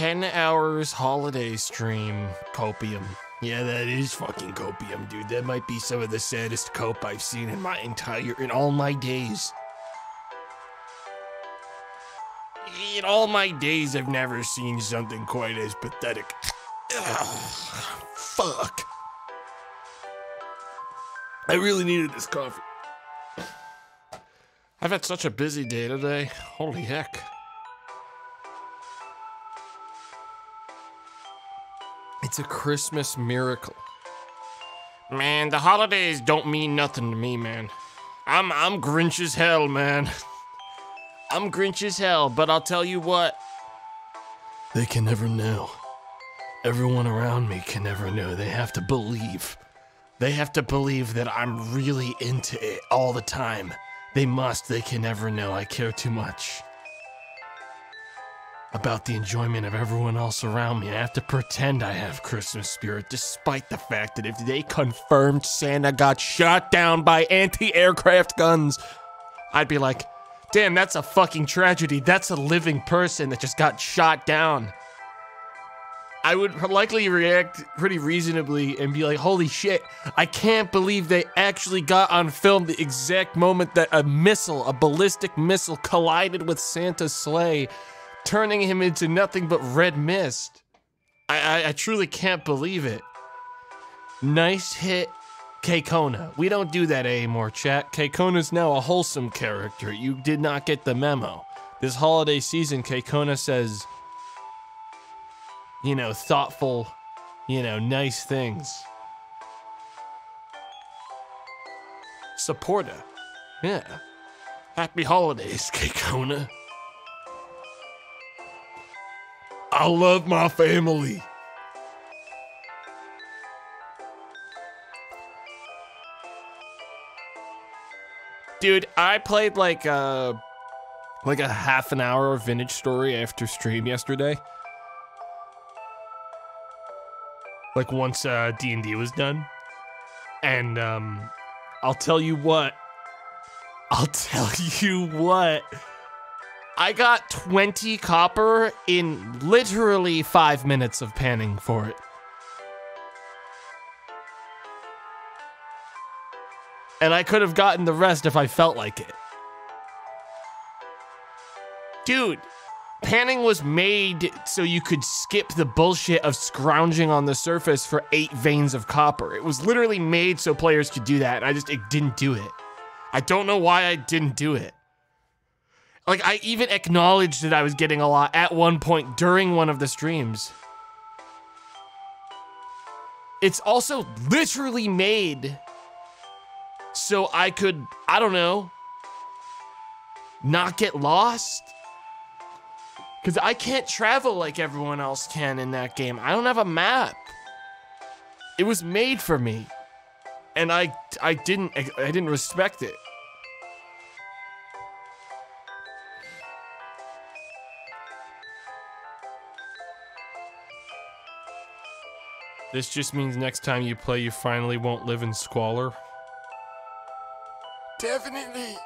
10 hours holiday stream copium. Yeah, that is fucking copium, dude. That might be some of the saddest cope I've seen in my entire, in all my days. In all my days, I've never seen something quite as pathetic. Ugh, fuck. I really needed this coffee. I've had such a busy day today. Holy heck. It's a Christmas miracle. Man, the holidays don't mean nothing to me, man. I'm I'm Grinch as hell, man. I'm Grinch as hell, but I'll tell you what. They can never know. Everyone around me can never know. They have to believe. They have to believe that I'm really into it all the time. They must. They can never know. I care too much about the enjoyment of everyone else around me. I have to pretend I have Christmas spirit, despite the fact that if they confirmed Santa got shot down by anti aircraft guns, I'd be like, damn, that's a fucking tragedy. That's a living person that just got shot down. I would likely react pretty reasonably and be like, holy shit, I can't believe they actually got on film the exact moment that a missile, a ballistic missile, collided with Santa's sleigh turning him into nothing but red mist. I, I, I truly can't believe it. Nice hit, Keikona. We don't do that anymore, chat. Keikona's now a wholesome character. You did not get the memo. This holiday season, Keikona says, you know, thoughtful, you know, nice things. Supporter. Yeah. Happy holidays, Keikona. I love my family. Dude, I played like uh like a half an hour of vintage story after stream yesterday. Like once uh D&D was done. And um I'll tell you what. I'll tell you what. I got 20 copper in literally five minutes of panning for it. And I could have gotten the rest if I felt like it. Dude, panning was made so you could skip the bullshit of scrounging on the surface for eight veins of copper. It was literally made so players could do that, and I just didn't do it. I don't know why I didn't do it. Like, I even acknowledged that I was getting a lot at one point during one of the streams. It's also literally made so I could, I don't know, not get lost. Because I can't travel like everyone else can in that game. I don't have a map. It was made for me. And I, I didn't, I didn't respect it. This just means next time you play, you finally won't live in squalor. Definitely.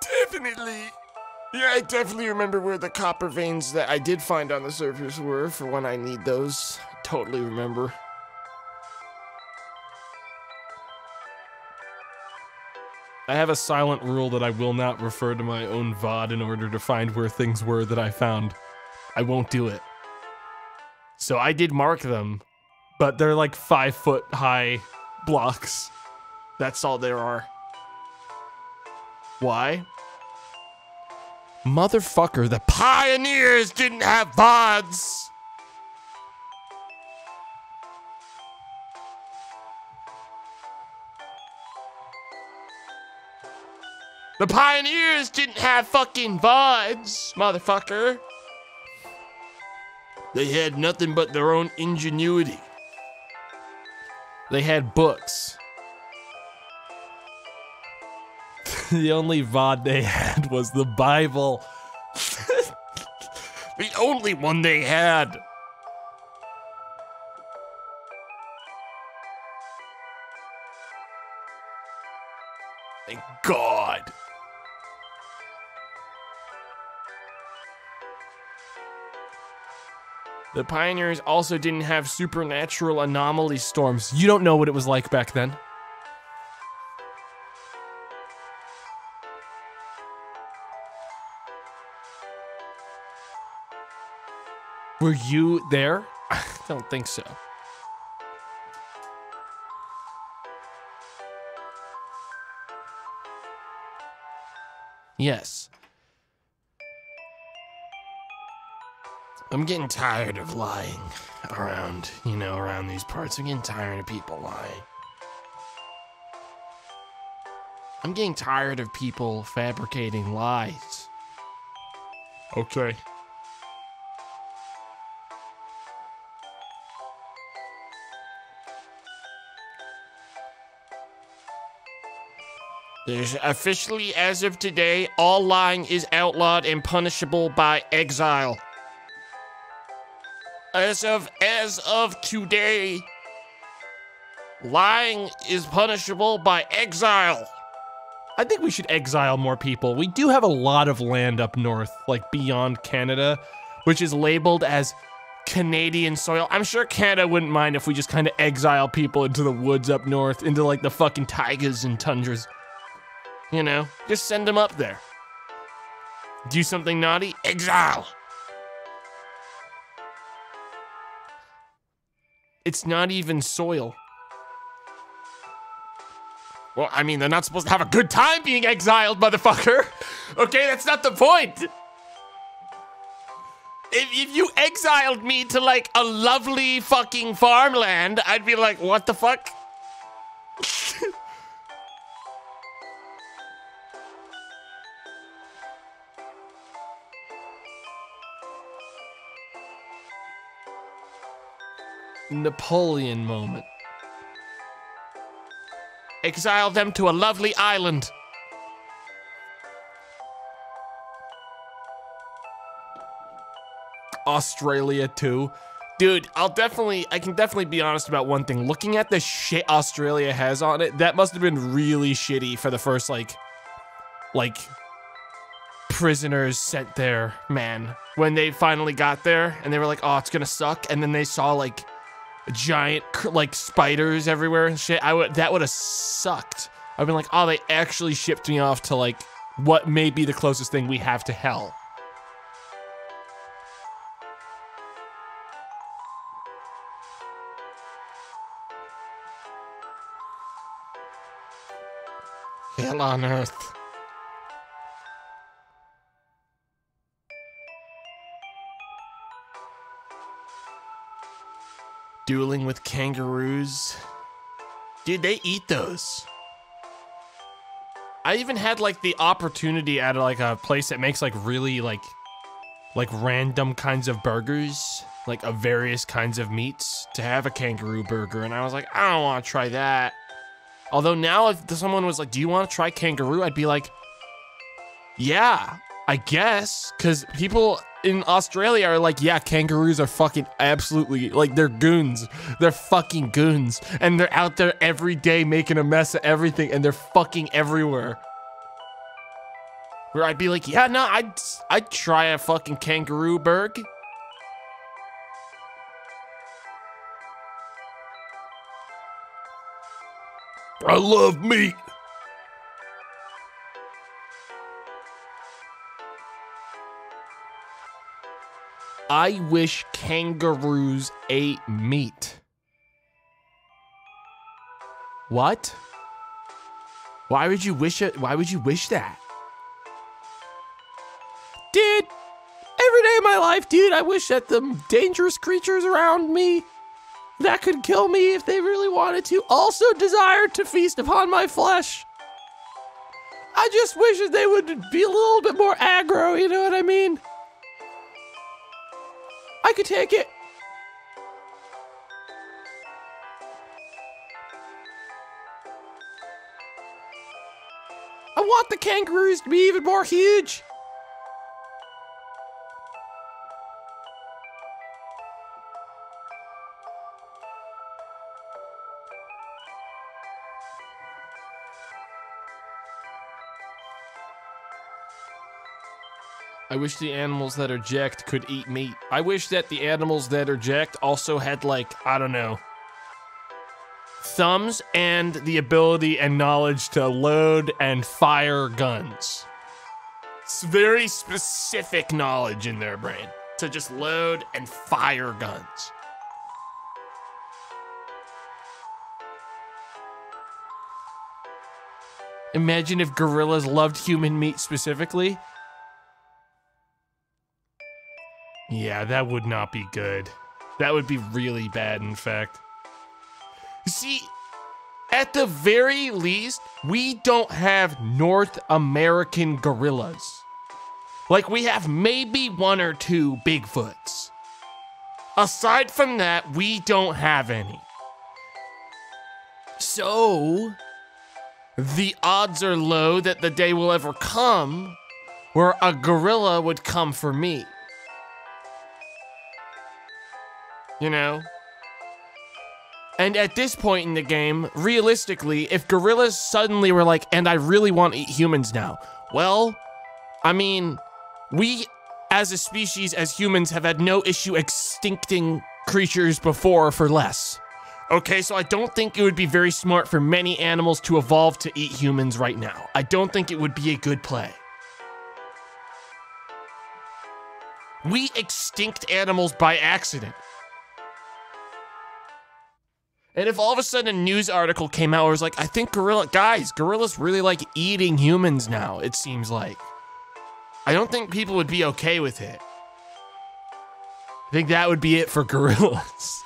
Definitely. Yeah, I definitely remember where the copper veins that I did find on the surface were for when I need those. Totally remember. I have a silent rule that I will not refer to my own VOD in order to find where things were that I found. I won't do it. So I did mark them, but they're like five foot high blocks. That's all there are. Why? Motherfucker, the pioneers didn't have VODs! The pioneers didn't have fucking VODs, motherfucker. They had nothing but their own ingenuity. They had books. the only VOD they had was the Bible. the only one they had. Thank God. The pioneers also didn't have supernatural anomaly storms. You don't know what it was like back then. Were you there? I don't think so. Yes. I'm getting tired of lying around, you know, around these parts. I'm getting tired of people lying. I'm getting tired of people fabricating lies. Okay. There's officially, as of today, all lying is outlawed and punishable by exile. As of as of today, lying is punishable by exile. I think we should exile more people. We do have a lot of land up north, like beyond Canada, which is labeled as Canadian soil. I'm sure Canada wouldn't mind if we just kind of exile people into the woods up north, into like the fucking tigers and tundras. You know, just send them up there. Do something naughty? Exile. It's not even soil. Well, I mean, they're not supposed to have a good time being exiled, motherfucker. Okay, that's not the point. If, if you exiled me to like a lovely fucking farmland, I'd be like, what the fuck? Napoleon moment. Exile them to a lovely island. Australia too. Dude, I'll definitely, I can definitely be honest about one thing. Looking at the shit Australia has on it, that must have been really shitty for the first, like, like, prisoners sent there, man. When they finally got there and they were like, oh, it's gonna suck. And then they saw, like, giant like spiders everywhere and shit. I would that would have sucked. I've been like, oh, they actually shipped me off to like what may be the closest thing we have to hell. Hell on earth. Dueling with kangaroos. Dude, they eat those. I even had like the opportunity at like a place that makes like really like like random kinds of burgers, like of various kinds of meats to have a kangaroo burger and I was like, I don't want to try that. Although now if someone was like, "Do you want to try kangaroo?" I'd be like, "Yeah, I guess cuz people in Australia are like, yeah, kangaroos are fucking absolutely like they're goons. They're fucking goons. And they're out there every day making a mess of everything and they're fucking everywhere. Where I'd be like, yeah, no, I'd I'd try a fucking kangaroo burg. I love meat. I wish kangaroos ate meat. What? Why would you wish it? Why would you wish that? Dude, every day of my life, dude, I wish that the dangerous creatures around me that could kill me if they really wanted to also desire to feast upon my flesh. I just wish that they would be a little bit more aggro, you know what I mean? I could take it. I want the kangaroos to be even more huge. I wish the animals that are jacked could eat meat. I wish that the animals that are jacked also had, like, I don't know, thumbs and the ability and knowledge to load and fire guns. It's very specific knowledge in their brain to just load and fire guns. Imagine if gorillas loved human meat specifically. Yeah, that would not be good. That would be really bad, in fact. See, at the very least, we don't have North American gorillas. Like, we have maybe one or two Bigfoots. Aside from that, we don't have any. So, the odds are low that the day will ever come where a gorilla would come for me. You know? And at this point in the game, realistically, if gorillas suddenly were like, and I really want to eat humans now, well, I mean, we as a species, as humans, have had no issue extincting creatures before for less. Okay, so I don't think it would be very smart for many animals to evolve to eat humans right now. I don't think it would be a good play. We extinct animals by accident. And if all of a sudden a news article came out where it was like, I think gorilla guys, gorillas really like eating humans now, it seems like. I don't think people would be okay with it. I think that would be it for gorillas.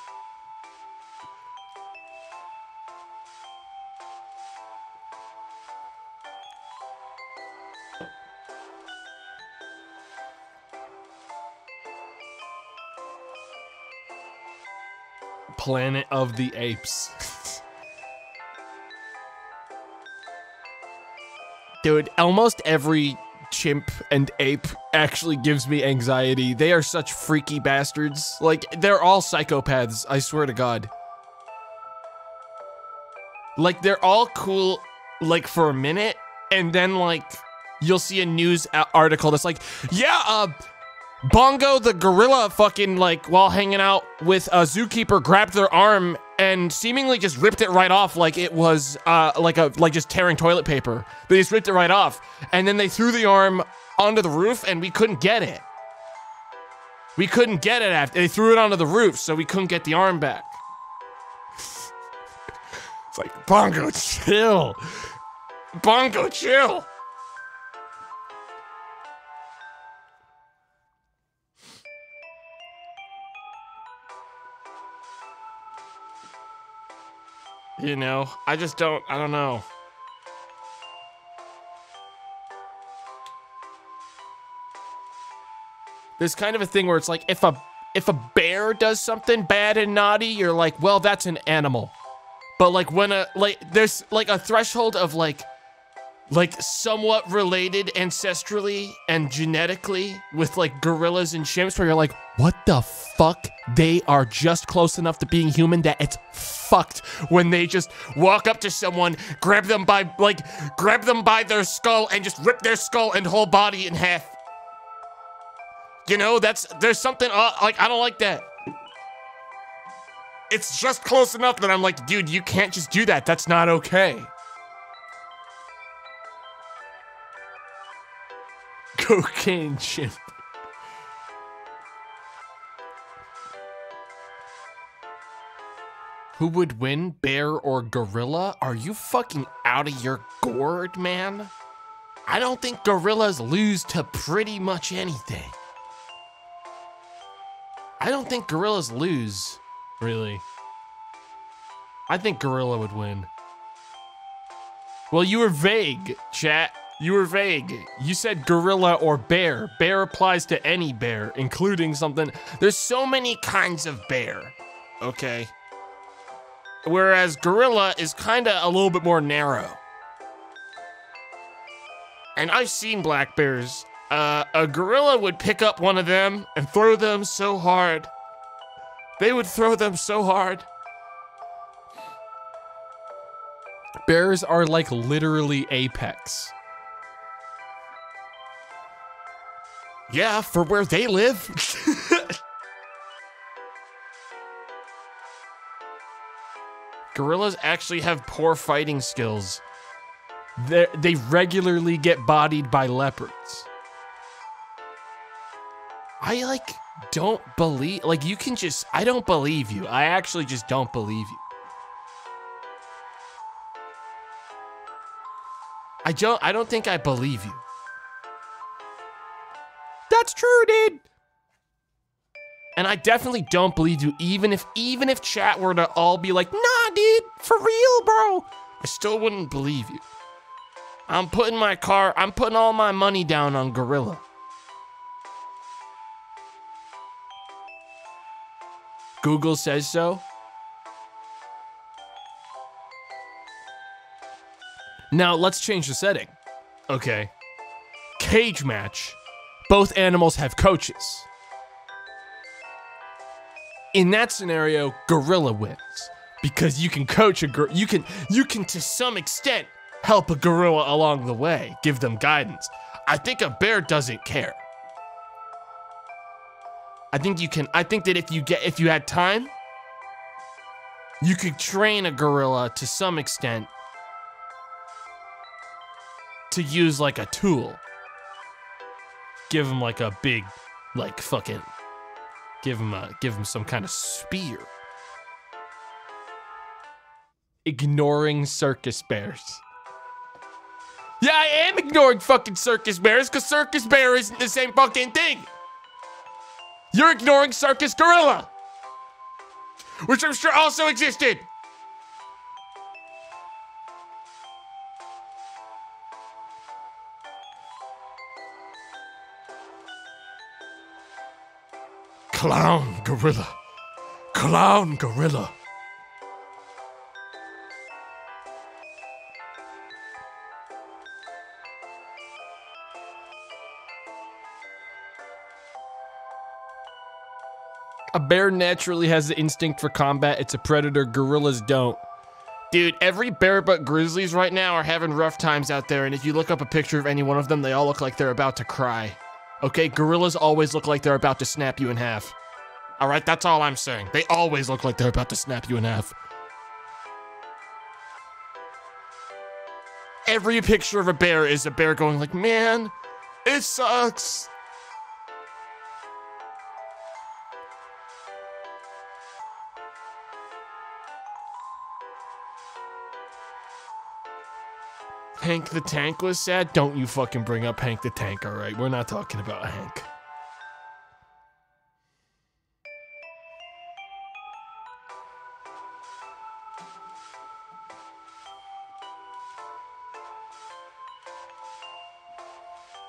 Planet of the Apes. Dude, almost every chimp and ape actually gives me anxiety. They are such freaky bastards. Like, they're all psychopaths, I swear to God. Like, they're all cool, like, for a minute, and then, like, you'll see a news article that's like, yeah, uh, Bongo the gorilla fucking, like, while hanging out with a zookeeper, grabbed their arm and seemingly just ripped it right off like it was uh, like a like just tearing toilet paper. They just ripped it right off, and then they threw the arm onto the roof, and we couldn't get it. We couldn't get it after they threw it onto the roof, so we couldn't get the arm back. it's like Bongo, chill. Bongo, chill. You know, I just don't, I don't know. There's kind of a thing where it's like if a if a bear does something bad and naughty, you're like, well, that's an animal. But like when a like there's like a threshold of like like somewhat related ancestrally and genetically with like gorillas and chimps where you're like, what the fuck? They are just close enough to being human that it's fucked when they just walk up to someone, grab them by like grab them by their skull and just rip their skull and whole body in half. You know, that's there's something uh, like I don't like that. It's just close enough that I'm like, dude, you can't just do that. That's not okay. cocaine chimp. Who would win, bear or gorilla? Are you fucking out of your gourd, man? I don't think gorillas lose to pretty much anything. I don't think gorillas lose, really. I think gorilla would win. Well, you were vague, chat. You were vague. You said gorilla or bear. Bear applies to any bear, including something. There's so many kinds of bear, okay? Whereas gorilla is kind of a little bit more narrow. And I've seen black bears. Uh, a gorilla would pick up one of them and throw them so hard. They would throw them so hard. Bears are like literally apex. Yeah, for where they live. Gorillas actually have poor fighting skills. They're, they regularly get bodied by leopards. I like don't believe like you can just I don't believe you. I actually just don't believe you. I don't I don't think I believe you. That's true, dude. And I definitely don't believe you, even if even if chat were to all be like, nah, dude, for real, bro. I still wouldn't believe you. I'm putting my car, I'm putting all my money down on Gorilla. Google says so. Now let's change the setting. Okay. Cage match. Both animals have coaches. In that scenario, gorilla wins because you can coach a gorilla. You can you can to some extent help a gorilla along the way, give them guidance. I think a bear doesn't care. I think you can I think that if you get if you had time, you could train a gorilla to some extent to use like a tool. Give him like a big like fucking give him a give him some kind of spear. Ignoring circus bears. Yeah, I am ignoring fucking circus bears because circus bear isn't the same fucking thing. You're ignoring circus gorilla, which I'm sure also existed. Clown gorilla. Clown gorilla. A bear naturally has the instinct for combat. It's a predator. Gorillas don't. Dude, every bear but grizzlies right now are having rough times out there. And if you look up a picture of any one of them, they all look like they're about to cry. Okay, gorillas always look like they're about to snap you in half. All right, that's all I'm saying. They always look like they're about to snap you in half. Every picture of a bear is a bear going like, man, it sucks. Hank the Tank was sad? Don't you fucking bring up Hank the Tank, alright? We're not talking about Hank.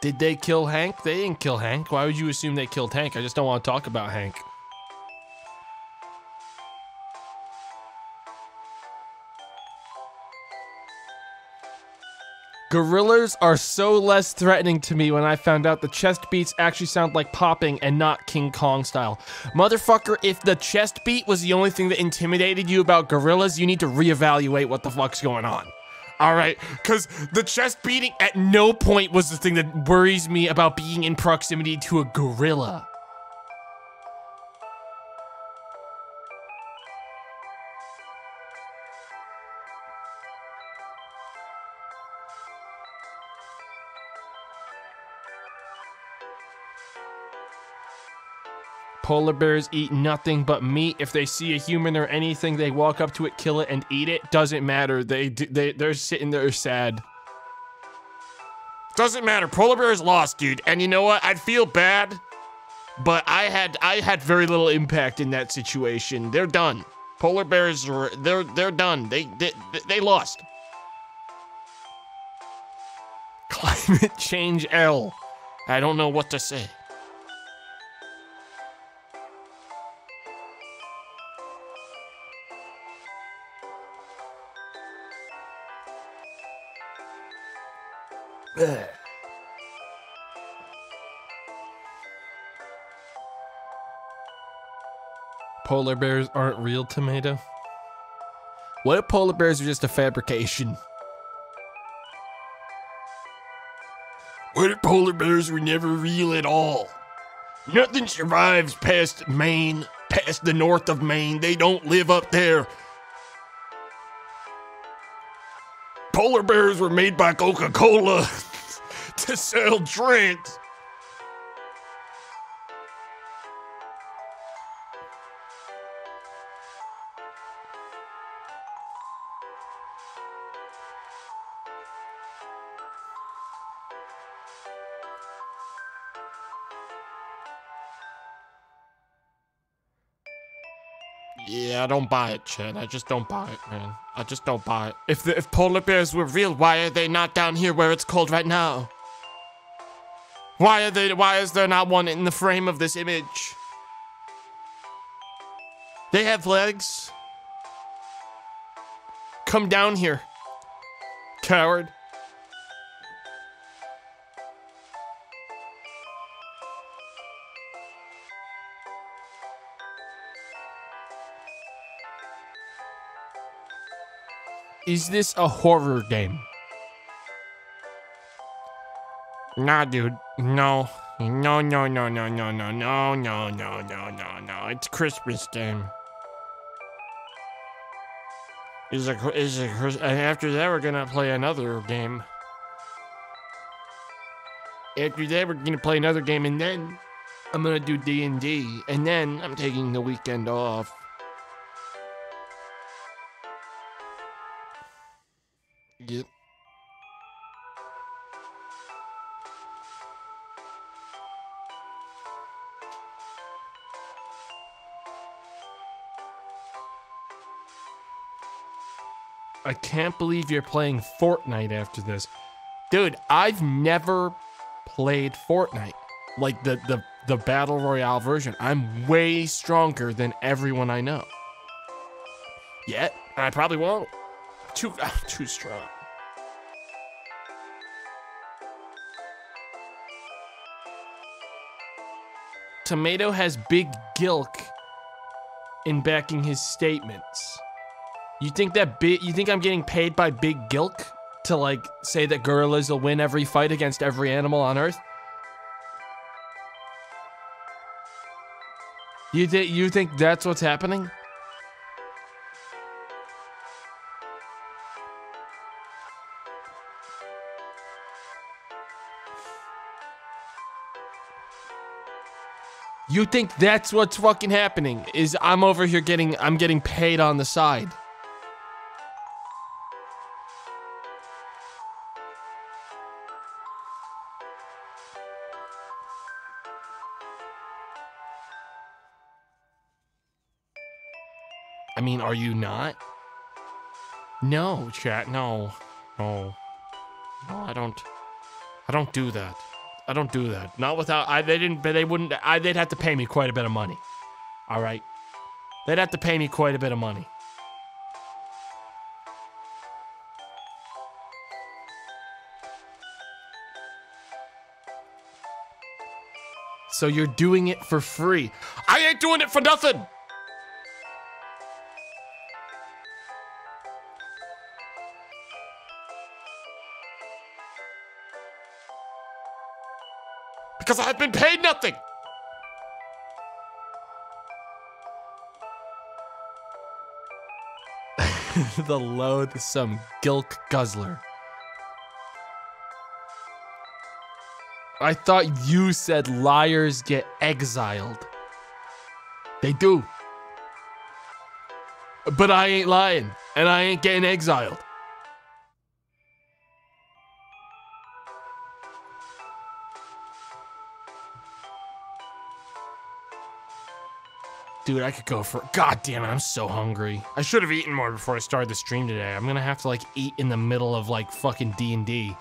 Did they kill Hank? They didn't kill Hank. Why would you assume they killed Hank? I just don't want to talk about Hank. Gorillas are so less threatening to me when I found out the chest beats actually sound like popping and not King Kong style. Motherfucker, if the chest beat was the only thing that intimidated you about gorillas, you need to reevaluate what the fuck's going on. All right, because the chest beating at no point was the thing that worries me about being in proximity to a gorilla. Polar bears eat nothing but meat. If they see a human or anything, they walk up to it, kill it, and eat it. Doesn't matter. They they they're sitting there sad. Doesn't matter. Polar bears lost, dude. And you know what? I'd feel bad, but I had I had very little impact in that situation. They're done. Polar bears are they're they're done. They they, they lost. Climate change L. I don't know what to say. Polar bears aren't real tomato? What if polar bears are just a fabrication? What if polar bears were never real at all? Nothing survives past Maine, past the north of Maine. They don't live up there. Polar bears were made by Coca Cola to sell drinks. Yeah, I don't buy it, Chad. I just don't buy it, man. I just don't buy it. If the, if polar bears were real, why are they not down here where it's cold right now? Why are they? Why is there not one in the frame of this image? They have legs. Come down here, coward. Is this a horror game? Nah, dude. No. No, no, no, no, no, no, no, no, no, no, no, no. It's Christmas game. Is a is a and after that we're gonna play another game. After that we're gonna play another game and then I'm gonna do D and D and then I'm taking the weekend off. Yep. I can't believe you're playing Fortnite after this. Dude, I've never played Fortnite. Like the the the battle royale version. I'm way stronger than everyone I know. Yet, I probably won't. Too too strong. Tomato has big gilk in backing his statements. You think that? You think I'm getting paid by Big Gilk to like say that gorillas will win every fight against every animal on Earth? You think you think that's what's happening? You think that's what's fucking happening? Is I'm over here getting I'm getting paid on the side. Mean, are you not? No, chat, no. No. No, I don't. I don't do that. I don't do that. Not without I they didn't but they wouldn't I they'd have to pay me quite a bit of money. All right. They'd have to pay me quite a bit of money. So you're doing it for free. I ain't doing it for nothing. Because I've been paid nothing. the loathsome gilk guzzler. I thought you said liars get exiled. They do. But I ain't lying, and I ain't getting exiled. Dude, I could go for. God damn it, I'm so hungry. I should have eaten more before I started the stream today. I'm gonna have to like eat in the middle of like fucking D and D.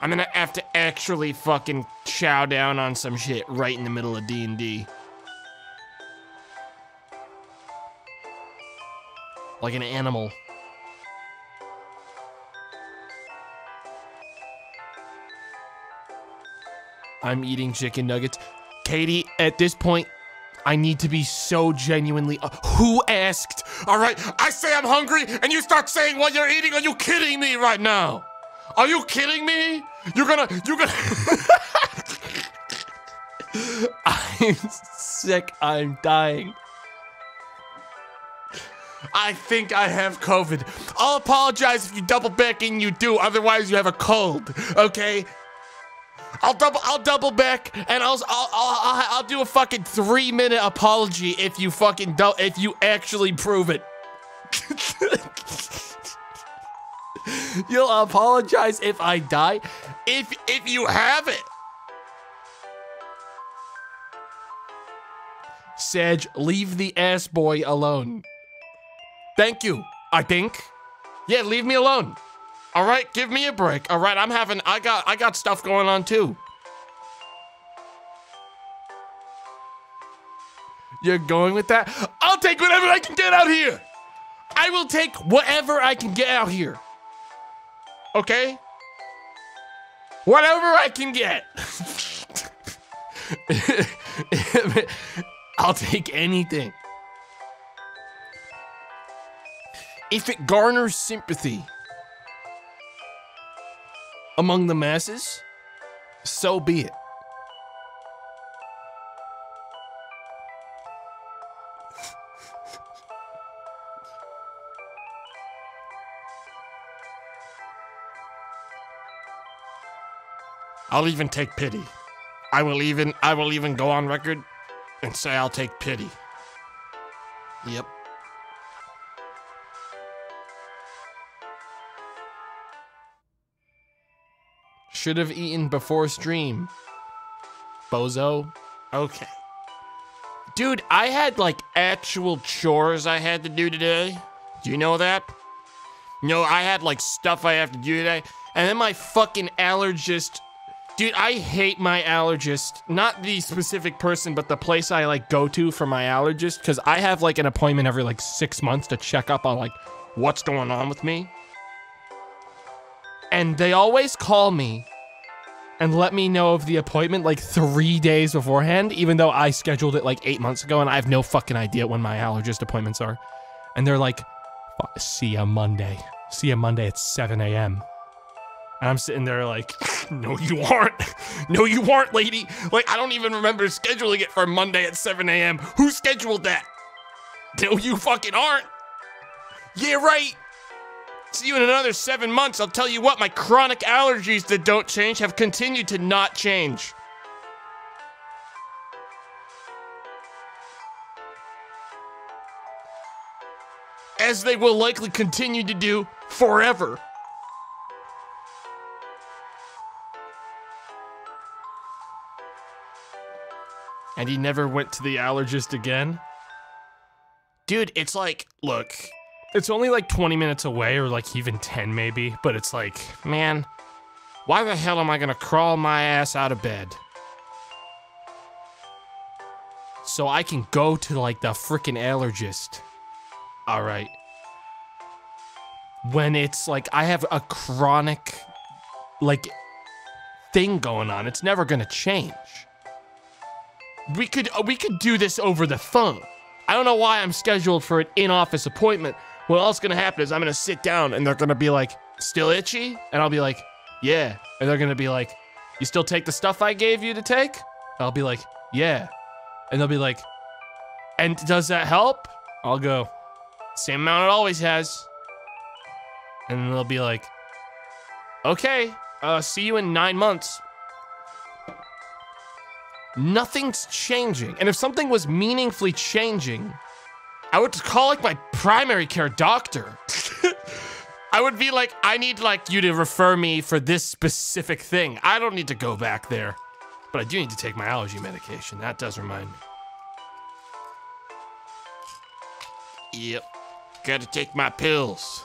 I'm gonna have to actually fucking chow down on some shit right in the middle of D and D. Like an animal. I'm eating chicken nuggets. Katie, at this point, I need to be so genuinely. Uh, who asked? All right, I say I'm hungry, and you start saying what you're eating. Are you kidding me right now? Are you kidding me? You're gonna. You're gonna. I'm sick. I'm dying. I think I have COVID. I'll apologize if you double back and you do. Otherwise, you have a cold. Okay. I'll double. I'll double back, and I'll I'll I'll, I'll do a fucking three minute apology if you fucking do, if you actually prove it. You'll apologize if I die. If if you have it. Sedge, leave the ass boy alone. Thank you, I think. Yeah, leave me alone. All right, give me a break. All right, I'm having I got I got stuff going on too. You're going with that? I'll take whatever I can get out here. I will take whatever I can get out here. Okay? Whatever I can get. I'll take anything. If it garners sympathy among the masses, so be it. I'll even take pity. I will even I will even go on record and say I'll take pity. Yep. Should have eaten before stream. Bozo. Okay. Dude, I had like actual chores I had to do today. Do you know that? No, I had like stuff I have to do today. And then my fucking allergist Dude, I hate my allergist. Not the specific person, but the place I like go to for my allergist. Because I have like an appointment every like six months to check up on like what's going on with me. And they always call me and let me know of the appointment like three days beforehand, even though I scheduled it like eight months ago and I have no fucking idea when my allergist appointments are. And they're like, see ya Monday. See ya Monday at 7 a.m. And I'm sitting there like, no, you aren't. No, you aren't, lady. Like, I don't even remember scheduling it for Monday at 7 a.m. Who scheduled that? No, you fucking aren't. Yeah, right. See you in another seven months. I'll tell you what, my chronic allergies that don't change have continued to not change. As they will likely continue to do forever. and he never went to the allergist again. Dude, it's like, look, it's only like 20 minutes away, or like even 10 maybe, but it's like, man, why the hell am I gonna crawl my ass out of bed? So I can go to like the freaking allergist. Alright. When it's like I have a chronic, like, thing going on, it's never gonna change we could uh, we could do this over the phone. I don't know why I'm scheduled for an in-office appointment. What else gonna happen is I'm gonna sit down and they're gonna be like, "Still itchy?" And I'll be like, "Yeah." And they're gonna be like, "You still take the stuff I gave you to take?" I'll be like, "Yeah." And they'll be like, "And does that help?" I'll go, "Same amount it always has." And they'll be like, "Okay, uh, see you in nine months." Nothing's changing. And if something was meaningfully changing, I would call like my primary care doctor. I would be like, I need like you to refer me for this specific thing. I don't need to go back there. But I do need to take my allergy medication. That does remind me. Yep. Gotta take my pills.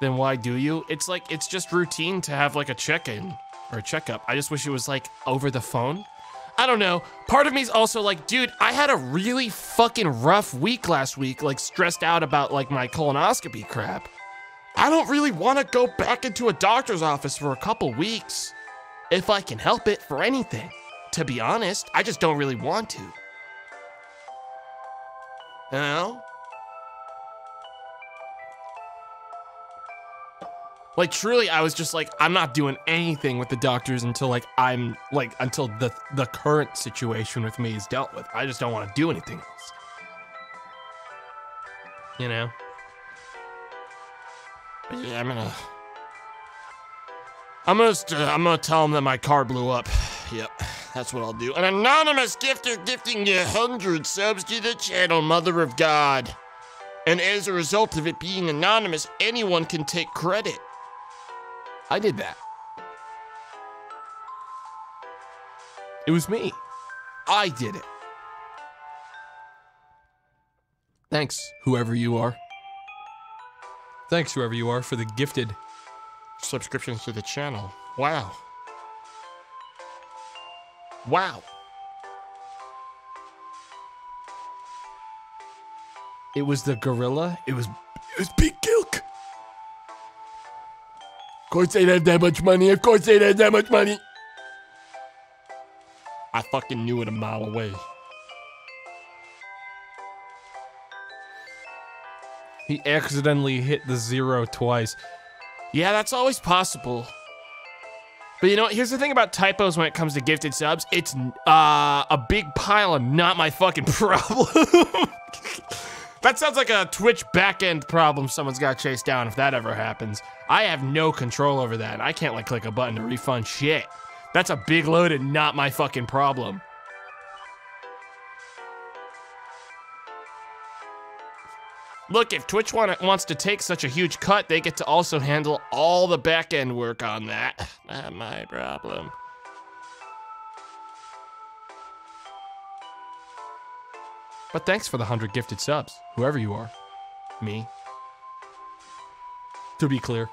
Then why do you? It's like, it's just routine to have like a check in or a checkup. I just wish it was like over the phone. I don't know. Part of me is also like, dude, I had a really fucking rough week last week, like stressed out about like my colonoscopy crap. I don't really want to go back into a doctor's office for a couple weeks. If I can help it for anything. To be honest, I just don't really want to. You know? Like truly, I was just like, I'm not doing anything with the doctors until like I'm like until the the current situation with me is dealt with. I just don't want to do anything else. You know. Yeah, I'm gonna. I'm gonna. St- I'm gonna tell them that my car blew up. Yep, that's what I'll do. An anonymous gifter gifting you hundred subs to the channel, Mother of God. And as a result of it being anonymous, anyone can take credit. I did that. It was me. I did it. Thanks, whoever you are. Thanks, whoever you are, for the gifted subscriptions to the channel. Wow. Wow. It was the gorilla. It was it was Big Gilk. Of course they didn't have that much money. Of course they didn't have that much money. I fucking knew it a mile away. He accidentally hit the zero twice. Yeah, that's always possible. But you know, here's the thing about typos when it comes to gifted subs. It's uh, a big pile and not my fucking problem. That sounds like a Twitch backend problem someone's got chased down if that ever happens. I have no control over that. I can't like click a button to refund shit. That's a big load and not my fucking problem. Look, if Twitch want, wants to take such a huge cut, they get to also handle all the back end work on that. Not my problem. But thanks for the 100 gifted subs, whoever you are. Me. To be clear.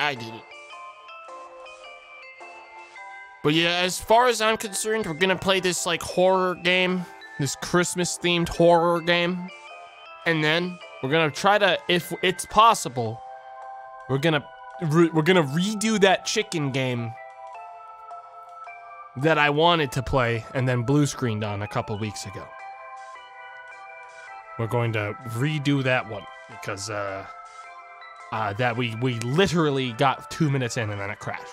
I did it. But yeah, as far as I'm concerned, we're gonna play this like horror game, this Christmas themed horror game. And then we're gonna try to, if it's possible, we're gonna we're gonna redo that chicken game that I wanted to play and then blue screened on a couple weeks ago. We're going to redo that one because uh uh, that we we literally got two minutes in and then it crashed.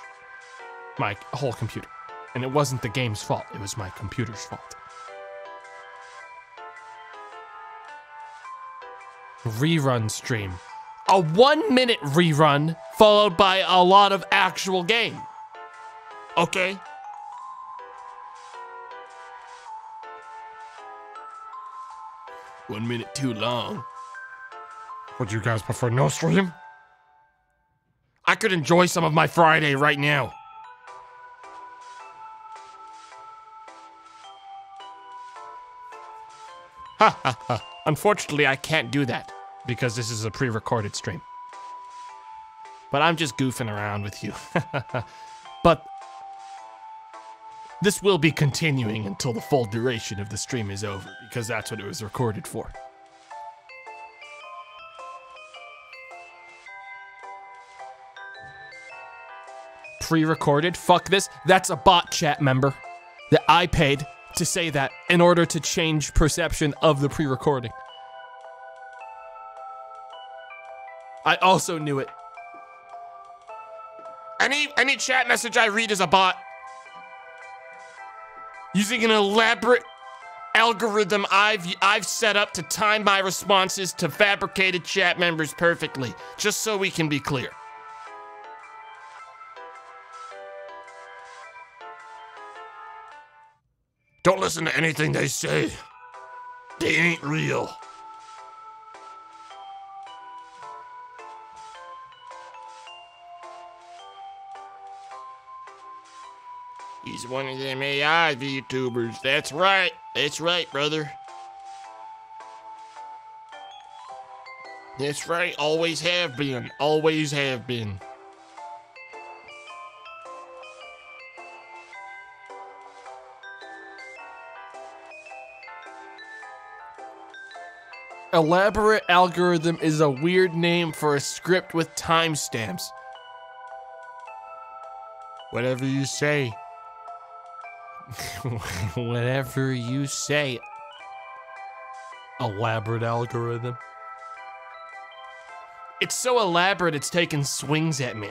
My whole computer, and it wasn't the game's fault. It was my computer's fault. Rerun stream, a one minute rerun followed by a lot of actual game. Okay. One minute too long. Would you guys prefer no stream? I could enjoy some of my Friday right now. Unfortunately, I can't do that because this is a pre recorded stream. But I'm just goofing around with you. but this will be continuing until the full duration of the stream is over because that's what it was recorded for. pre-recorded. Fuck this. That's a bot chat member that I paid to say that in order to change perception of the pre-recording. I also knew it. Any any chat message I read is a bot. Using an elaborate algorithm I've I've set up to time my responses to fabricated chat members perfectly, just so we can be clear. Don't listen to anything they say. They ain't real. He's one of them AI VTubers. That's right. That's right, brother. That's right. Always have been. Always have been. Elaborate algorithm is a weird name for a script with timestamps. Whatever you say. Whatever you say. Elaborate algorithm. It's so elaborate it's taking swings at me.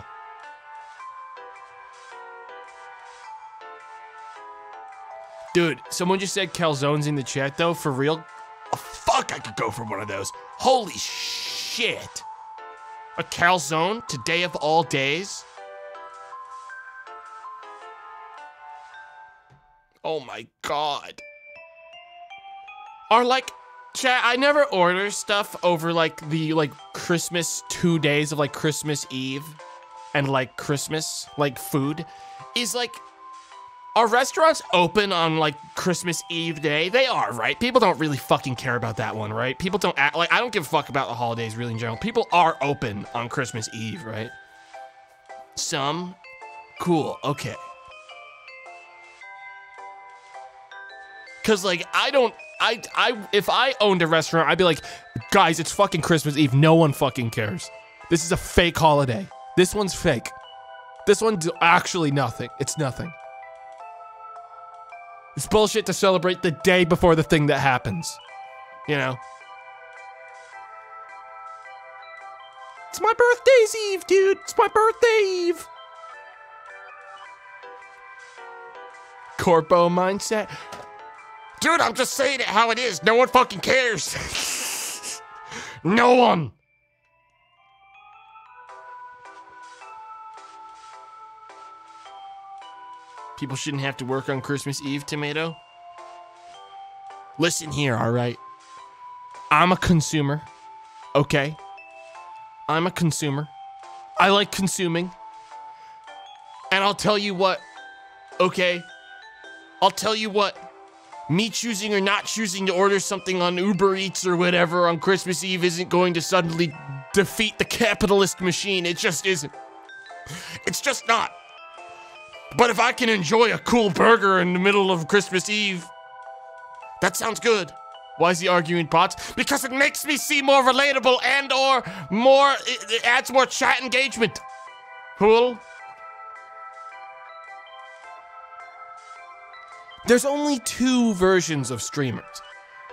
Dude, someone just said calzones in the chat though. For real? Oh, fuck, I could go for one of those. Holy shit. A calzone today of all days? Oh my god. Are like chat, I never order stuff over like the like Christmas 2 days of like Christmas Eve and like Christmas like food is like are restaurants open on like Christmas Eve day? They are, right? People don't really fucking care about that one, right? People don't act like I don't give a fuck about the holidays really in general. People are open on Christmas Eve, right? Some cool, okay. Cause like I don't I I if I owned a restaurant, I'd be like, guys, it's fucking Christmas Eve. No one fucking cares. This is a fake holiday. This one's fake. This one's actually nothing. It's nothing. It's bullshit to celebrate the day before the thing that happens. You know? It's my birthday's eve, dude. It's my birthday eve. Corpo mindset. Dude, I'm just saying it how it is. No one fucking cares. no one. People shouldn't have to work on Christmas Eve, Tomato. Listen here, all right? I'm a consumer, okay? I'm a consumer. I like consuming. And I'll tell you what, okay? I'll tell you what. Me choosing or not choosing to order something on Uber Eats or whatever on Christmas Eve isn't going to suddenly defeat the capitalist machine. It just isn't. It's just not. But if I can enjoy a cool burger in the middle of Christmas Eve, that sounds good. Why is he arguing bots? Because it makes me seem more relatable and or more, it, it adds more chat engagement. Cool? There's only two versions of streamers.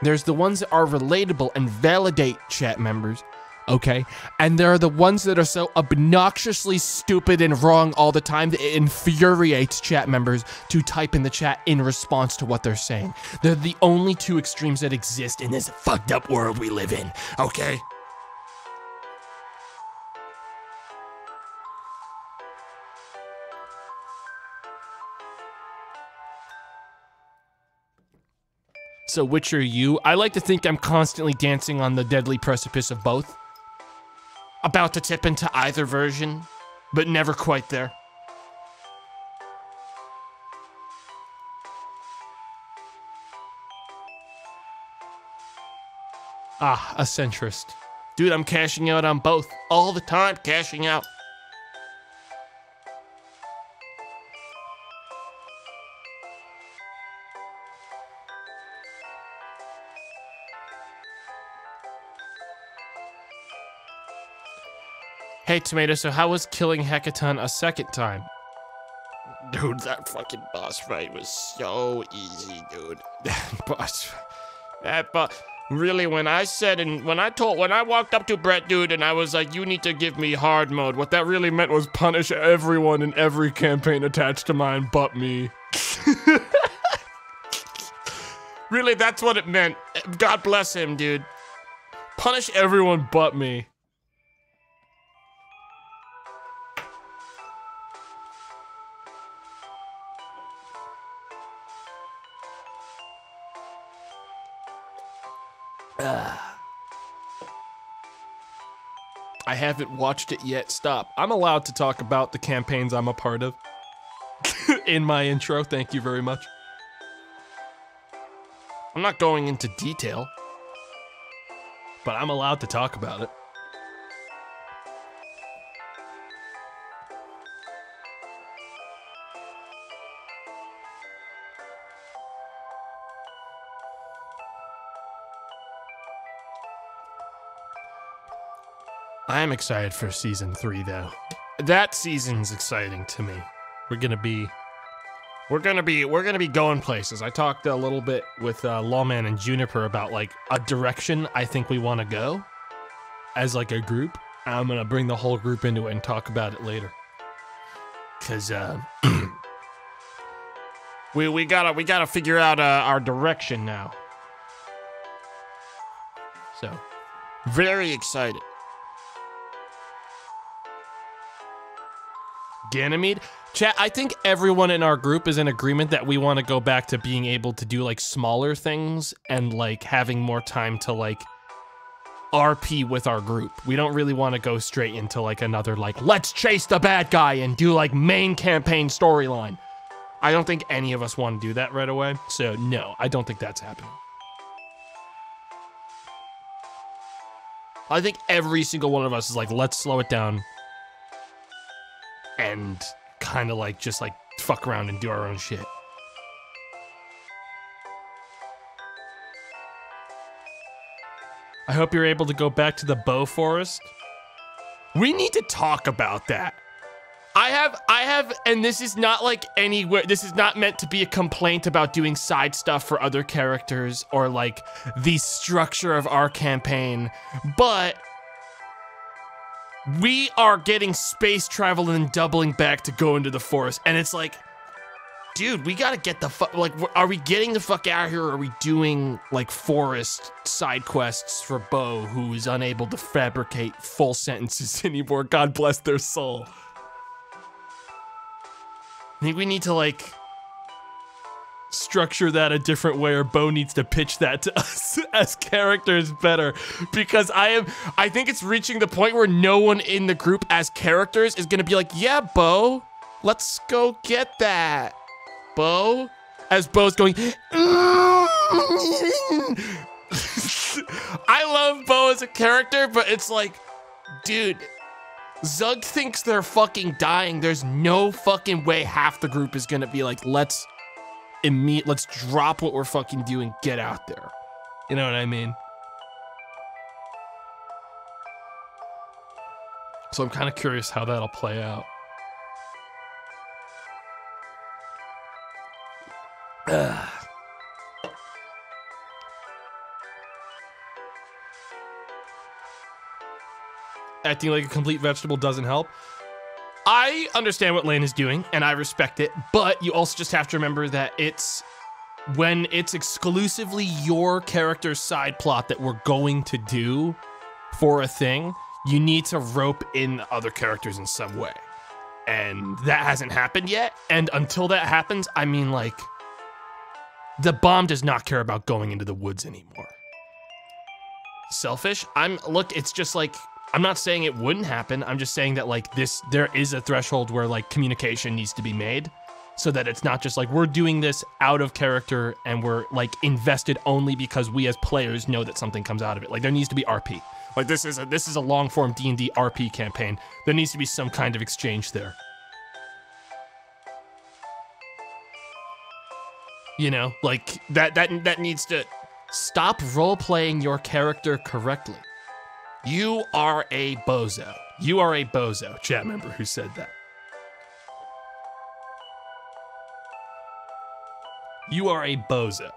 There's the ones that are relatable and validate chat members, okay? And there are the ones that are so obnoxiously stupid and wrong all the time that it infuriates chat members to type in the chat in response to what they're saying. They're the only two extremes that exist in this fucked up world we live in, okay? So, which are you? I like to think I'm constantly dancing on the deadly precipice of both. About to tip into either version, but never quite there. Ah, a centrist. Dude, I'm cashing out on both. All the time, cashing out. Hey, Tomato, so how was killing Hecaton a second time? Dude, that fucking boss fight was so easy, dude. That boss, that boss. Really, when I said and when I told, when I walked up to Brett, dude, and I was like, you need to give me hard mode, what that really meant was punish everyone in every campaign attached to mine but me. really, that's what it meant. God bless him, dude. Punish everyone but me. Haven't watched it yet. Stop. I'm allowed to talk about the campaigns I'm a part of in my intro. Thank you very much. I'm not going into detail, but I'm allowed to talk about it. I am excited for season three, though. That season's exciting to me. We're gonna be, we're gonna be, we're gonna be going places. I talked a little bit with uh, Lawman and Juniper about like a direction I think we want to go as like a group. I'm gonna bring the whole group into it and talk about it later. Cause uh, we we gotta we gotta figure out uh, our direction now. So, very excited. Ganymede. Chat, I think everyone in our group is in agreement that we want to go back to being able to do like smaller things and like having more time to like RP with our group. We don't really want to go straight into like another like let's chase the bad guy and do like main campaign storyline. I don't think any of us want to do that right away. So no, I don't think that's happening. I think every single one of us is like let's slow it down and kind of like just like fuck around and do our own shit. I hope you're able to go back to the bow forest. We need to talk about that. I have, I have, and this is not like anywhere, this is not meant to be a complaint about doing side stuff for other characters or like the structure of our campaign, but we are getting space travel and then doubling back to go into the forest. And it's like, dude, we gotta get the fuck, like, are we getting the fuck out here or are we doing like forest side quests for Bo, who is unable to fabricate full sentences anymore? God bless their soul. I think we need to like structure that a different way or Bo needs to pitch that to us as characters better because I am I think it's reaching the point where no one in the group as characters is going to be like, "Yeah, Bo, let's go get that." Bo as Bo's going I love Bo as a character, but it's like, dude, Zug thinks they're fucking dying. There's no fucking way half the group is gonna be like, let's immediate, let's drop what we're fucking doing, get out there. You know what I mean? So I'm kind of curious how that'll play out. Ugh. acting like a complete vegetable doesn't help. I understand what Lane is doing and I respect it, but you also just have to remember that it's when it's exclusively your character's side plot that we're going to do for a thing, you need to rope in other characters in some way. And that hasn't happened yet. And until that happens, I mean, like, the bomb does not care about going into the woods anymore. Selfish? I'm, look, it's just like, I'm not saying it wouldn't happen. I'm just saying that like this, there is a threshold where like communication needs to be made so that it's not just like we're doing this out of character and we're like invested only because we as players know that something comes out of it. Like there needs to be RP. Like this is a, this is a long form D&D RP campaign. There needs to be some kind of exchange there. You know, like that that that needs to stop role playing your character correctly. You are a bozo. You are a bozo. Chat member who said that. You are a bozo.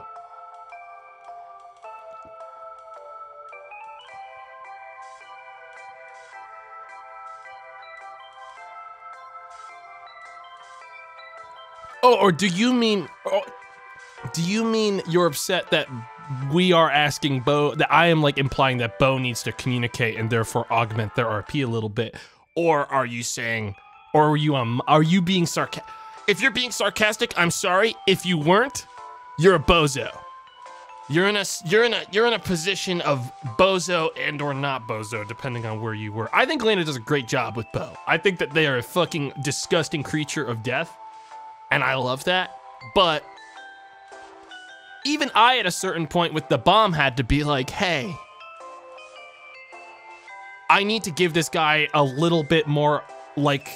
Oh, or do you mean? Oh, do you mean you're upset that we are asking Bo that I am like implying that Bo needs to communicate and therefore augment their RP a little bit, or are you saying, or are you um, are you being sarcastic? If you're being sarcastic, I'm sorry. If you weren't, you're a bozo. You're in a you're in a you're in a position of bozo and or not bozo, depending on where you were. I think Lana does a great job with Bo. I think that they are a fucking disgusting creature of death, and I love that. But even I, at a certain point with the bomb, had to be like, hey, I need to give this guy a little bit more like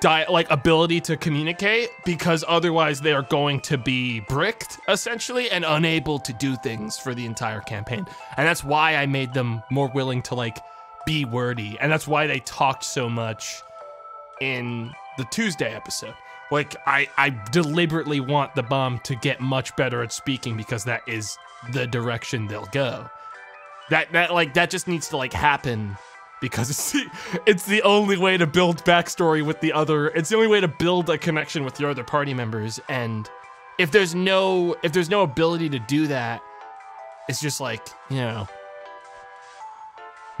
di- like ability to communicate because otherwise they are going to be bricked essentially and unable to do things for the entire campaign. And that's why I made them more willing to like be wordy, and that's why they talked so much in the Tuesday episode. Like I, I deliberately want the bomb to get much better at speaking because that is the direction they'll go. That that like that just needs to like happen because it's the, it's the only way to build backstory with the other. It's the only way to build a connection with your other party members. And if there's no if there's no ability to do that, it's just like you know.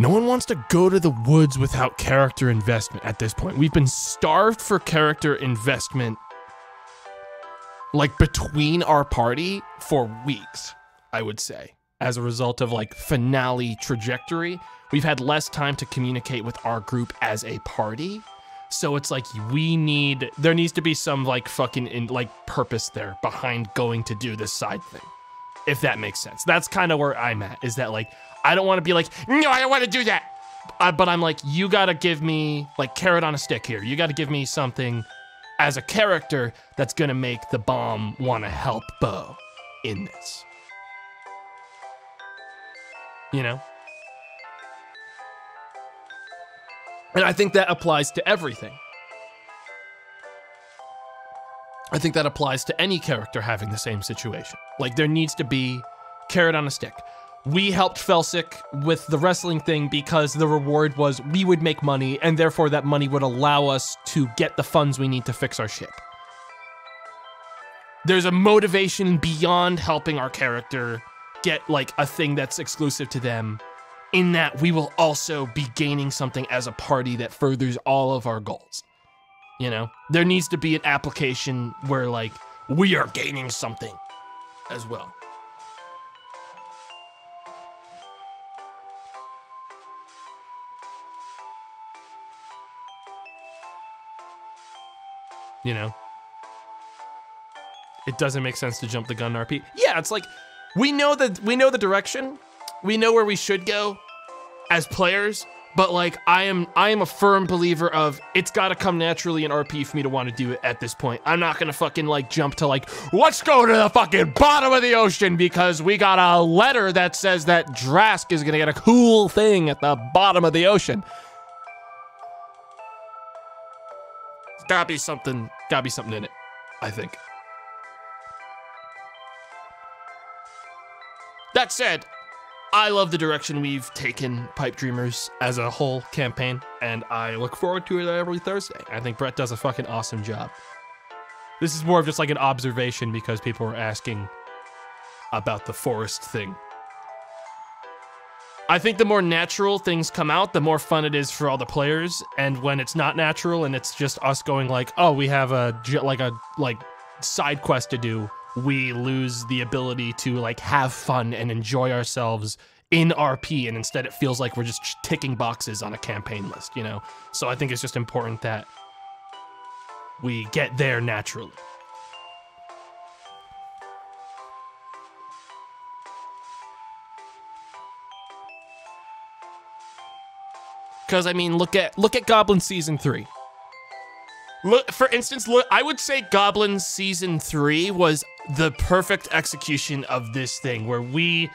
No one wants to go to the woods without character investment at this point. We've been starved for character investment like between our party for weeks, I would say, as a result of like finale trajectory we've had less time to communicate with our group as a party. So it's like we need there needs to be some like fucking in, like purpose there behind going to do this side thing. If that makes sense. That's kind of where I'm at is that like I don't want to be like no, I don't want to do that. Uh, but I'm like you got to give me like carrot on a stick here. You got to give me something as a character that's to make the bomb want to help Bo in this. You know? And I think that applies to everything. I think that applies to any character having the same situation. Like there needs to be carrot on a stick. We helped Felsic with the wrestling thing because the reward was we would make money and therefore that money would allow us to get the funds we need to fix our ship. There's a motivation beyond helping our character get like a thing that's exclusive to them in that we will also be gaining something as a party that furthers all of our goals. You know, there needs to be an application where, like, we are gaining something as well. You know, it doesn't make sense to jump the gun RP. Yeah, it's like we know that we know the direction, we know where we should go as players, but like I am I am a firm believer of it's got to come naturally in RP for me to want to do it at this point. I'm not to fucking like jump to like let's go to the fucking bottom of the ocean because we got a letter that says that Drask is to get a cool thing at the bottom of the ocean. There's got to be something got to be something in it, I think. That said, I love the direction we've taken Pipe Dreamers as a whole campaign, and I look forward to it every Thursday. I think Brett does a fucking awesome job. This is more of just like an observation because people were asking about the forest thing. I think the more natural things come out, the more fun it is for all the players. And when it's not natural and it's just us going like, oh, we have a like a like side quest to do, we lose the ability to like have fun and enjoy ourselves in RP and instead it feels like we're just ticking boxes on a campaign list, you know? So I think it's just important that we get there naturally. Cuz I mean, look at look at Goblin season 3. Look, for instance, look, I would say Goblin season 3 was the perfect execution of this thing where we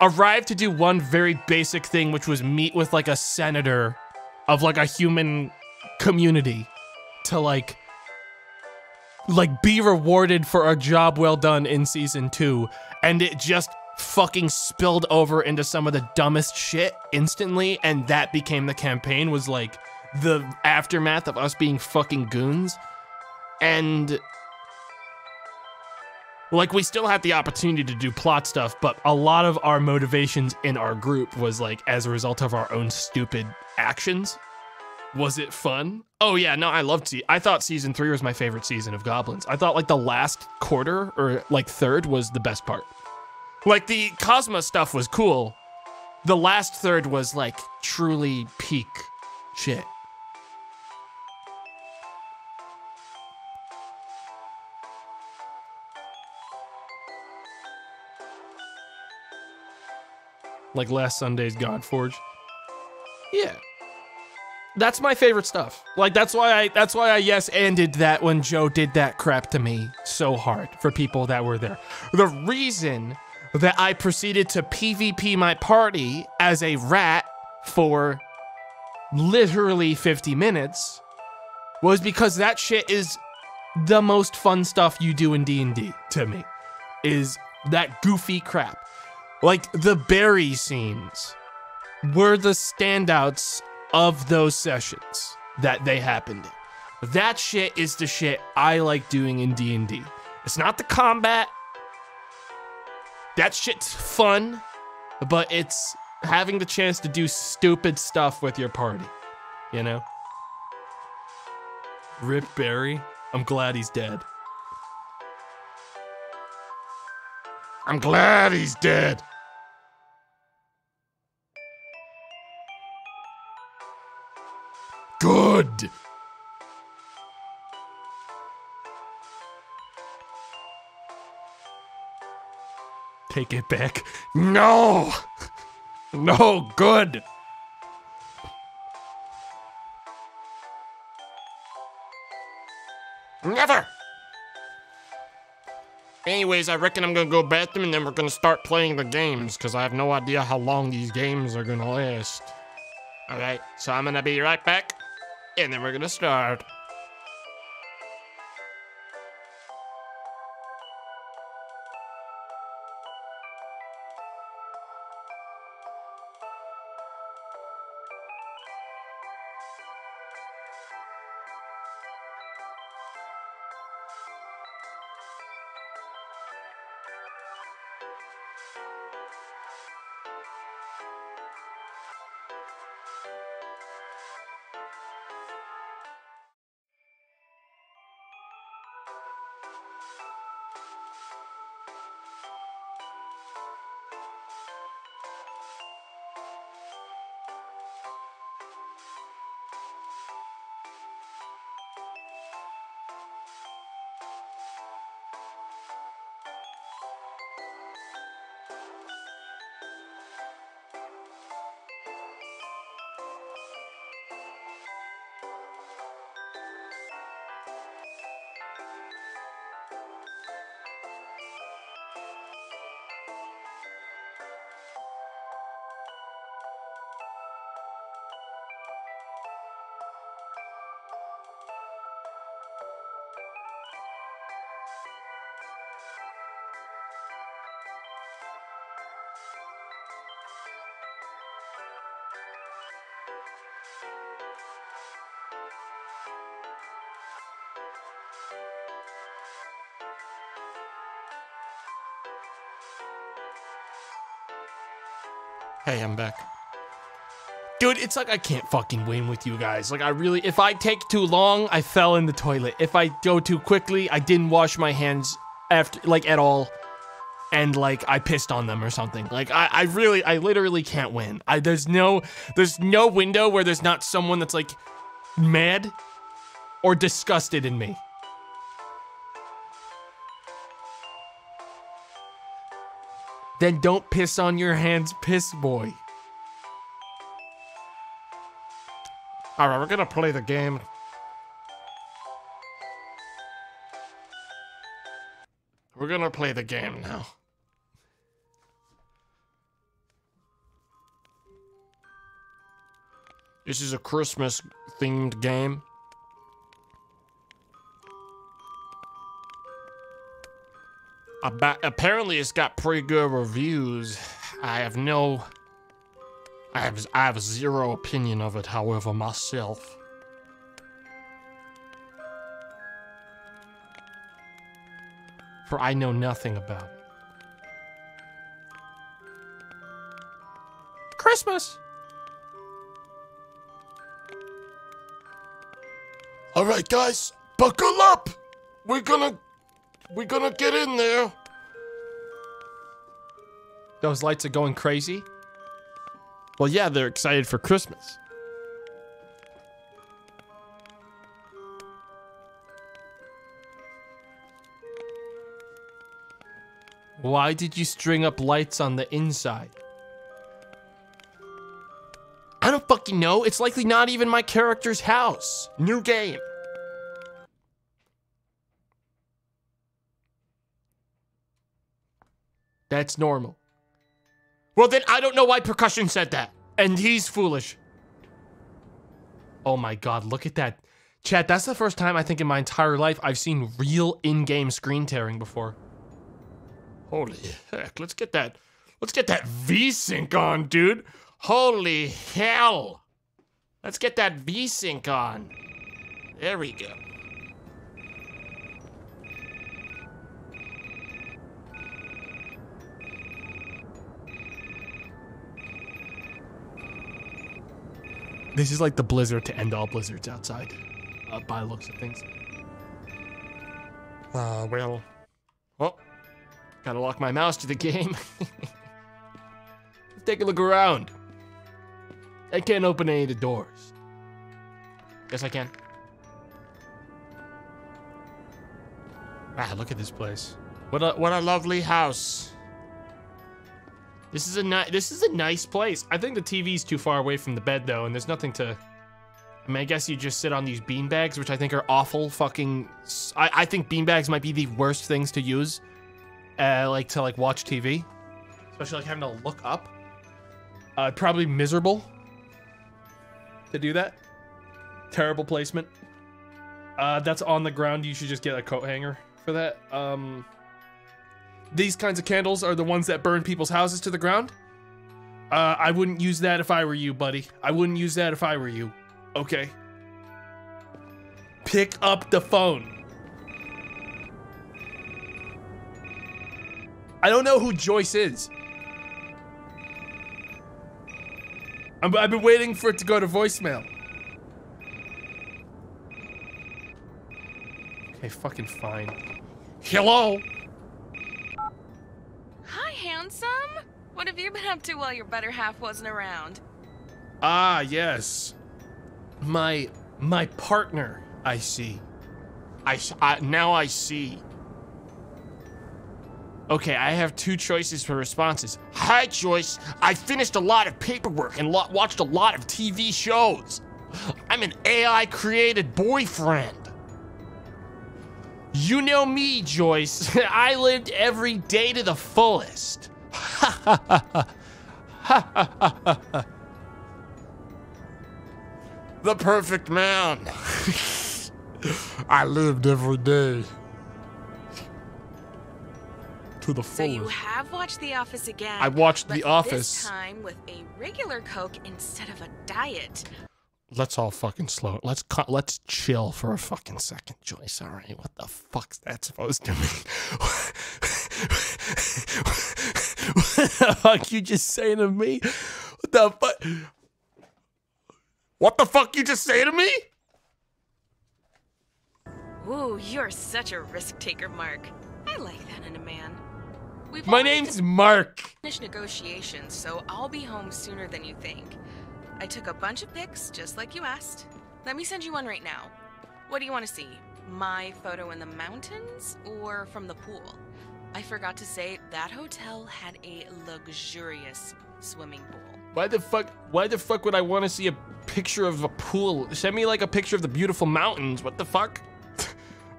arrived to do one very basic thing, which was meet with like a senator of like a human community to like like be rewarded for a job well done in season two and it just fucking spilled over into some of the dumbest shit instantly and that became the campaign was like the aftermath of us being fucking goons and like we still had the opportunity to do plot stuff, but a lot of our motivations in our group was like as a result of our own stupid actions. Was it fun? Oh yeah, no, I loved see. I thought season three was my favorite season of Goblins. I thought like the last quarter or like third was the best part. Like the Cosmos stuff was cool. The last third was like truly peak shit. like last Sunday's Godforge. Yeah. That's my favorite stuff. Like that's why I that's why I yes ended that when Joe did that crap to me so hard for people that were there. The reason that I proceeded to PvP my party as a rat for literally 50 minutes was because that shit is the most fun stuff you do in D&D to me is that goofy crap. Like the Barry scenes were the standouts of those sessions that they happened in. That shit is the shit I like doing in D&D. It's not the combat. That shit's fun, but it's having the chance to do stupid stuff with your party, you know? Rip Barry, I'm glad he's dead. I'm glad he's dead. Good. Take it back. No. No, good. Never. Anyways, I reckon I'm gonna go bathroom and then we're gonna start playing the games because I have no idea how long these games are gonna last. Alright, so I'm gonna be right back and then we're gonna start. Hey, I'm back. Dude, it's like I can't fucking win with you guys. Like I really, if I take too long, I fell in the toilet. If I go too quickly, I didn't wash my hands after, like at all. And like I pissed on them or something. Like I, I really, I literally can't win. I, there's no, there's no window where there's not someone that's like mad or disgusted in me. Then don't piss on your hands, piss boy. Alright, we're gonna play the game. We're gonna play the game now. This is a Christmas themed game. About, apparently it's got pretty good reviews. I have no I have I have zero opinion of it, however, myself. For I know nothing about it. Christmas. All right, guys, buckle up. We're gonna we're gonna get in there. Those lights are going crazy. Well, yeah, they're excited for Christmas. Why did you string up lights on the inside? I don't fucking know. It's likely not even my character's house. New game. That's normal. Well, then I don't know why percussion said that. And he's foolish. Oh my god, look at that. Chat, that's the first time I think in my entire life I've seen real in-game screen tearing before. Holy heck, let's get that let's get that V-Sync on, dude. Holy hell. Let's get that V-Sync on. There we go. This is like the blizzard to end all blizzards outside, uh, by looks of things. Uh, well, Oh. gotta lock my mouse to the game. Let's take a look around. I can't open any of the doors. Yes, I can. Ah, look at this place. What a what a lovely house. This is a ni- this is a nice place. I think the TV's too far away from the bed though, and there's nothing to. I mean, I guess you just sit on these beanbags, which I think are awful. Fucking. I, I think beanbags might be the worst things to use, uh, like to like watch TV, especially like having to look up. Uh, probably miserable to do that. Terrible placement. Uh, that's on the ground. You should just get a coat hanger for that. Um, these kinds of candles are the ones that burn people's houses to the ground. Uh, I wouldn't use that if I were you, buddy. I wouldn't use that if I were you. Okay. Pick up the phone. I don't know who Joyce is. I'm, I've been waiting for it to go to voicemail. Okay, fucking fine. Hello? What have you been up to while your better half wasn't around? Ah, yes. My my partner, I see. I now I see. Okay, I have two choices for responses. Hi, Joyce. I finished a lot of paperwork and lo- watched a lot of TV shows. I'm an AI created boyfriend. You know me, Joyce. I lived every day to the fullest. The perfect man. I lived every day. To the So you have watched The Office again. I watched The Office. This time with a regular Coke instead of a diet. Let's all fucking slow. Let's cut. Let's chill for a fucking second, Joyce. All right. What the fuck's that supposed to mean? what the fuck you just saying to me? What the fuck? What the fuck you just say to me? Ooh, you're such a risk taker, Mark. I like that in a man. We've My name's Mark. finished negotiations, so I'll be home sooner than you think. I took a bunch of pics, just like you asked. Let me send you one right now. What do you want to see? My photo in the mountains or from the pool? I forgot to say that hotel had a luxurious swimming pool. Why the fuck? Why the fuck would I want to see a picture of a pool? Send me like a picture of the beautiful mountains. What the fuck?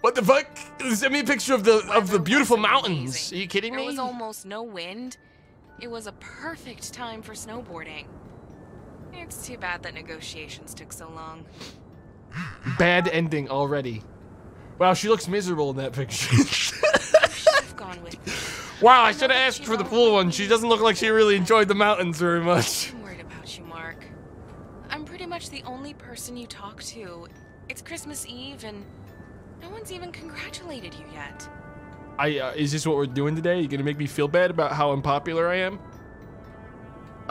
what the fuck? Send me a picture of the of the beautiful mountains. amazing. Are you kidding me? There was almost no wind. It was a perfect time for snowboarding. It's too bad that negotiations took so long. Bad ending already. Wow, she looks miserable in that picture. I've gone with wow, I should have asked for the pool one. She doesn't look like she really enjoyed the mountains very much. I'm worried about you, Mark. I'm pretty much the only person you talk to. It's Christmas Eve, and no one's even congratulated you yet. I uh, is this what we're doing today? You gonna make me feel bad about how unpopular I am?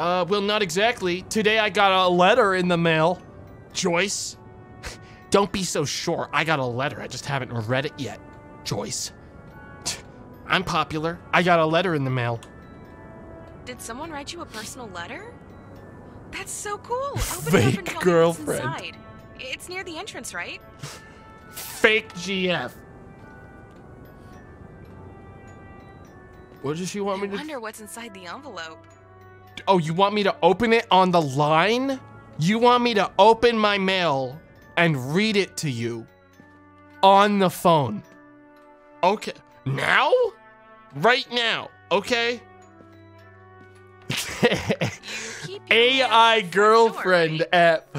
Uh, well, not exactly. Today I got a letter in the mail. Joyce, don't be so sure. I got a letter. I just haven't read it yet. Joyce, I'm popular. I got a letter in the mail. Did someone write you a personal letter? That's so cool. Open it up Fake and tell me girlfriend. It's near the entrance, right? Fake GF. What does she want I me to? I wonder what's inside the envelope. Oh, you want me to open it on the line? You want me to open my mail and read it to you on the phone? Okay. Now? Right now. Okay? AI girlfriend app.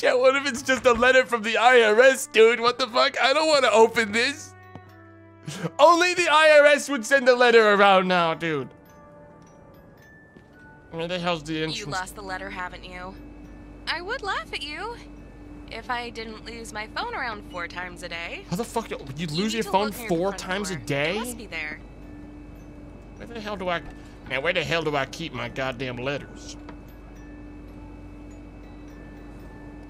yeah, what if it's just a letter from the IRS, dude? What the fuck? I don't want to open this. Only the IRS would send a letter around now, dude. Where the hell's the entrance? You lost the letter, haven't you? I would laugh at you if I didn't lose my phone around four times a day. How the fuck you You lose need your phone the four times a door. It day? must be there. Where the hell do I? Man, where the hell do I keep my goddamn letters?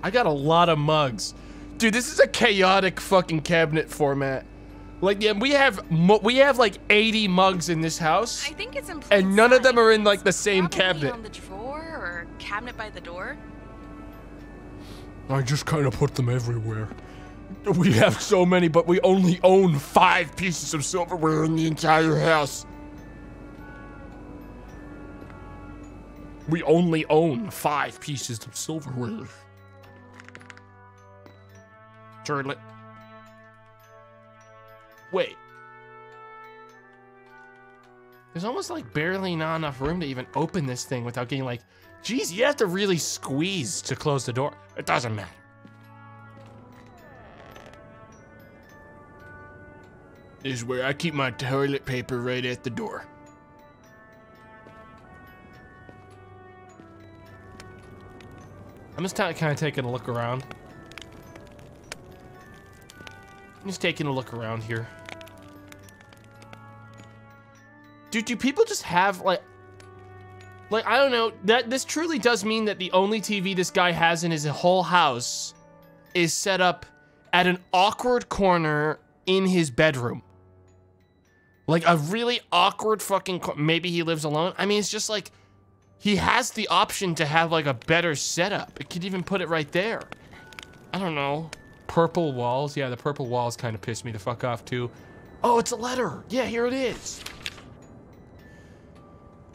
I got a lot of mugs, dude. This is a chaotic fucking cabinet format. Like, yeah, we have we have like 80 mugs in this house. I think it's in And none of them are in, like, the same cabinet. on the drawer or cabinet by the door. I just kind of put them everywhere. We have so many, but we only own five pieces of silverware in the entire house. We only own five pieces of silverware. Turlet. Wait. There's almost like barely not enough room to even open this thing without getting like, geez, you have to really squeeze to close the door. It doesn't matter. This is where I keep my toilet paper right at the door. I'm just kind of taking a look around. I'm just taking a look around here. Dude, do people just have like like I don't know, that this truly does mean that the only TV this guy has in his whole house is set up at an awkward corner in his bedroom. Like a really awkward fucking maybe he lives alone. I mean, it's just like he has the option to have like a better setup. It could even put it right there. I don't know. Purple walls. Yeah, the purple walls kind of pissed me the fuck off too. Oh, it's a letter. Yeah, here it is.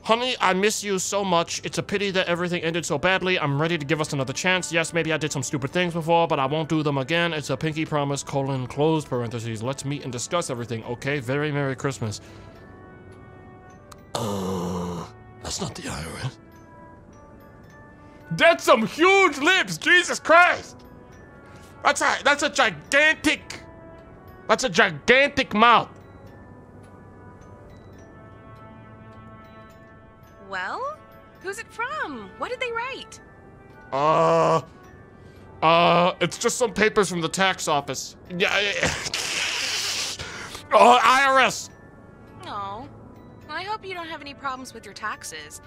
Honey, I miss you so much. It's a pity that everything ended so badly. I'm ready to give us another chance. Yes, maybe I did some stupid things before, but I won't do them again. It's a pinky promise, colon, close parentheses. Let's meet and discuss everything, okay? Very Merry Christmas. Uh, that's not the IRS. That's some huge lips, Jesus Christ! That's a, that's a gigantic, that's a gigantic mouth. Well, who's it from? What did they write? Uh, uh, it's just some papers from the tax office. Yeah. yeah. oh, IRS. Oh, I hope you don't have any problems with your taxes.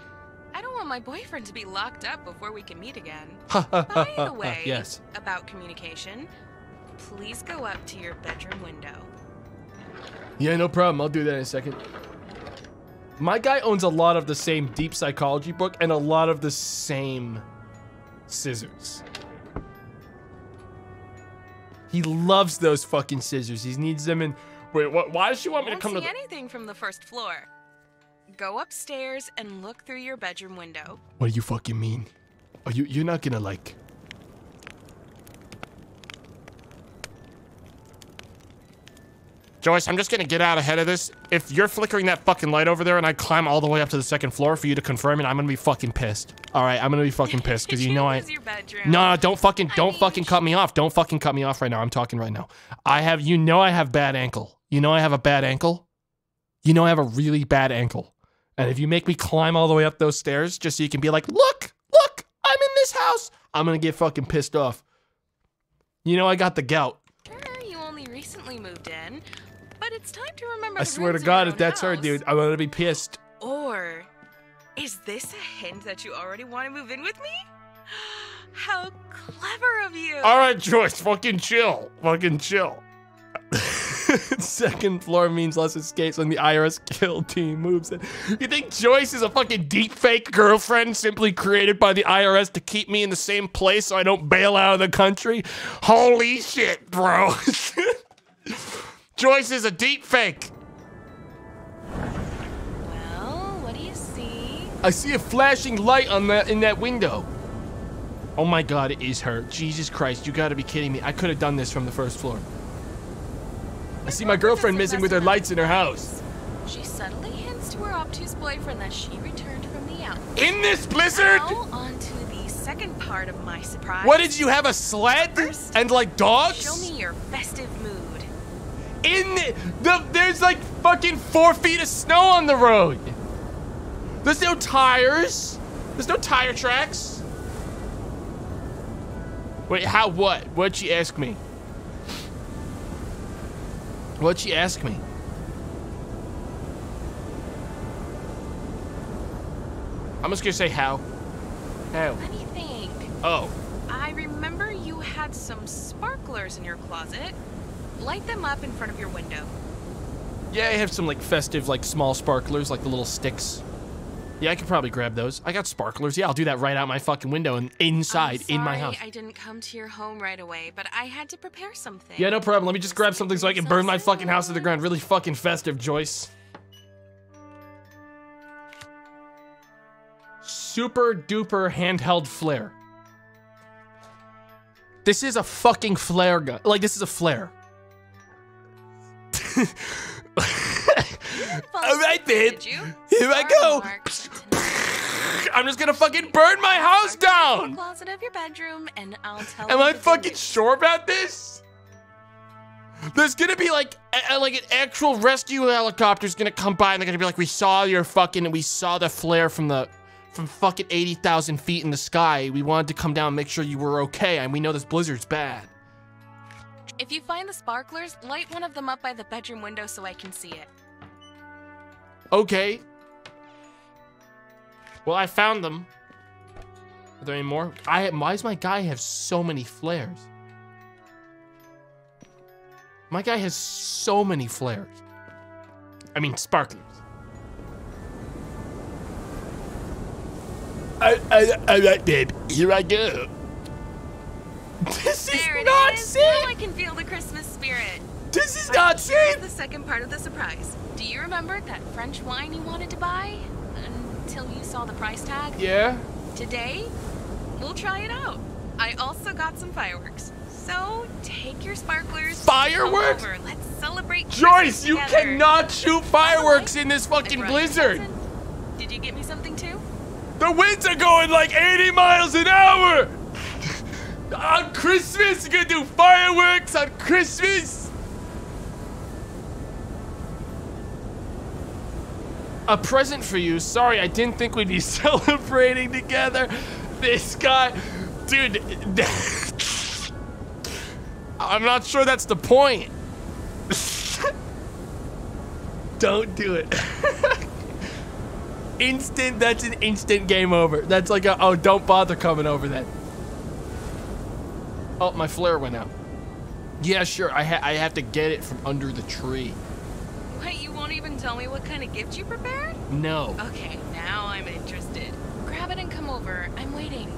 I don't want my boyfriend to be locked up before we can meet again. By the way, yes. about communication, please go up to your bedroom window. Yeah, no problem. I'll do that in a second. My guy owns a lot of the same deep psychology book and a lot of the same scissors. He loves those fucking scissors. He needs them in. Wait, what? Why does she want me to come see to? The... anything from the first floor. Go upstairs and look through your bedroom window. What do you fucking mean? Are you? You're not gonna like? Joyce, I'm just gonna get out ahead of this. If you're flickering that fucking light over there and I climb all the way up to the second floor for you to confirm it, I'm gonna be fucking pissed. All right, I'm gonna be fucking pissed because you know I. No, no, don't fucking, don't mean, fucking cut me off. Don't fucking cut me off right now. I'm talking right now. I have, you know, I have bad ankle. You know, I have a bad ankle. You know, I have a really bad ankle. And if you make me climb all the way up those stairs just so you can be like, look, look, I'm in this house, I'm gonna get fucking pissed off. You know, I got the gout. Sure, you only recently moved in, it's time to remember. I swear to God, if that's her, dude, I'm gonna be pissed. Or is this a hint that you already want to move in with me? How clever of you! All right, Joyce, fucking chill. Fucking chill. Second floor means less escapes when the IRS kill team moves in. You think Joyce is a fucking deep fake girlfriend simply created by the IRS to keep me in the same place so I don't bail out of the country? Holy shit, bro. Joyce is a deep fake. Well, what do you see? I see a flashing light on that in that window. Oh my god, it is her. Jesus Christ, you gotta be kidding me. I could have done this from the first floor. I see my girlfriend missing with her lights in her house. She subtly hints to her obtuse boyfriend that she returned from the Alps. In this blizzard? Now, on to the second part of my surprise. What did you have a sled First, and like dogs? Show me your festive mood. In the, the there's like fucking four feet of snow on the road. There's no tires. There's no tire tracks. Wait, how? What? What'd she ask me? What'd she ask me? I'm just gonna say how. How? Let me think. Oh. I remember you had some sparklers in your closet. Light them up in front of your window. Yeah, I have some like festive, like small sparklers, like the little sticks. Yeah, I could probably grab those. I got sparklers. Yeah, I'll do that right out my fucking window and inside I'm in my sorry house. I didn't come to your home right away, but I had to prepare something. Yeah, no problem. Let me just grab something so I can burn my fucking house to the ground. Really fucking festive, Joyce. Super duper handheld flare. This is a fucking flare gun. Like, this is a flare. All right, you? Here I go. Mark, but tonight- I'm just gonna fucking burn my house down. Closet of your bedroom, and I'll tell Am I fucking sure about this? There's gonna be like, a, like an actual rescue helicopter's gonna come by and they're gonna be like, we saw your fucking, we saw the flare from the, from fucking 80,000 feet in the sky. We wanted to come down and make sure you were okay, and we know this blizzard's bad. If you find the sparklers, light one of them up by the bedroom window so I can see it. Okay. Well, I found them. Are there any more? I why does my guy have so many flares? My guy has so many flares. I mean, sparklers. I, I, I all right, babe. Here I go. This is not is. safe. Now I can feel the Christmas spirit. This is not here's safe. the second part of the surprise. Do you remember that French wine you wanted to buy? Until you saw the price tag? Yeah. Today, we'll try it out. I also got some fireworks. So take your sparklers. Fireworks? Over. Let's celebrate. Joyce, you cannot shoot fireworks in this fucking brought you a blizzard. Did you get me something too? The winds are going like 80 miles an hour! On Christmas, you're gonna do fireworks on Christmas! A present for you. Sorry, I didn't think we'd be celebrating together. This guy. Dude. I'm not sure that's the point. Don't do it. instant that's an instant game over that's like a oh don't bother coming over then oh my flare went out yeah sure i, ha- I have to get it from under the tree Wait, you won't even tell me what kind of gift you prepared? no Okay, now I'm interested. Grab it and come over. I'm waiting.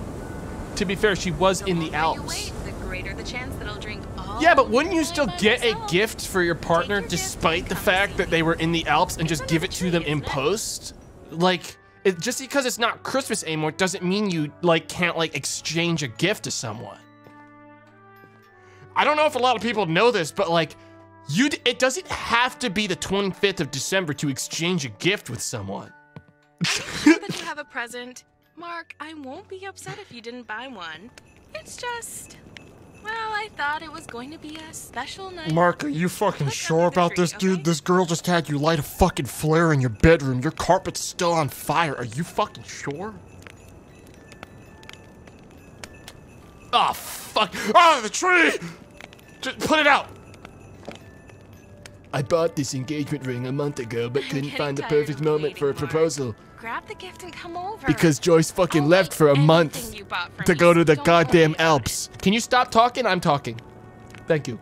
to be fair she was in the alps wait, the greater the chance that I'll drink all yeah but wouldn't you still get a gift for your partner your despite the fact that they were in the alps and just give it the to them in it? post like it, just because it's not christmas anymore doesn't mean you like can't like exchange a gift to someone I don't know if a lot of people know this, but like, you d- it doesn't have to be the 25th of December to exchange a gift with someone. Now that you have a present, Mark, I won't be upset if you didn't buy one. It's just, well, I thought it was going to be a special night. Mark, are you fucking Look sure under the about this, tree, dude? okay? This girl just had you light a fucking flare in your bedroom. Your carpet's still on fire. Are you fucking sure? Oh, fuck. Ah, the tree! Just put it out! I bought this engagement ring a month ago, but I'm couldn't find the perfect moment for a waiting, Mark. proposal. Grab the gift and come over. Because Joyce fucking I'll left for a month you bought for to go to the goddamn it. Alps. Can you stop talking? I'm talking. Thank you.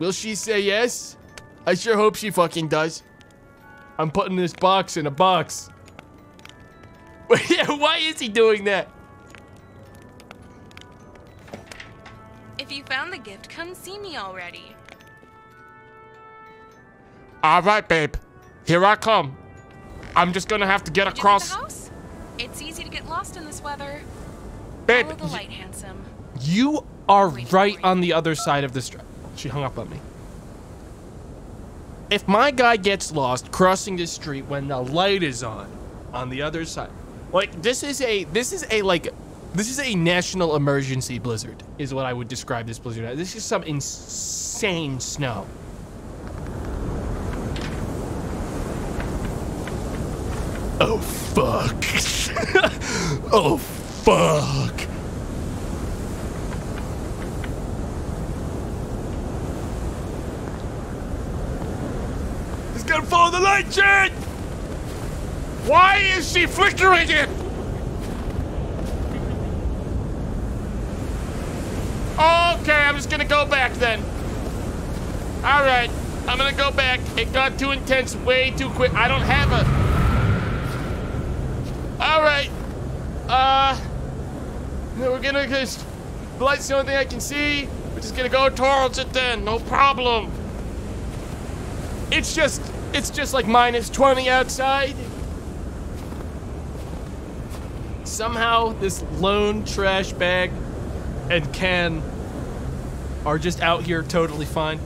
Will she say yes? I sure hope she fucking does. I'm putting this box in a box. yeah, why is he doing that? If you found the gift, come see me already. All right, babe. Here I come. I'm just gonna have to get Did you across. the house? It's easy to get lost in this weather. Babe, Follow the light, handsome. you are Wait right on the other side of the street. She hung up on me. if my guy gets lost crossing the street when the light is on, on the other side, like this is a this is a like this is a national emergency blizzard, is what I would describe this blizzard as. This is some insane snow. Oh fuck. oh fuck. He's gonna follow the light, Jet! Why is she flickering it? Okay, I'm just gonna go back then. Alright, I'm gonna go back. It got too intense way too quick. I don't have a... Alright. Uh... We're gonna just... The light's the only thing I can see. We're just gonna go towards it then. No problem. It's just... It's just like minus 20 outside. Somehow, this lone trash bag and can are just out here totally fine.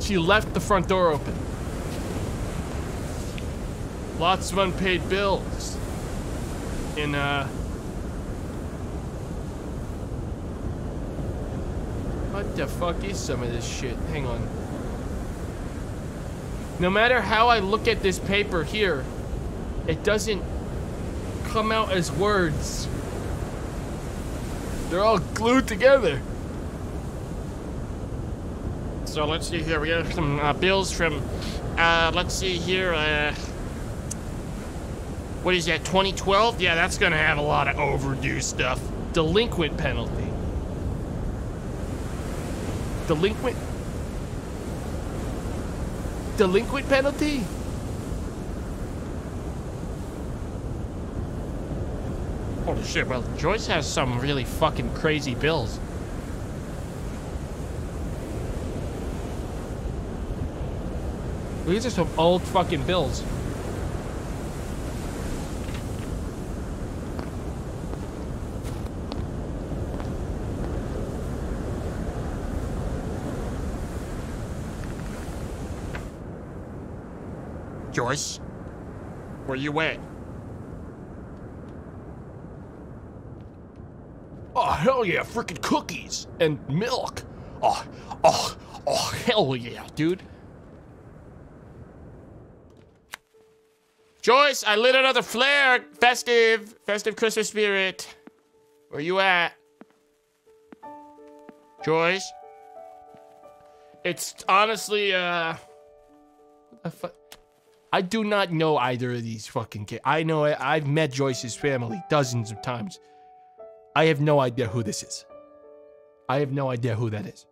She left the front door open. Lots of unpaid bills. In, uh... What the fuck is some of this shit? Hang on. No matter how I look at this paper here, it doesn't come out as words. They're all glued together. So let's see here. We have some uh, bills from, uh, let's see here. Uh, what is that, 2012? Yeah, that's gonna have a lot of overdue stuff. Delinquent penalty. Delinquent? Delinquent penalty? Holy shit, well, Joyce has some really fucking crazy bills. These are some old fucking bills. Joyce, where you at? Oh, hell yeah, freaking cookies and milk. Oh, oh, oh, hell yeah, dude. Joyce, I lit another flare. Festive, festive Christmas spirit. Where you at? Joyce? It's honestly, uh... I do not know either of these fucking kids. I know I, I've met Joyce's family dozens of times. I have no idea who this is. I have no idea who that is.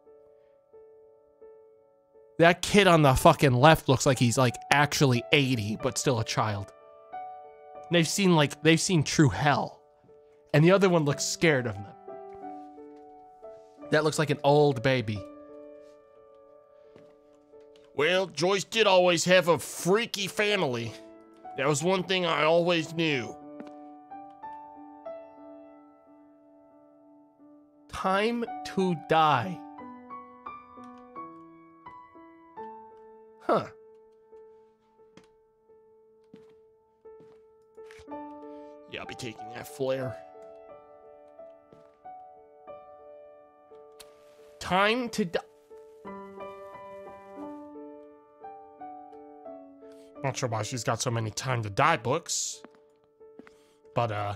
That kid on the fucking left looks like he's like actually 80, but still a child. They've seen like, they've seen true hell. And the other one looks scared of them. That looks like an old baby. Well, Joyce did always have a freaky family. That was one thing I always knew. Time to die. Huh. Yeah, I'll be taking that flare. Time to die. Not sure why she's got so many time to die books. But, uh...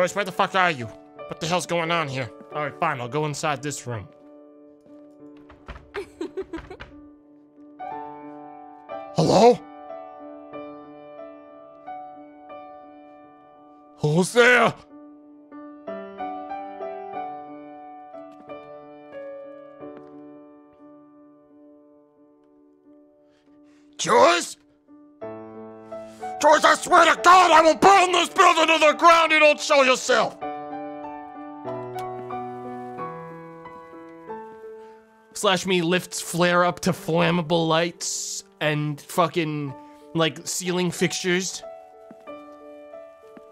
Joyce, where the fuck are you? What the hell's going on here? Alright, fine, I'll go inside this room. Hello? Who's there? God, I will burn this building to the ground. You don't show yourself. Slash me lifts flare up to flammable lights and fucking like ceiling fixtures.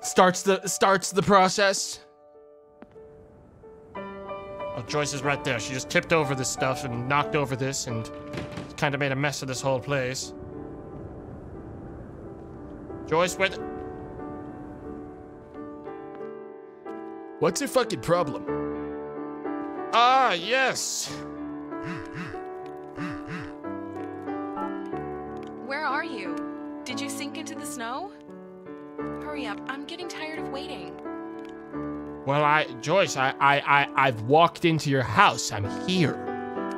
Starts the starts the process. Oh, Joyce is right there. She just tipped over this stuff and knocked over this and kind of made a mess of this whole place. Joyce, where the- What's your fucking problem? Ah, yes. Where are you? Did you sink into the snow? Hurry up, I'm getting tired of waiting. Well, I, Joyce, I, I, I, I've walked into your house. I'm here.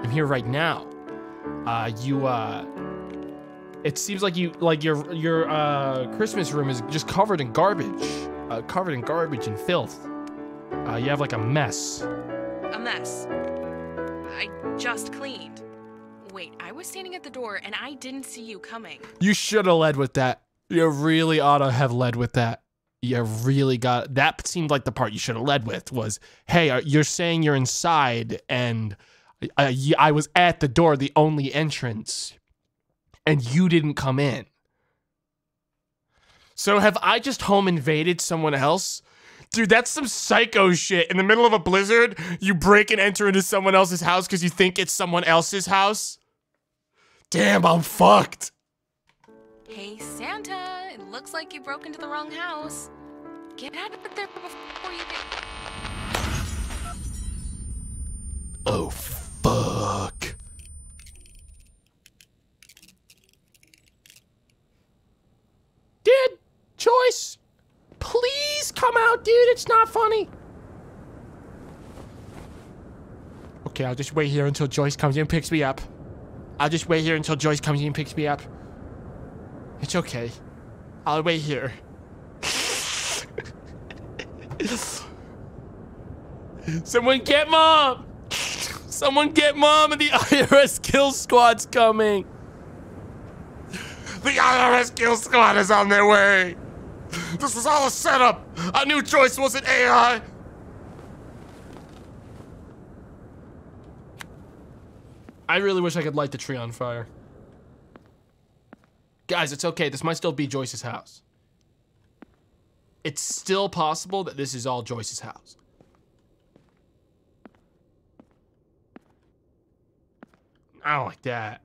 I'm here right now. Uh, you, uh, it seems like you, like your, your, uh, Christmas room is just covered in garbage. Uh, covered in garbage and filth. Uh, you have like a mess. A mess. I just cleaned. Wait, I was standing at the door and I didn't see you coming. You should have led with that. You really ought to have led with that. You really got that seemed like the part you should have led with was, hey, uh, you're saying you're inside and I, y- I was at the door, the only entrance, and you didn't come in. So have I just home invaded someone else? Dude, that's some psycho shit. In the middle of a blizzard, you break and enter into someone else's house because you think it's someone else's house? Damn, I'm fucked. Hey, Santa, it looks like you broke into the wrong house. Get out of there before you get. Oh, fuck. Dude, Joyce, please come out, dude. It's not funny. Okay, I'll just wait here until Joyce comes in and picks me up. I'll just wait here until Joyce comes in and picks me up. It's okay. I'll wait here. Someone get mom! Someone get mom and the IRS kill squad's coming! The IRS kill squad is on their way! This was all a setup! I knew Joyce wasn't AI! I really wish I could light the tree on fire. Guys, it's okay. This might still be Joyce's house. It's still possible that this is all Joyce's house. I don't like that.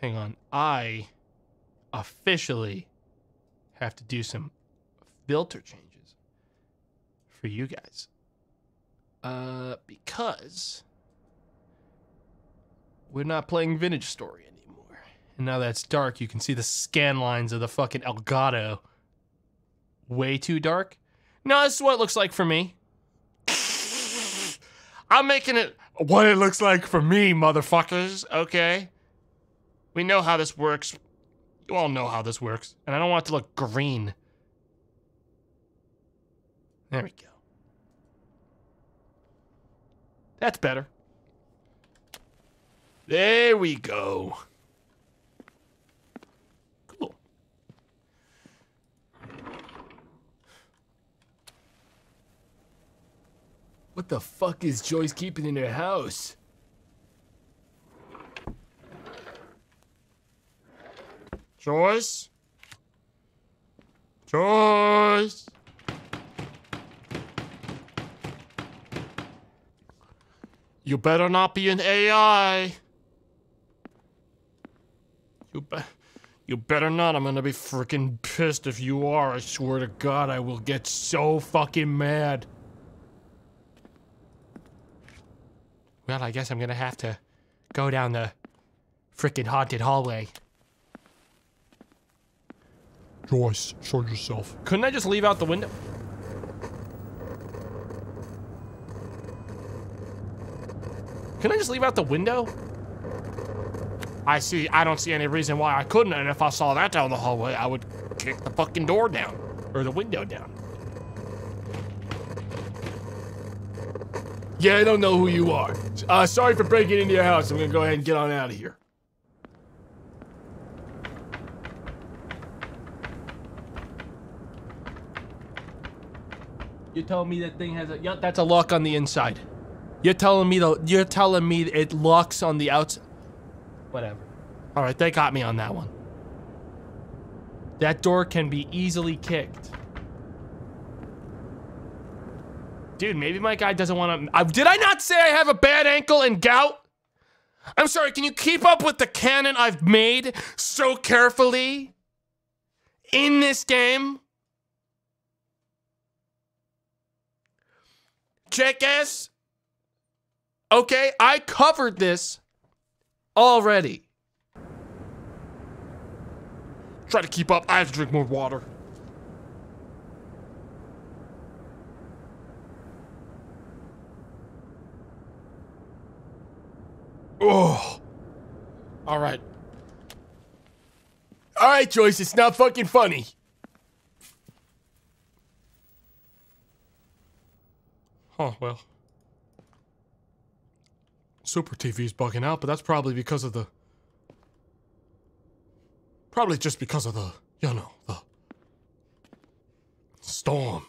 Hang on. I officially have to do some filter changes for you guys. Uh, because we're not playing Vintage Story anymore. And now that it's dark, you can see the scan lines of the fucking Elgato. Way too dark? No, this is what it looks like for me. I'm making it what it looks like for me, motherfuckers, okay? We know how this works. You all know how this works. And I don't want it to look green. There we go. That's better. There we go. Cool. What the fuck is Joyce keeping in her house? Joyce? Joyce? You better not be an AI. You be you better not. I'm gonna be freaking pissed if you are. I swear to God, I will get so fucking mad. Well, I guess I'm gonna have to go down the freaking haunted hallway. Joyce, show yourself. Couldn't I just leave out the window? Can I just leave out the window? I see, I don't see any reason why I couldn't, and if I saw that down the hallway, I would kick the fucking door down. Or the window down. Yeah, I don't know who you are. Uh, sorry for breaking into your house. I'm gonna go ahead and get on out of here. You're telling me that thing has a yeah, that's a lock on the inside. You're telling me the you're telling me it locks on the outside. Whatever. All right, they got me on that one. That door can be easily kicked. Dude, maybe my guy doesn't want to. Uh, did I not say I have a bad ankle and gout? I'm sorry, can you keep up with the canon I've made so carefully in this game? Jackass? Okay, I covered this already. Try to keep up. I have to drink more water. Oh. All right. All right, Joyce, it's not fucking funny. Oh, well. Super TV's bugging out, but that's probably because of the. Probably just because of the, you know, the storm.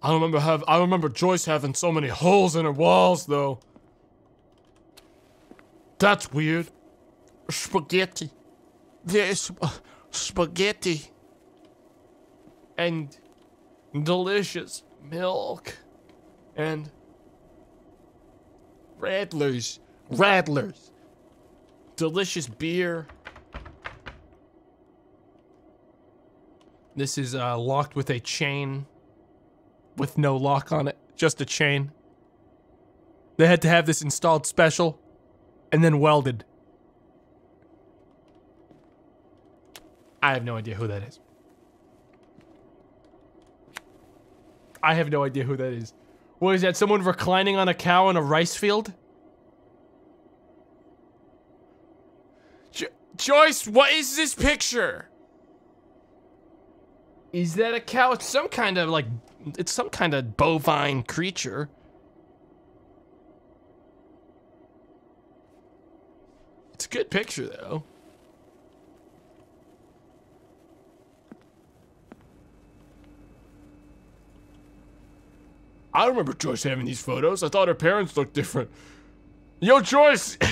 I remember have I remember Joyce having so many holes in her walls though. That's weird. Spaghetti. There's spaghetti. And delicious milk. And Radlers. Radlers. Delicious beer. This is uh, locked with a chain with no lock on it, just a chain. They had to have this installed special and then welded. I have no idea who that is. I have no idea who that is. What is that? Someone reclining on a cow in a rice field? Jo Joyce, what is this picture? Is that a cow? It's some kind of like, it's some kind of bovine creature. It's a good picture, though. I remember Joyce having these photos. I thought her parents looked different. Yo, Joyce!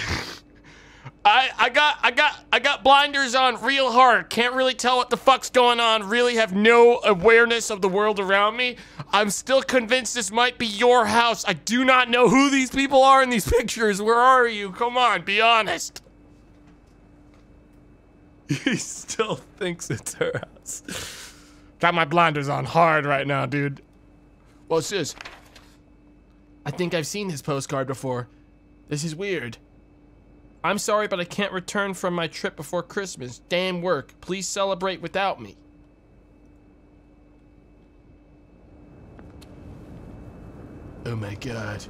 I I got I got I got blinders on real hard. Can't really tell what the fuck's going on. Really have no awareness of the world around me. I'm still convinced this might be your house. I do not know who these people are in these pictures. Where are you? Come on, be honest. He still thinks it's her house. Got my blinders on hard right now, dude. What's this? I think I've seen this postcard before. This is weird. I'm sorry, but I can't return from my trip before Christmas. Damn work. Please celebrate without me. Oh my god.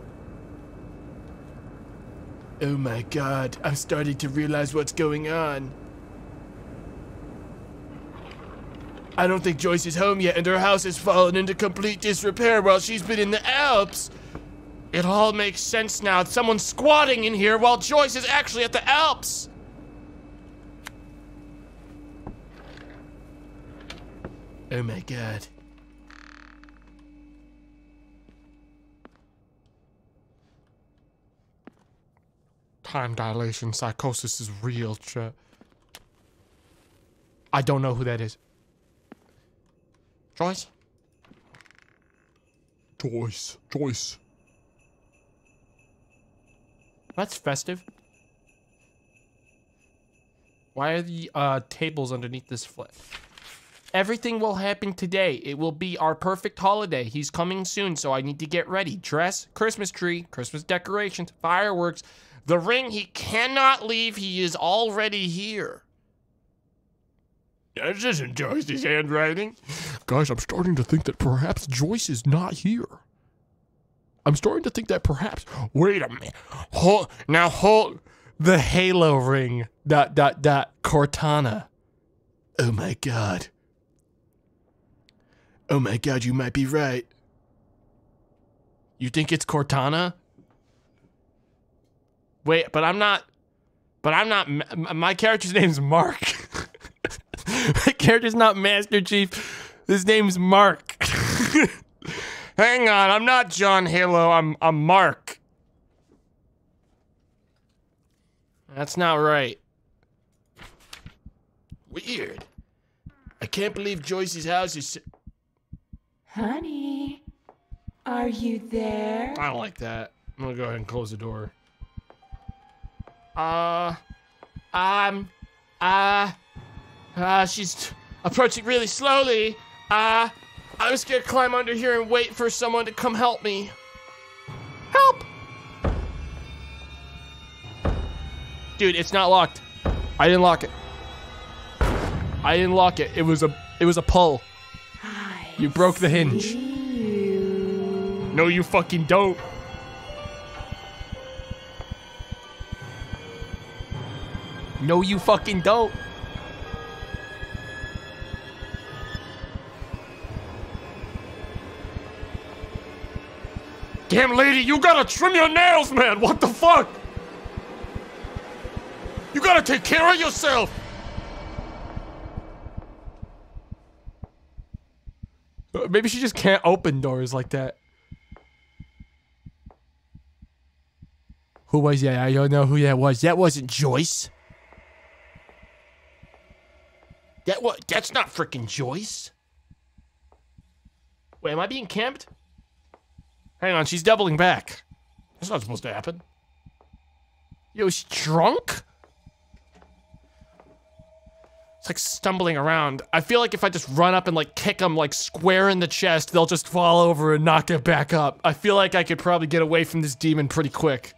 Oh my god. I'm starting to realize what's going on. I don't think Joyce is home yet, and her house has fallen into complete disrepair while she's been in the Alps. It all makes sense now. Someone's squatting in here while Joyce is actually at the Alps. Oh my god. Time dilation psychosis is real. I don't know who that is. Joyce? Joyce. Joyce. That's festive. Why are the uh, tables underneath this flip? Everything will happen today. It will be our perfect holiday. He's coming soon, so I need to get ready. Dress, Christmas tree, Christmas decorations, fireworks. The ring, he cannot leave. He is already here. This isn't Joyce's handwriting. Guys, I'm starting to think that perhaps Joyce is not here. I'm starting to think that perhaps. Wait a minute. Hold now. Hold the Halo ring. Dot dot dot. Cortana. Oh my god. Oh my god, you might be right. You think it's Cortana? Wait, but I'm not. But I'm not. My character's name's Mark. my character's not Master Chief. His name's Mark. Hang on, I'm not John Halo, I'm I'm Mark. That's not right. Weird. I can't believe Joyce's house is. Honey, are you there? I don't like that. I'm gonna go ahead and close the door. Uh, um, uh, uh, she's approaching really slowly. Uh, I was gonna climb under here and wait for someone to come help me. Help! Dude, it's not locked. I didn't lock it. I didn't lock it. It was a it was a pull. I You broke the hinge. you. No, you fucking don't. No, you fucking don't. Damn, lady, you gotta trim your nails, man. What the fuck? You gotta take care of yourself. Uh, Maybe she just can't open doors like that. Who was that? I don't know who that was. That wasn't Joyce. That what? That's not freaking Joyce. Wait, am I being camped? Hang on, she's doubling back. That's not supposed to happen. Yo, is she drunk? It's like stumbling around. I feel like if I just run up and like kick them like square in the chest, they'll just fall over and not get back up. I feel like I could probably get away from this demon pretty quick.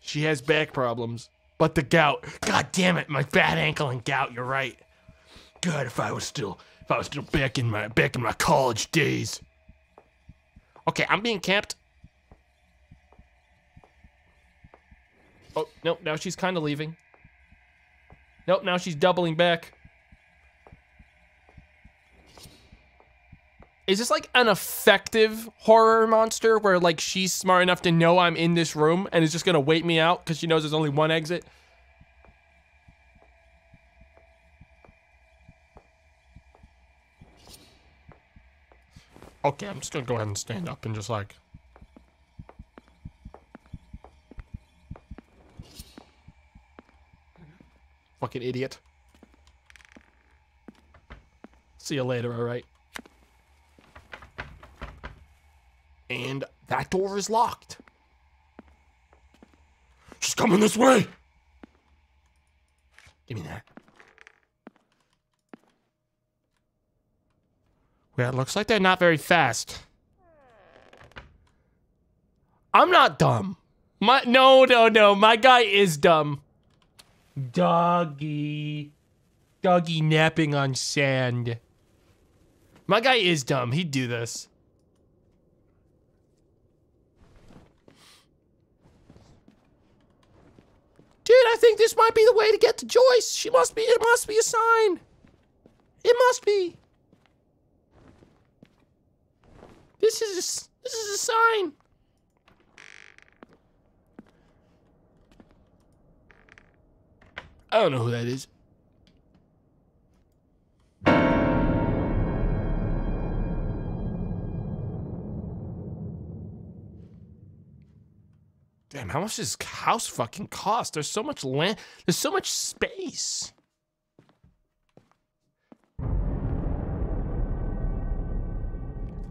She has back problems. But the gout. God damn it, my bad ankle and gout, you're right. God, if I was still if I was still back in my back in my college days. Okay, I'm being camped. Oh, nope, now she's kind of leaving. Nope, now she's doubling back. Is this like an effective horror monster where like she's smart enough to know I'm in this room and is just gonna wait me out because she knows there's only one exit? Okay, I'm just gonna go ahead and stand up and just like. Fucking idiot. See you later, alright? And that door is locked. She's coming this way! Give me that. It looks like they're not very fast. I'm not dumb. My no, no, no. My guy is dumb. Doggy. Doggy napping on sand. My guy is dumb. He'd do this. Dude, I think this might be the way to get to Joyce. She must be, it must be a sign. It must be. This is a, this is a sign. I don't know who that is. Damn, how much does this house fucking cost? There's so much land. There's so much space.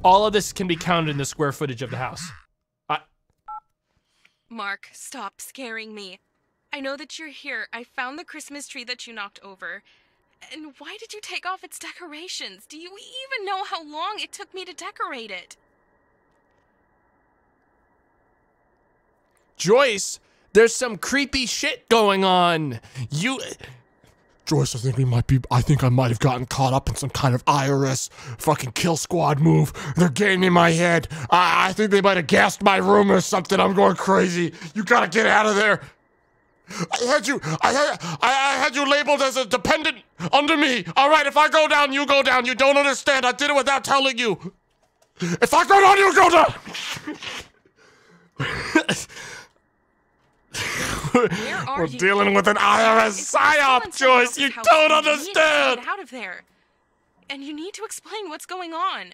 All of this can be counted in the square footage of the house. I, Mark, stop scaring me. I know that you're here. I found the Christmas tree that you knocked over. And why did you take off its decorations? Do you even know how long it took me to decorate it? Joyce, there's some creepy shit going on. You. Joyce, I think we might be. I think I might have gotten caught up in some kind of IRS fucking kill squad move. They're getting in my head. I, I think they might have gassed my room or something. I'm going crazy. You gotta get out of there. I had you. I had. I, I had you labeled as a dependent under me. All right, if I go down, you go down. You don't understand. I did it without telling you. If I go down, you go down. We're you? dealing with an IRS If there's someone psyop, Joyce. You don't you need to understand. Get out of there. And you need to explain what's going on.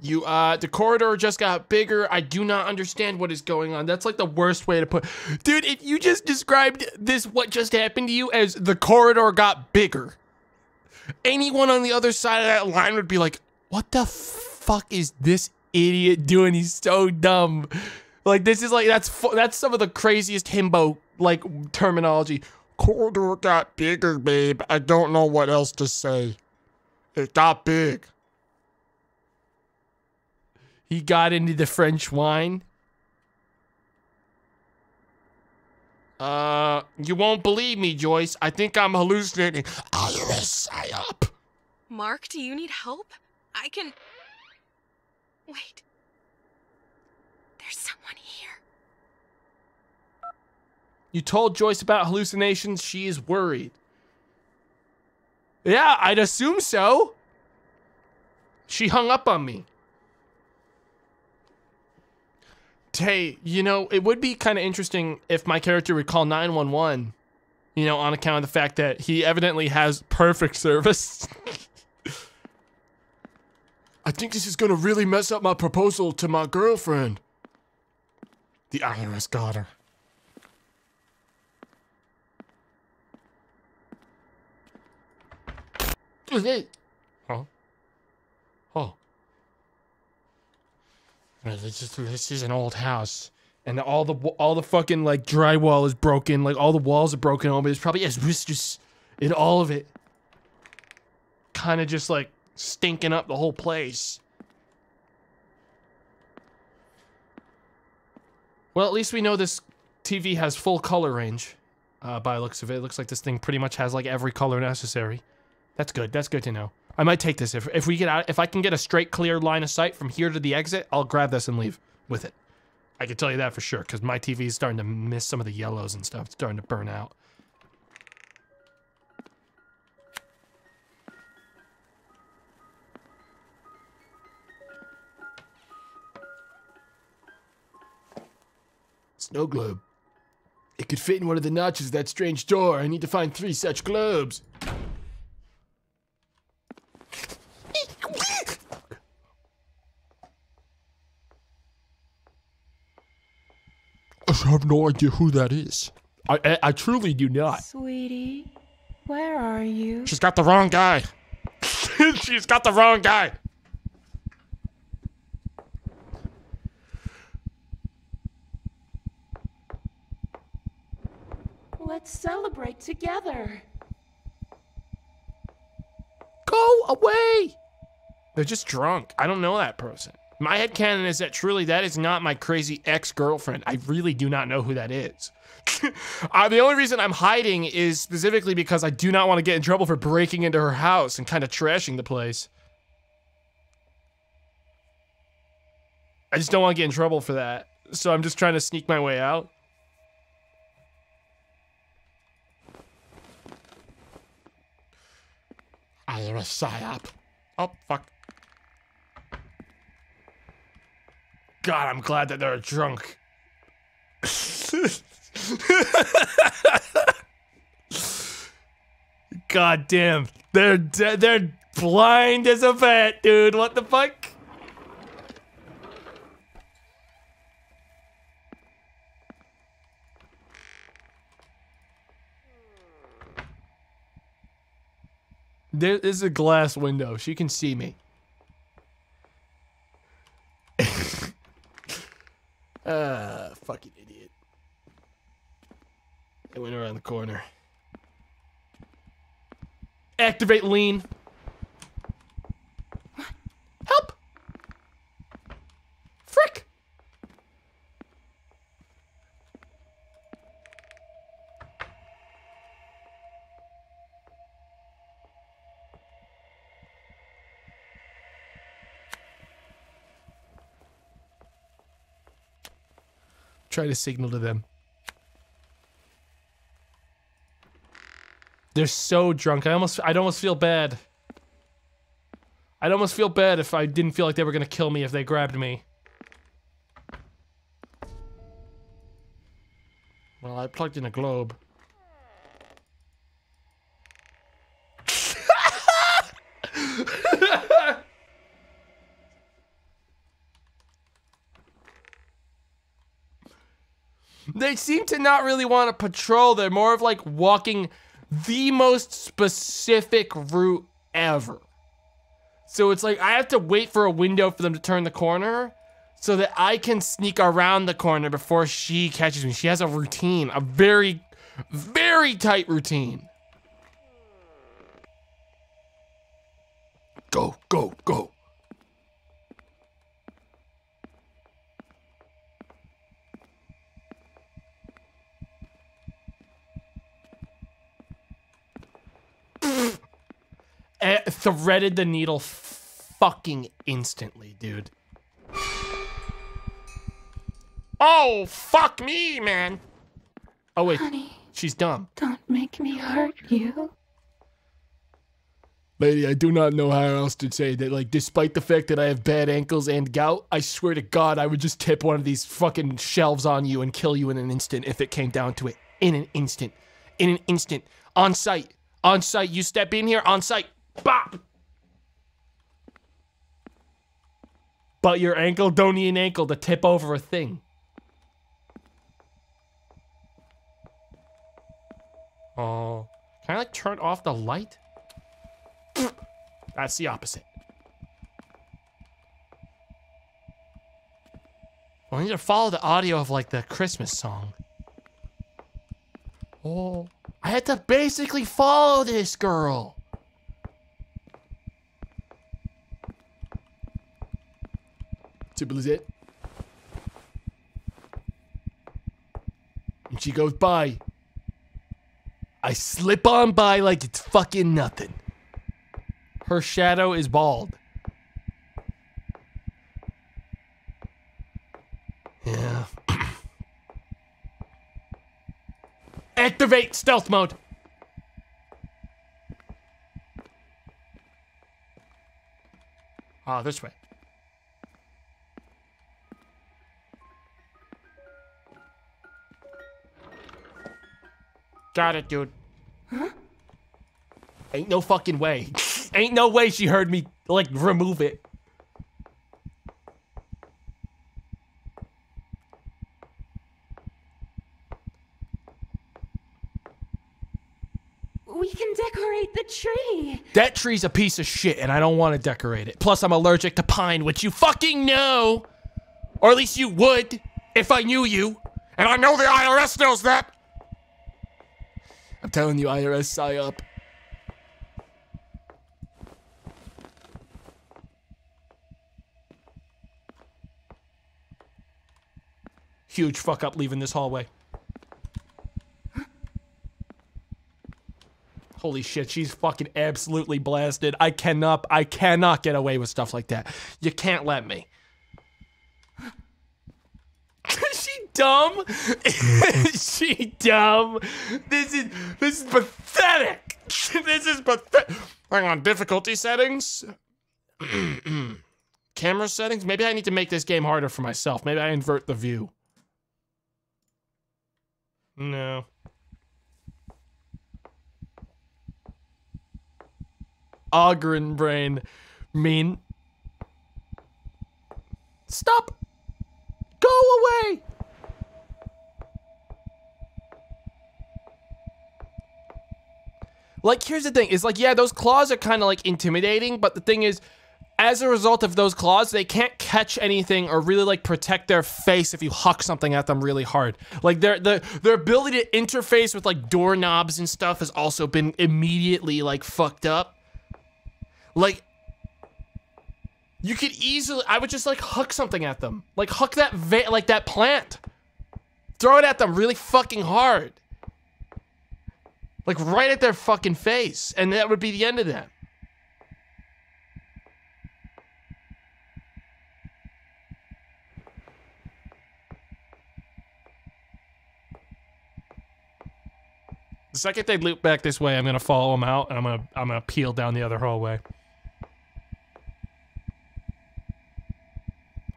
You uh the corridor just got bigger. I do not understand what is going on. That's like the worst way to put Dude, if you just described this what just happened to you as the corridor got bigger. Anyone on the other side of that line would be like, "What the fuck is this idiot doing? He's so dumb." Like this is like that's that's some of the craziest himbo like terminology. Corridor got bigger, babe. I don't know what else to say. It got big. He got into the French wine. Uh, you won't believe me, Joyce. I think I'm hallucinating. Iris, I up. Mark, do you need help? I can. Wait. There's someone here. You told Joyce about hallucinations. She is worried. Yeah, I'd assume so. She hung up on me. Hey, you know, it would be kind of interesting if my character would call 911, you know, on account of the fact that he evidently has perfect service. I think this is to really mess up my proposal to my girlfriend. The IRS got her. Huh? Oh. This is, this is an old house, and all the all the fucking like drywall is broken. Like all the walls are broken over. There's probably asbestos in all of it. Kind of just like stinking up the whole place. Well, at least we know this TV has full color range. Uh, by looks of it, it looks like this thing pretty much has like every color necessary. That's good. That's good to know. I might take this if if we get out. If I can get a straight, clear line of sight from here to the exit, I'll grab this and leave with it. I can tell you that for sure because my TV is starting to miss some of the yellows and stuff. It's starting to burn out. Snow globe. It could fit in one of the notches of that strange door. I need to find three such globes. I have no idea who that is. I, I, I truly do not. Sweetie, where are you? She's got the wrong guy. She's got the wrong guy. Let's celebrate together. Go away. They're just drunk. I don't know that person. My head headcanon is that truly that is not my crazy ex girlfriend. I really do not know who that is. uh, the only reason I'm hiding is specifically because I do not want to get in trouble for breaking into her house and kind of trashing the place. I just don't want to get in trouble for that. So I'm just trying to sneak my way out. I am a psyop. Oh, fuck. God, I'm glad that they're drunk. God damn. They're they're blind as a bat, dude. What the fuck? There is a glass window. She can see me. Ah, fucking idiot. I went around the corner. Activate lean. Try to signal to them. They're so drunk. I almost I'd almost feel bad. I'd almost feel bad if I didn't feel like they were gonna kill me if they grabbed me. Well, I plugged in a globe. They seem to not really want to patrol. They're more of like walking the most specific route ever. So it's like I have to wait for a window for them to turn the corner so that I can sneak around the corner before she catches me. She has a routine, a very, very tight routine. Go, go, go. Eh, threaded the needle fucking instantly, dude. Oh, fuck me, man. Oh, wait. Honey, She's dumb. don't make me hurt you. Lady, I do not know how else to say that. Like, despite the fact that I have bad ankles and gout, I swear to God, I would just tip one of these fucking shelves on you and kill you in an instant if it came down to it. In an instant. In an instant. On site. On site. You step in here, on site. Bop! But your ankle don't need an ankle to tip over a thing. Oh. Can I, like, turn off the light? That's the opposite. I need to follow the audio of like the Christmas song. Oh, I had to basically follow this girl. Simple as it. And she goes by. I slip on by like it's fucking nothing. Her shadow is bald. Yeah. Activate stealth mode. Ah, this way. Got it, dude. Huh? Ain't no fucking way. Ain't no way she heard me, like, remove it. We can decorate the tree. That tree's a piece of shit, and I don't want to decorate it. Plus, I'm allergic to pine, which you fucking know. Or at least you would, if I knew you. And I know the IRS knows that. I'm telling you, IRS, sigh up. Huge fuck up leaving this hallway. Holy shit, she's fucking absolutely blasted. I cannot, I cannot get away with stuff like that. You can't let me. Is she dumb? Is she dumb? This is, this is pathetic. this is pathetic. Hang on, difficulty settings? Camera settings? Maybe I need to make this game harder for myself. Maybe I invert the view. No. Ogren brain. Mean. Stop! Go away! Like, here's the thing. Is like, yeah, those claws are kind of like intimidating, but the thing is, as a result of those claws, they can't catch anything or really like protect their face if you huck something at them really hard. Like their their their ability to interface with like doorknobs and stuff has also been immediately like fucked up. Like you could easily I would just like huck something at them. Like huck that like that plant. Throw it at them really fucking hard. Like right at their fucking face and that would be the end of that. The second they loop back this way, I'm gonna follow them out, and I'm gonna I'm gonna peel down the other hallway.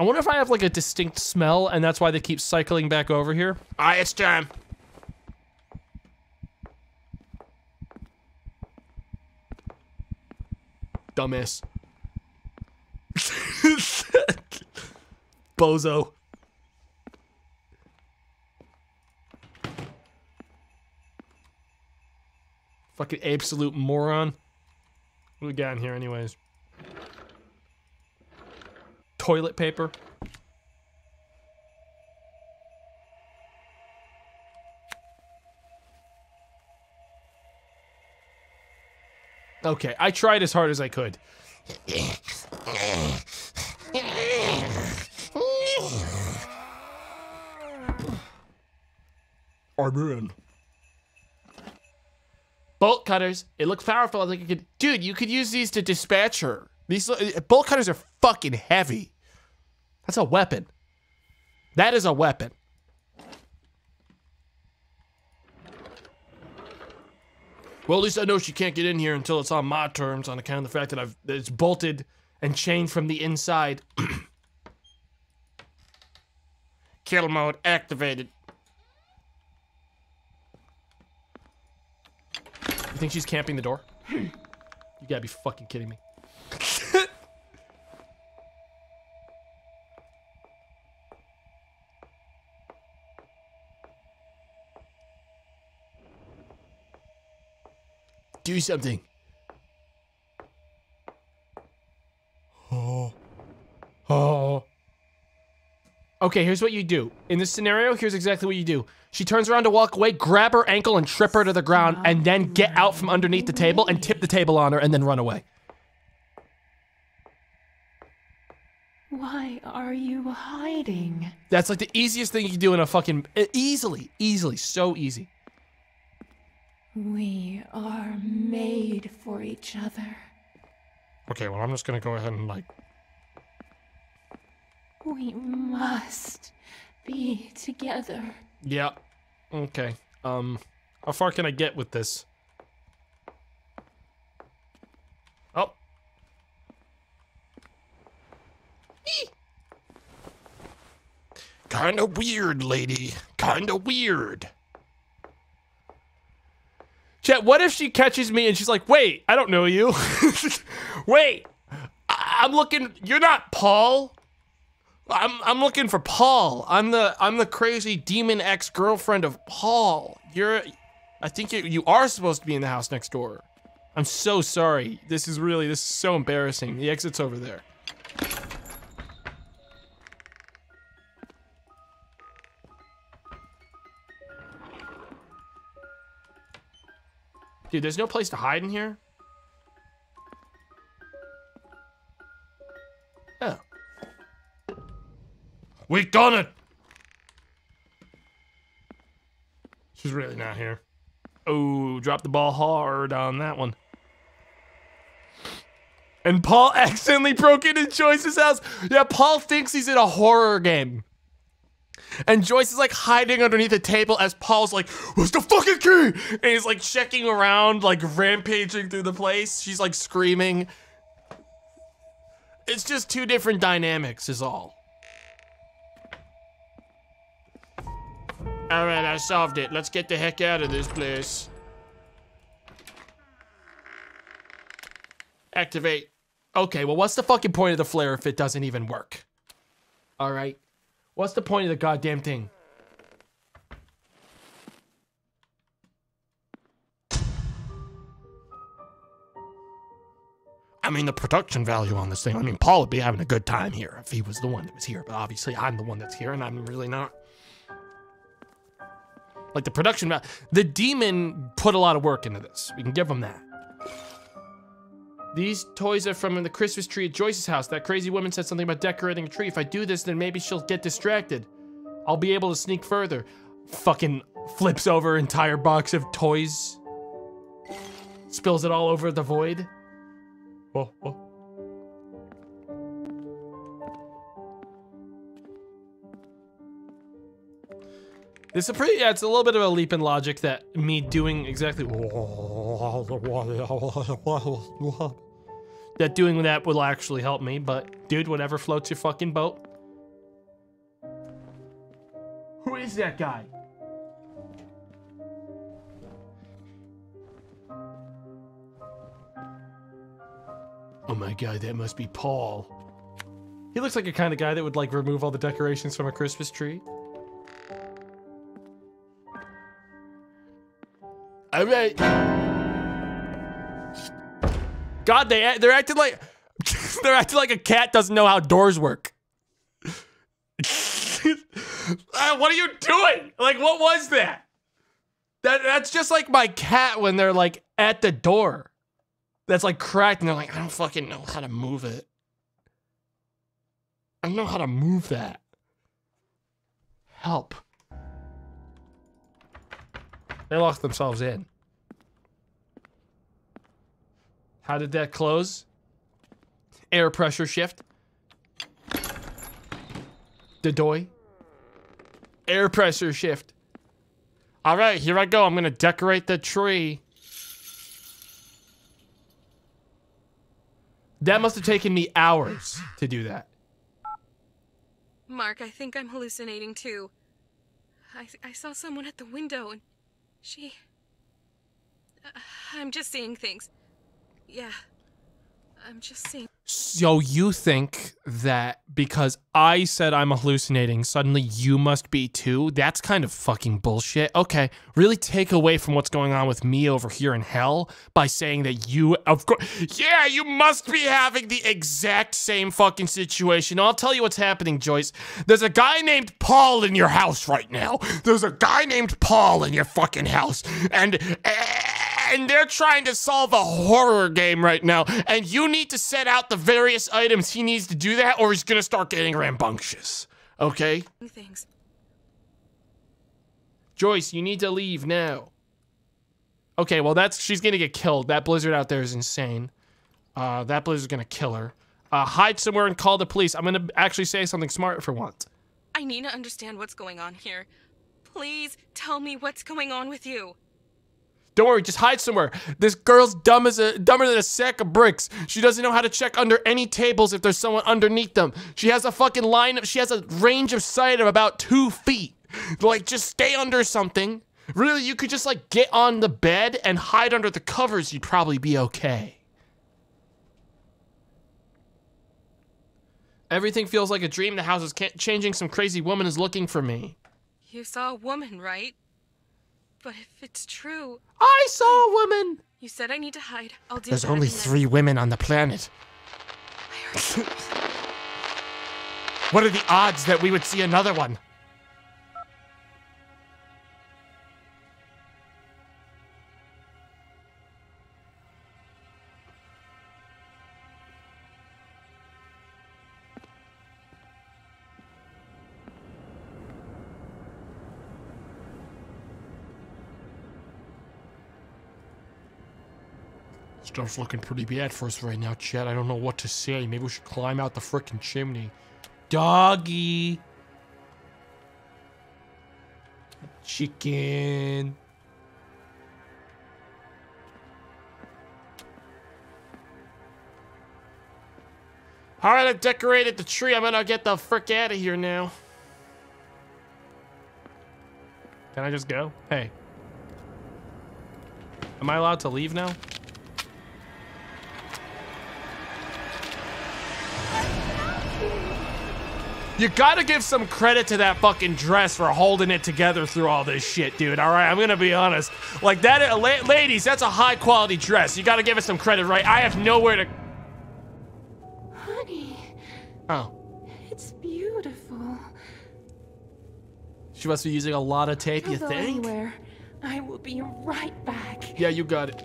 I wonder if I have like a distinct smell and that's why they keep cycling back over here. All right, it's time. Dumbass. Bozo. Fucking absolute moron. What do we got in here anyways? Toilet paper. Okay, I tried as hard as I could. I'm in. Bolt cutters. It looks powerful. I think you could, dude. You could use these to dispatch her. These bolt cutters are fucking heavy. That's a weapon. That is a weapon. Well, at least I know she can't get in here until it's on my terms, on account of the fact that I've that it's bolted and chained from the inside. Kill mode activated. You think she's camping the door? you gotta be fucking kidding me. Do something. Oh. Oh. Okay, here's what you do. In this scenario, here's exactly what you do. She turns around to walk away, grab her ankle and trip her to the ground, and then get out from underneath the table and tip the table on her and then run away. Why are you hiding? That's like the easiest thing you can do in a fucking easily, easily, so easy. We are made for each other. Okay, well, I'm just gonna go ahead and like. We must be together. Yeah. Okay. Um, how far can I get with this? Oh. Kinda weird, lady. Kinda weird. Chet, what if she catches me and she's like, wait, I don't know you. wait, I- I'm looking, you're not Paul. I'm I'm looking for Paul. I'm the I'm the crazy demon ex girlfriend of Paul. You're, I think you you are supposed to be in the house next door. I'm so sorry. This is really this is so embarrassing. The exit's over there. Dude, there's no place to hide in here. Oh. We done it! She's really not here. Oh, drop the ball hard on that one. And Paul accidentally broke into Joyce's house. Yeah, Paul thinks he's in a horror game. And Joyce is like hiding underneath a table as Paul's like, What's the fucking key? And he's like checking around, like rampaging through the place. She's like screaming. It's just two different dynamics, is all. Alright, I solved it. Let's get the heck out of this place. Activate. Okay, well, what's the fucking point of the flare if it doesn't even work? Alright. What's the point of the goddamn thing? I mean, the production value on this thing. I mean, Paul would be having a good time here if he was the one that was here, but obviously I'm the one that's here and I'm really not. Like the production value. The demon put a lot of work into this. We can give him that. These toys are from the Christmas tree at Joyce's house. That crazy woman said something about decorating a tree. If I do this, then maybe she'll get distracted. I'll be able to sneak further. Fucking flips over entire box of toys. Spills it all over the void. Oh, oh. This is a pretty, yeah, it's a little bit of a leap in logic that me doing exactly that doing that will actually help me, but dude, whatever floats your fucking boat. Who is that guy? Oh my god, that must be Paul. He looks like a kind of guy that would like remove all the decorations from a Christmas tree. All right. god, they they're acting like they're acting like a cat doesn't know how doors work. Uh, what are you doing? Like, what was that? That that's just like my cat when they're like at the door. That's like cracked, and they're like, I don't fucking know how to move it. I don't know how to move that. Help. They locked themselves in. How did that close? Air pressure shift. The doy. Air pressure shift. All right, here I go. I'm going to decorate the tree. That must have taken me hours to do that. Mark, I think I'm hallucinating too. I, I saw someone at the window and she. Uh, I'm just seeing things. Yeah. I'm just seeing. So you think that because I said I'm hallucinating, suddenly you must be too? That's kind of fucking bullshit. Okay, really take away from what's going on with me over here in hell by saying that you, of course, yeah, you must be having the exact same fucking situation. I'll tell you what's happening, Joyce. There's a guy named Paul in your house right now. There's a guy named Paul in your fucking house, and. Eh, and they're trying to solve a horror game right now, and you need to set out the various items he needs to do that, or he's gonna start getting rambunctious. Okay? things. Joyce, you need to leave now. Okay, well that's she's gonna get killed. That blizzard out there is insane. Uh, that blizzard's gonna kill her. Uh, hide somewhere and call the police. I'm gonna actually say something smart for once. I need to understand what's going on here. Please tell me what's going on with you. Don't worry, just hide somewhere. This girl's dumb as a dumber than a sack of bricks. She doesn't know how to check under any tables if there's someone underneath them. She has a fucking line of she has a range of sight of about two feet. Like just stay under something. Really, you could just like get on the bed and hide under the covers, you'd probably be okay. Everything feels like a dream. The house is changing. Some crazy woman is looking for me. You saw a woman, right? But if it's true, I saw a woman. you said I need to hide. I'll do There's that only and then- three women on the planet. I heard What are the odds that we would see another one? Stuff's looking pretty bad for us right now, Chad. I don't know what to say. Maybe we should climb out the frickin' chimney. Doggy. Chicken. All right, I decorated the tree. I'm gonna get the frick out of here now. Can I just go? Hey. Am I allowed to leave now? You gotta give some credit to that fucking dress for holding it together through all this shit, dude. All right, I'm gonna be honest. Like that, uh, la- ladies, that's a high quality dress. You gotta give it some credit, right? I have nowhere to. Honey, Oh, it's beautiful. she must be using a lot of tape. You Don't think? anywhere. I will be right back. Yeah, you got it.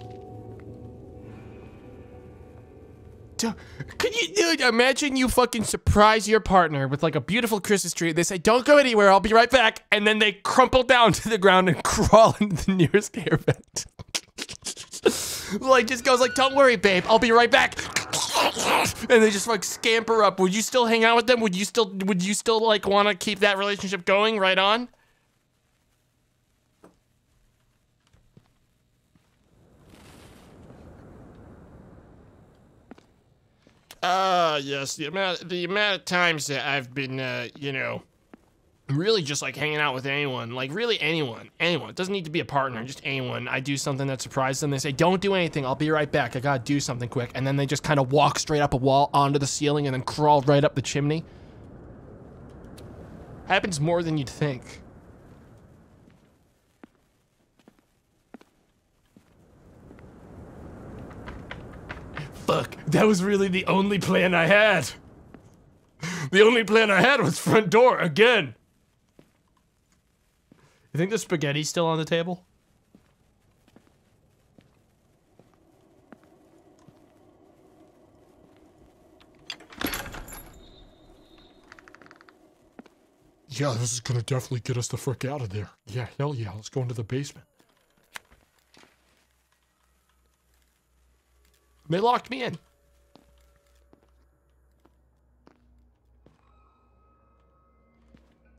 Could you, dude, imagine you fucking surprise your partner with like a beautiful Christmas tree. They say, "Don't go anywhere. I'll be right back," and then they crumple down to the ground and crawl into the nearest air vent. like just goes like, "Don't worry, babe. I'll be right back." and they just like scamper up. Would you still hang out with them? Would you still would you still like want to keep that relationship going right on? Uh, yes, the amount the amount of times that I've been, uh, you know, really just like hanging out with anyone, like really anyone, anyone. It doesn't need to be a partner, just anyone. I do something that surprises them. They say, "Don't do anything. I'll be right back. I gotta do something quick," and then they just kind of walk straight up a wall onto the ceiling and then crawl right up the chimney. Happens more than you'd think. Look, that was really the only plan I had. The only plan I had was front door again. You think the spaghetti's still on the table? Yeah, this is gonna definitely get us the frick out of there. Yeah, hell yeah, let's go into the basement. They locked me in.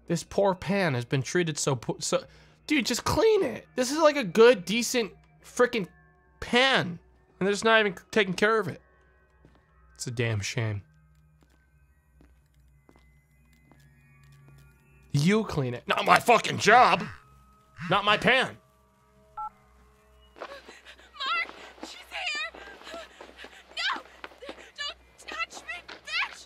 This poor pan has been treated so so. Dude, just clean it. This is like a good, decent, freaking pan, and they're just not even taking care of it. It's a damn shame. You clean it. Not my fucking job. Not my pan. Mark, she's here. No, don't touch me, bitch.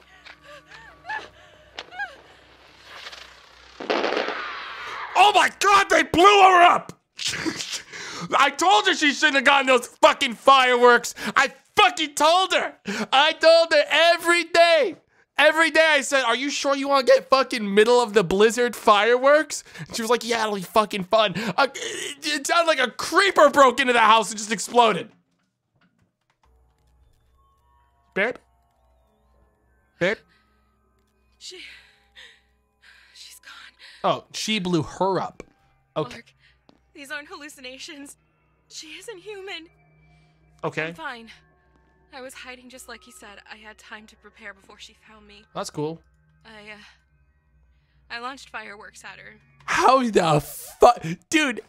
Oh my god, they blew her up! I told her she shouldn't have gotten those fucking fireworks. I fucking told her. I told her every day. Every day I said, Are you sure you want to get fucking middle of the blizzard fireworks? And she was like, Yeah, it'll be fucking fun. Uh, it, it sounded like a creeper broke into the house and just exploded. Babe? Babe? She. Oh, she blew her up. Okay. Mark, these aren't hallucinations. She isn't human. Okay. I'm fine. I was hiding just like he said. I had time to prepare before she found me. That's cool. I, uh, I launched fireworks at her. How the fuck, dude?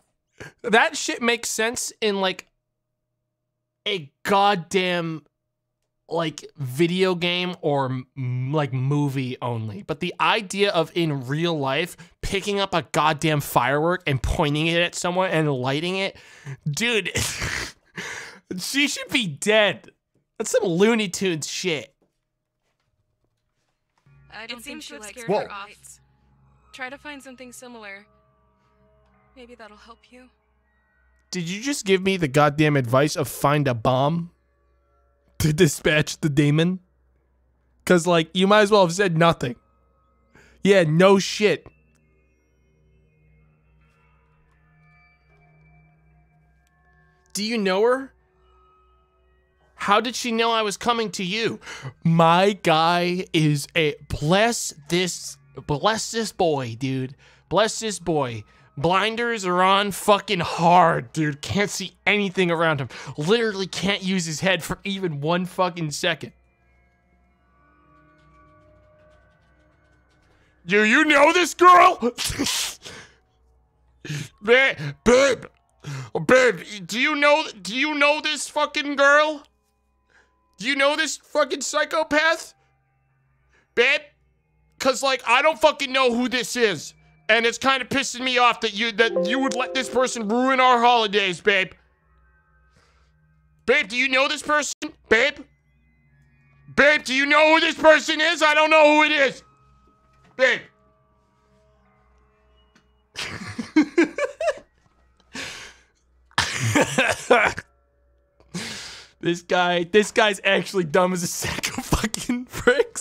That shit makes sense in like a goddamn like video game or m- like movie only. But the idea of in real life picking up a goddamn firework and pointing it at someone and lighting it, dude, she should be dead. That's some Looney Tunes shit. I don't It seems she to have likes scared Whoa. her off. Try to find something similar. Maybe that'll help you. Did you just give me the goddamn advice of find a bomb to dispatch the demon? Cause like you might as well have said nothing. Yeah, no shit. Do you know her? How did she know I was coming to you? My guy is a bless this bless this boy, dude. Bless this boy. Blinders are on fucking hard, dude. Can't see anything around him. Literally can't use his head for even one fucking second. Do you know this girl? babe, babe, babe, do you know do you know this fucking girl? Do you know this fucking psychopath? Babe? Cause like I don't fucking know who this is. And it's kind of pissing me off that you that you would let this person ruin our holidays, babe. Babe, do you know this person? Babe? Babe, do you know who this person is? I don't know who it is. Babe. this guy, this guy's actually dumb as a sack of fucking bricks.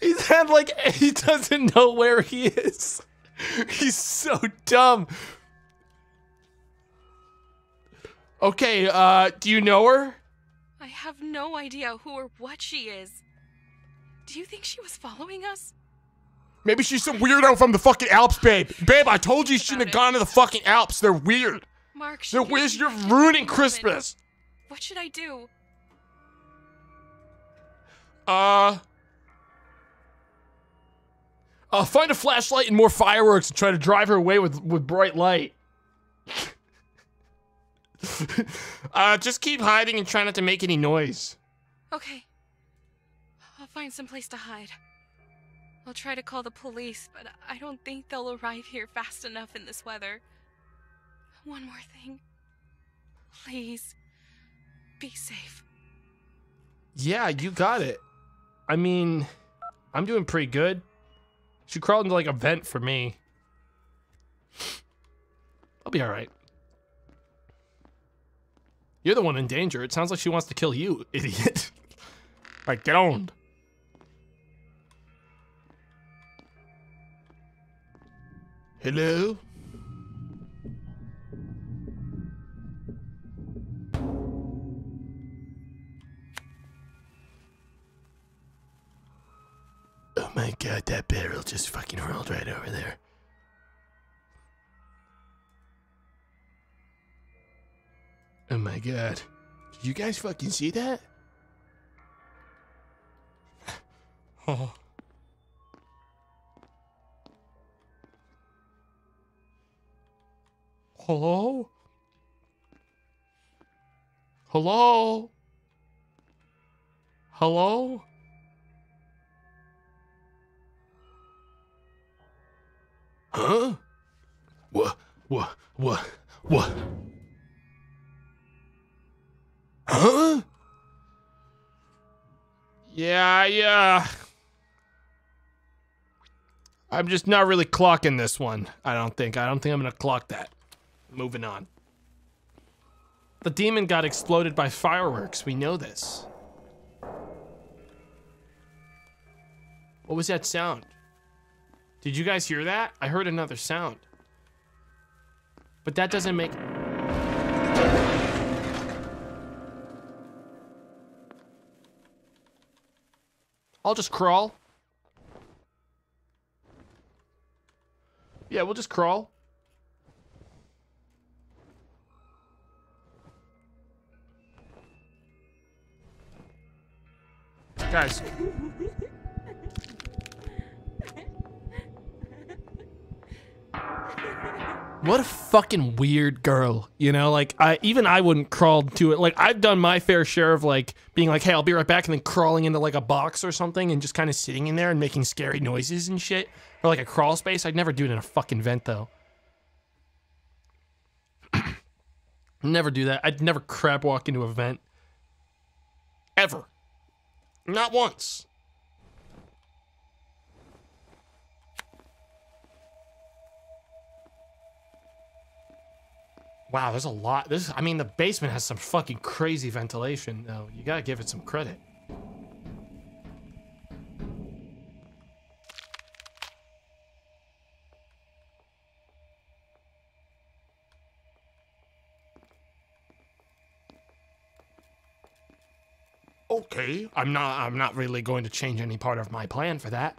He's had like he doesn't know where he is. He's so dumb. Okay, uh, do you know her? I have no idea who or what she is. Do you think she was following us? Maybe she's some weirdo from the fucking Alps, babe. Babe, I told you she shouldn't have gone to the fucking Alps. They're weird. Mark, They're weird. You're ruining. Christmas. What should I do? Uh. Uh, find a flashlight and more fireworks and try to drive her away with, with bright light. uh, just keep hiding and try not to make any noise. Okay. I'll find some place to hide. I'll try to call the police, but I don't think they'll arrive here fast enough in this weather. One more thing. Please, be safe. Yeah, you got it. I mean, I'm doing pretty good. She crawled into like a vent for me. I'll be all right. You're the one in danger. It sounds like she wants to kill you, idiot. like, get on. Hello? God, uh, that barrel just fucking rolled right over there. Oh my god. Did you guys fucking see that? oh. Hello? Hello? Hello? Huh? What? What? What? What? Huh? Yeah, yeah. I'm just not really clocking this one. I don't think. I don't think I'm gonna clock that. Moving on. The demon got exploded by fireworks. We know this. What was that sound? Did you guys hear that? I heard another sound. But that doesn't make... I'll just crawl. Yeah, we'll just crawl. Guys. What a fucking weird girl, you know? Like, I even I wouldn't crawl to it. Like, I've done my fair share of like being like, "Hey, I'll be right back," and then crawling into like a box or something, and just kind of sitting in there and making scary noises and shit, or like a crawl space. I'd never do it in a fucking vent though. never do that. I'd never crab walk into a vent. Ever. Not once. Wow, there's a lot. This, I mean, the basement has some fucking crazy ventilation, though. You gotta give it some credit. Okay, I'm not. I'm not really going to change any part of my plan for that.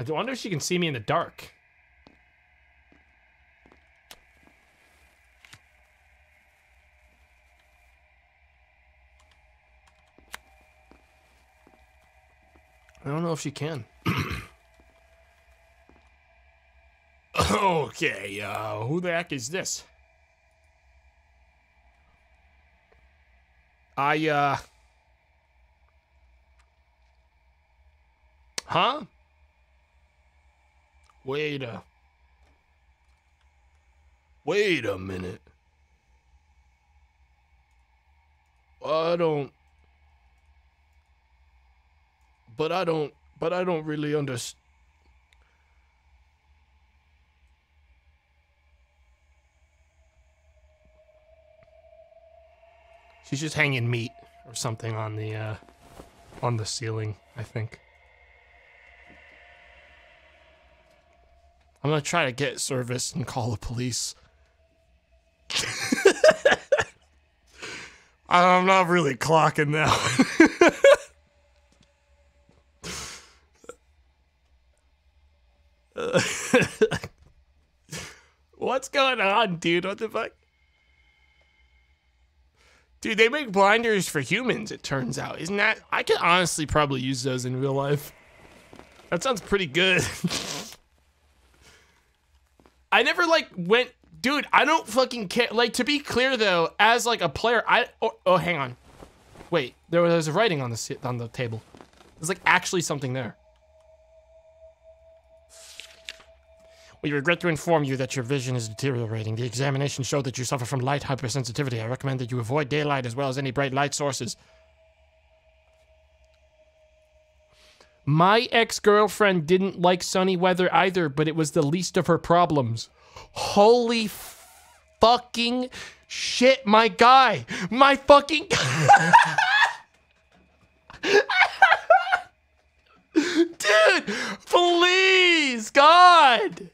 I wonder if she can see me in the dark. I don't know if she can. okay, uh, who the heck is this? I, uh... Huh? Wait a... Wait a minute. I don't... But I don't... But I don't really understand. She's just hanging meat or something on the uh, on the ceiling, I think. I'm gonna try to get service and call the police. I'm not really clocking now. What's going on, dude? What the fuck? Dude, they make blinders for humans, it turns out. Isn't that? I could honestly probably use those in real life. That sounds pretty good. I never, like, went... Dude, I don't fucking care. Like, to be clear, though, as, like, a player, I... Oh, oh hang on. Wait, there was a writing on the, on the table. There's, like, actually something there. We regret to inform you that your vision is deteriorating. The examination showed that you suffer from light hypersensitivity. I recommend that you avoid daylight as well as any bright light sources. My ex-girlfriend didn't like sunny weather either, but it was the least of her problems. Holy fucking shit, my guy. My fucking. Dude, please, God.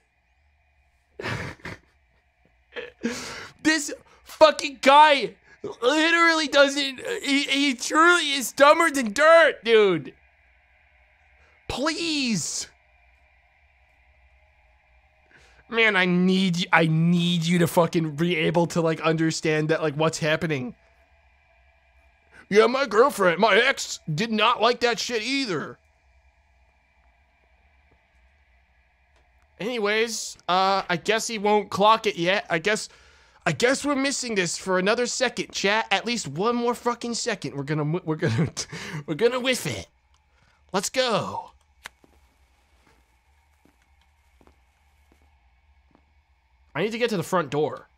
this fucking guy literally doesn't. He, he truly is dumber than dirt, dude. Please. Man, I need you. I need you to fucking be able to like understand that like what's happening. Yeah, my girlfriend, my ex, did not like that shit either. Anyways, uh, I guess he won't clock it yet. I guess, I guess we're missing this for another second, chat. At least one more fucking second. We're gonna, we're gonna, we're gonna whiff it. Let's go. I need to get to the front door,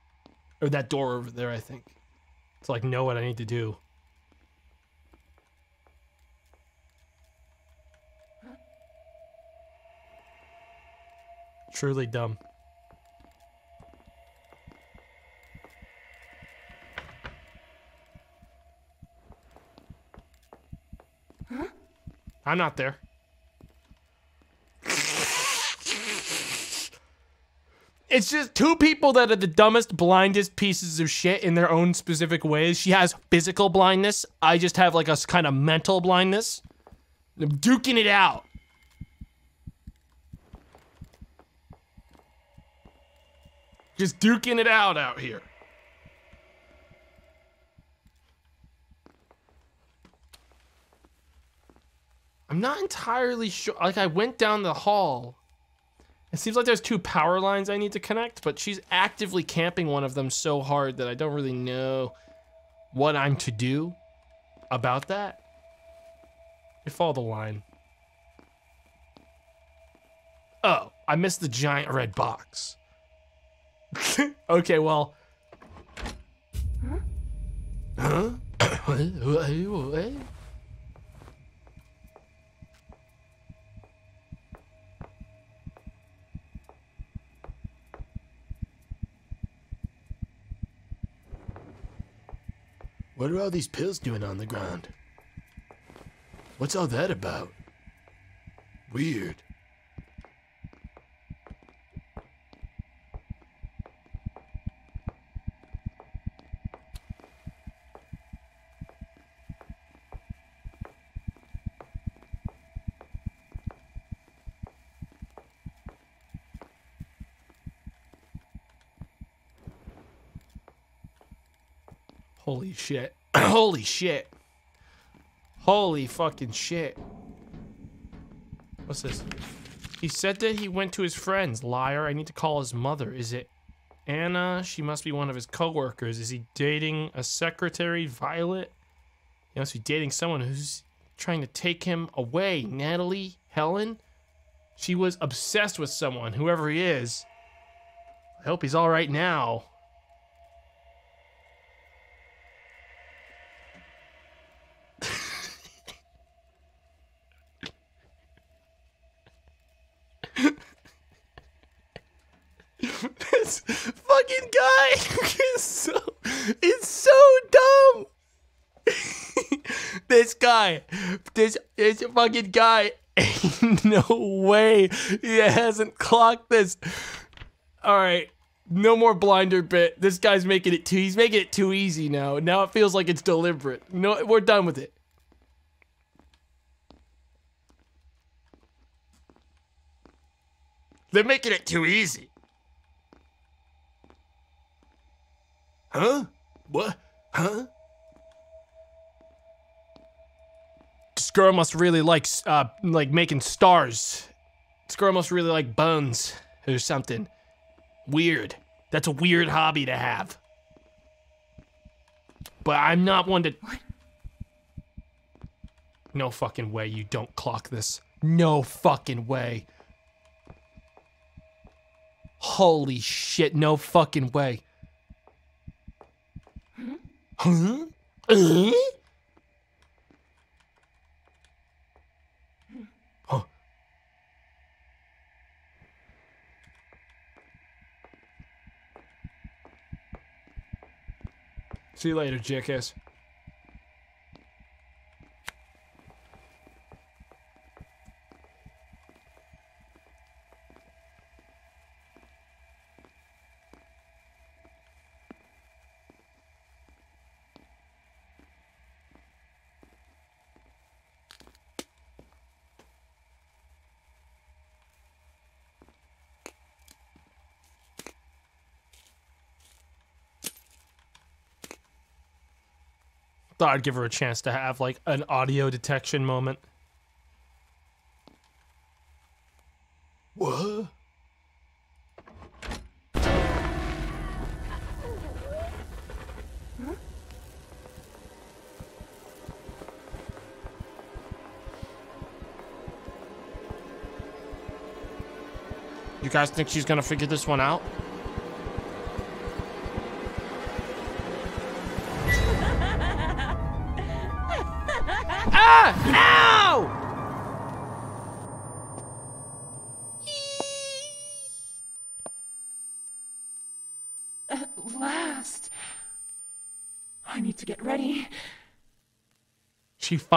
or that door over there. I think to like know what I need to do. Truly dumb. I'm not there. It's just two people that are the dumbest, blindest pieces of shit in their own specific ways. She has physical blindness. I just have like a kind of mental blindness. I'm duking it out. Just duking it out out here. I'm not entirely sure. Like, I went down the hall. It seems like there's two power lines I need to connect, but she's actively camping one of them so hard that I don't really know what I'm to do about that. I follow the line. Oh, I missed the giant red box. okay, well. Huh? Huh? what? Are all these pills doing on the ground? What's all that about? Weird. Holy shit. Holy shit. Holy fucking shit. What's this? He said that he went to his friends. Liar. I need to call his mother. Is it Anna? She must be one of his coworkers. Is he dating a secretary, Violet? He must be dating someone who's trying to take him away. Natalie? Helen? She was obsessed with someone, whoever he is. I hope he's alright now. this fucking guy is so it's so dumb. this guy, this this fucking guy, ain't no way he hasn't clocked this. All right, no more blinder bit. This guy's making it too. He's making it too easy now. Now it feels like it's deliberate. No, we're done with it. They're making it too easy. Huh? What? Huh? Girl must really like uh like making stars. This girl must really like bones or something. Weird. That's a weird hobby to have. But I'm not one to What? No fucking way you don't clock this. No fucking way. Holy shit, no fucking way. Huh? Uh? Huh. See you later, jackass. Thought I'd give her a chance to have like an audio detection moment. What? You guys think she's gonna figure this one out?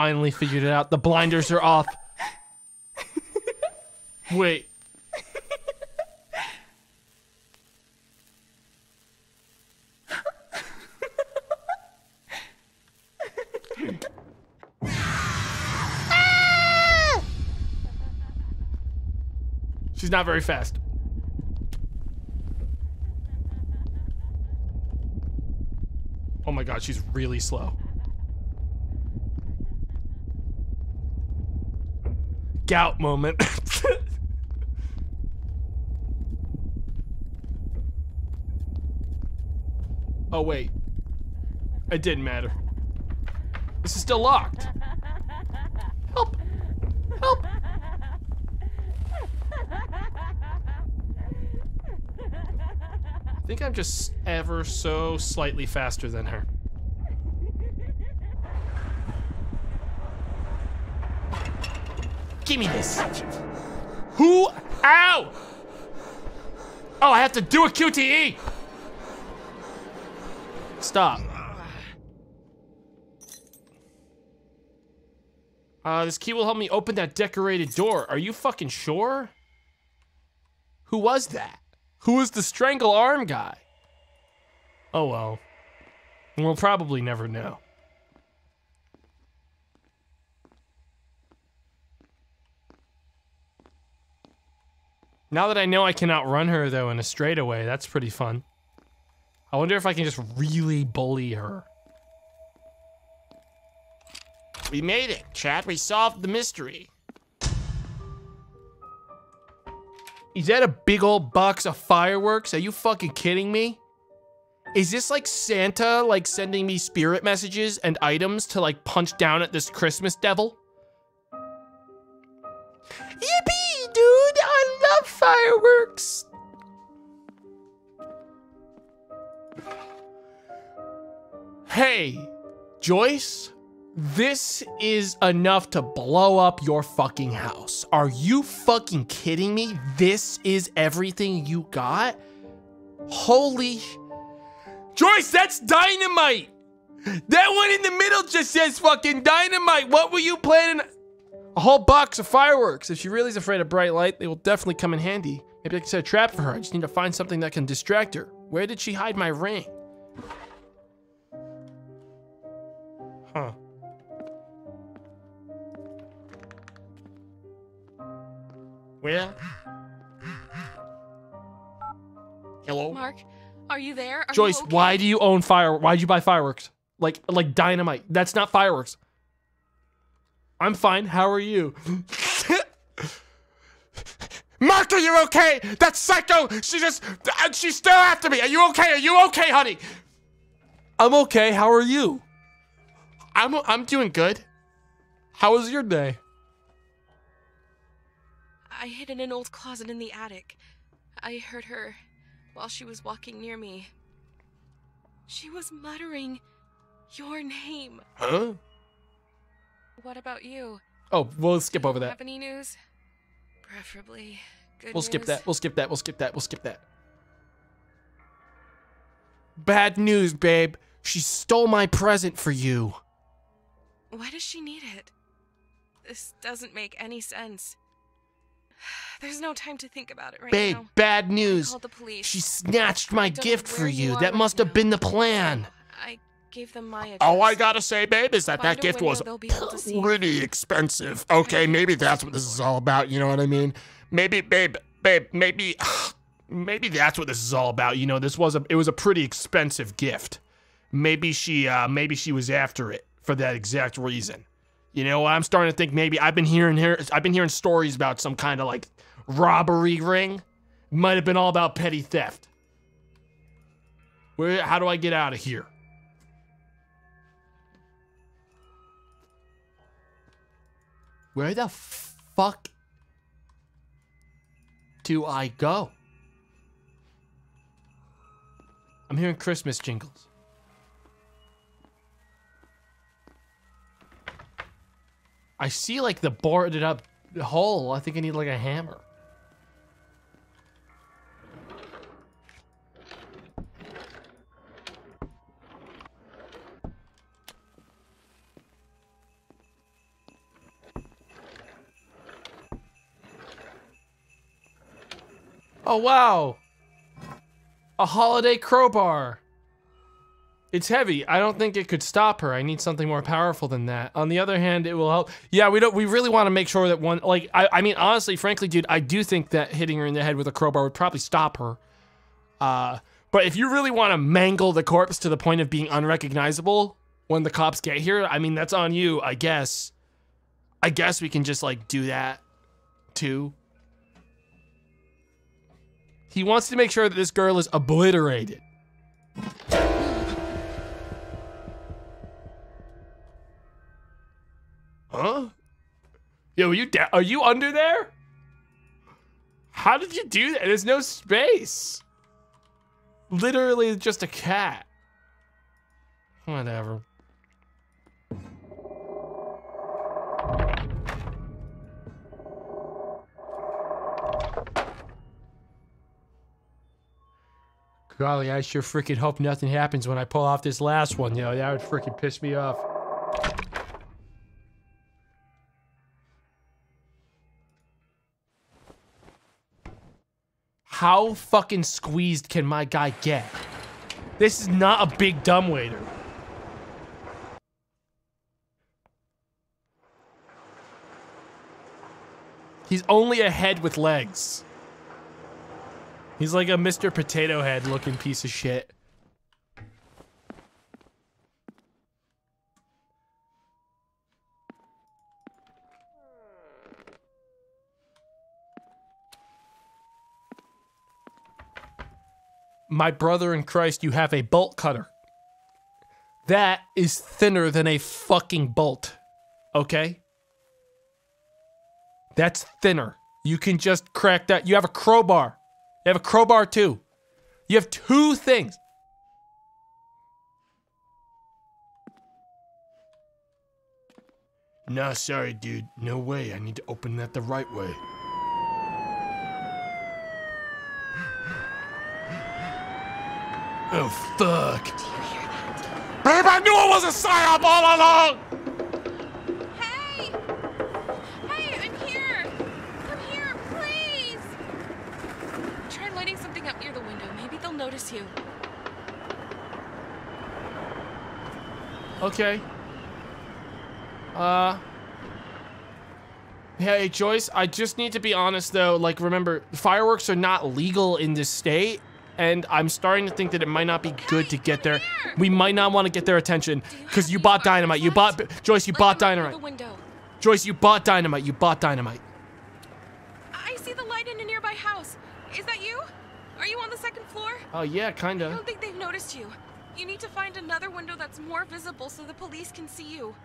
Finally figured it out. The blinders are off. Wait. She's not very fast. Oh my god, she's really slow. Gout moment. oh wait. It didn't matter. This is still locked. Help! Help! I think I'm just ever so slightly faster than her. Give me this. Who? Ow! Oh, I have to do a QTE. Stop. Uh, this key will help me open that decorated door. Are you fucking sure? Who was that? Who was the strangle arm guy? Oh well. We'll probably never know. Now that I know I can outrun her, though, in a straightaway, that's pretty fun. I wonder if I can just really bully her. We made it, chat. We solved the mystery. Is that a big old box of fireworks? Are you fucking kidding me? Is this like Santa like sending me spirit messages and items to like punch down at this Christmas devil? Yippee, dude! I love fireworks! Hey, Joyce, this is enough to blow up your fucking house. Are you fucking kidding me? This is everything you got? Holy. Joyce, that's dynamite! That one in the middle just says fucking dynamite. What were you planning? A whole box of fireworks. If she really is afraid of bright light, they will definitely come in handy. Maybe I can set a trap for her. I just need to find something that can distract her. Where did she hide my ring? Huh. Where? Hello? Mark, are you there? Are Joyce, you okay? why do you own fire? Why'd you buy fireworks? Like, like dynamite. That's not fireworks. I'm fine. How are you? Martha, you're okay. That's psycho. She just, uh, she's still after me. Are you okay? Are you okay, honey? I'm okay. How are you? I'm, I'm doing good. How was your day? I hid in an old closet in the attic. I heard her while she was walking near me. She was muttering your name. Huh? What about you? Oh, we'll skip over that. Have any news? Preferably good We'll skip that. We'll skip that. We'll skip that. We'll skip that. Bad news, babe. She stole my present for you. Why does she need it? This doesn't make any sense. There's no time to think about it right Babe, now. bad news. Call the police. She snatched my gift for you. That right must have now. been the plan. I gave them my address. All I gotta say, babe, is that Find that gift was they'll be able to see. pretty expensive. Okay, maybe that's what this is all about. You know what I mean? Maybe, babe, babe, maybe, maybe that's what this is all about. You know, this was a, it was a pretty expensive gift. Maybe she, uh, maybe she was after it for that exact reason. You know, I'm starting to think maybe I've been hearing here, I've been hearing stories about some kind of like robbery ring. Might have been all about petty theft. Where? How do I get out of here? Where the fuck do I go? I'm hearing Christmas jingles. I see like the boarded up hole. I think I need like a hammer. Oh wow. A holiday crowbar. It's heavy. I don't think it could stop her. I need something more powerful than that. On the other hand, it will help. Yeah, we don't. We really want to make sure that one. Like, I. I mean, honestly, frankly, dude, I do think that hitting her in the head with a crowbar would probably stop her. Uh, but if you really want to mangle the corpse to the point of being unrecognizable when the cops get here, I mean, that's on you. I guess. I guess we can just like do that, too. He wants to make sure that this girl is obliterated. Huh? Yo, are you are you under there? How did you do that? There's no space. Literally just a cat. Whatever. Golly, I sure freaking hope nothing happens when I pull off this last one. You know, that would freaking piss me off. How fucking squeezed can my guy get? This is not a big dumbwaiter. He's only a head with legs. He's like a Mr. Potato Head looking piece of shit. My brother in Christ, you have a bolt cutter. That is thinner than a fucking bolt. Okay? That's thinner. You can just crack that. You have a crowbar. You have a crowbar too. You have two things. No, sorry, dude. No way. I need to open that the right way. Oh, fuck. Babe, I knew it was a psyop all along! They'll notice you. Okay. Uh. Hey, Joyce, I just need to be honest though. Like, remember, fireworks are not legal in this state, and I'm starting to think that it might not be good to get their. We might not want to get their attention because you bought dynamite. You bought Joyce. You bought Light them up dynamite. Joyce, you bought dynamite. You bought dynamite. I see the light in a nearby house. Is that you? Are you on the second floor? Oh yeah, kinda. I don't think they've noticed you. You need to find another window that's more visible so the police can see you.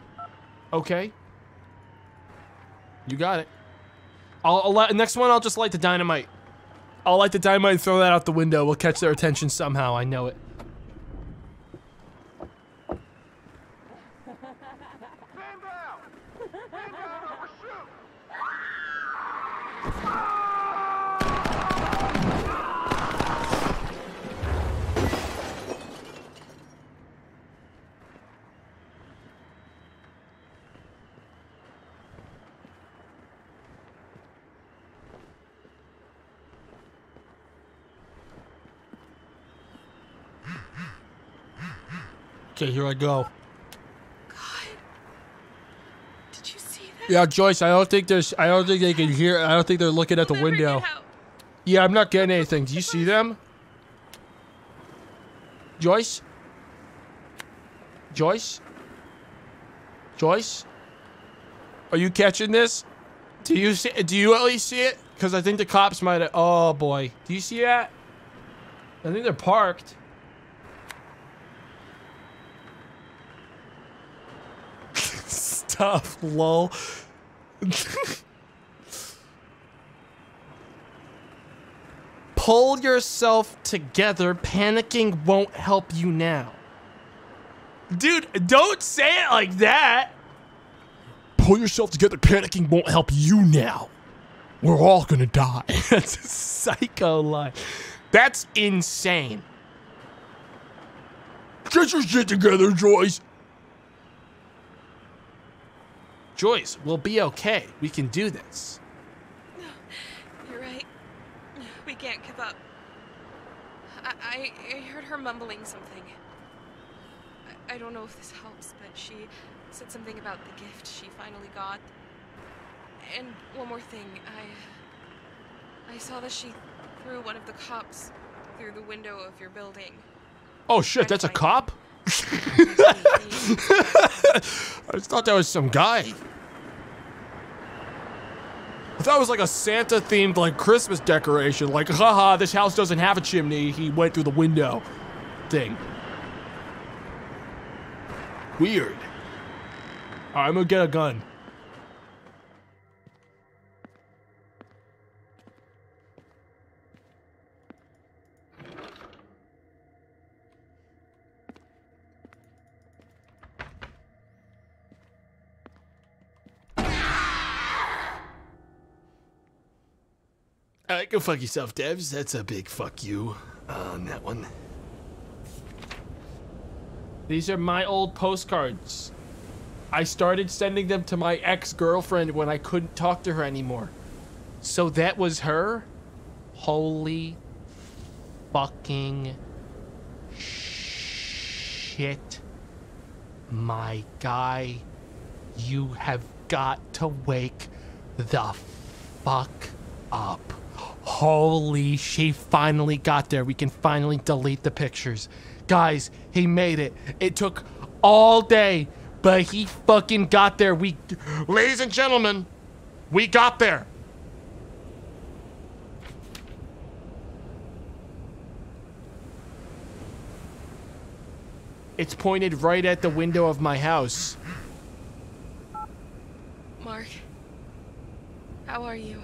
Okay. You got it. I'll, I'll let, next one. I'll just light the dynamite. I'll light the dynamite and throw that out the window. We'll catch their attention somehow. I know it. Okay, here I go. God. Did you see that? Yeah, Joyce, I don't think there's I don't think they can hear I don't think they're looking at the window. Yeah, I'm not getting anything. Do you see them? Joyce? Joyce? Joyce? Are you catching this? Do you see do you at least see it? Cuz I think the cops might have Oh boy. Do you see that? I think they're parked. Stop, lol. Pull yourself together. Panicking won't help you now. Dude, don't say it like that. Pull yourself together. Panicking won't help you now. We're all gonna die. That's a psycho line. That's insane. Get your shit together, Joyce. Joyce, we'll be okay. We can do this. You're right. We can't give up. I, I, I heard her mumbling something. I, I don't know if this helps, but she said something about the gift she finally got. And one more thing, I I saw that she threw one of the cops through the window of your building. Oh shit, that's a cop? I just thought that was some guy. I thought it was like a Santa themed like Christmas decoration. Like, haha, this house doesn't have a chimney. He went through the window thing. Weird. I'm gonna get a gun. Alright, go fuck yourself, Devs. That's a big fuck you uh, on that one. These are my old postcards. I started sending them to my ex-girlfriend when I couldn't talk to her anymore. So that was her? Holy fucking shit. My guy, you have got to wake the fuck up. Holy, she finally got there. We can finally delete the pictures. Guys, he made it. It took all day, but he fucking got there. We, ladies and gentlemen, we got there. It's pointed right at the window of my house. Mark, how are you?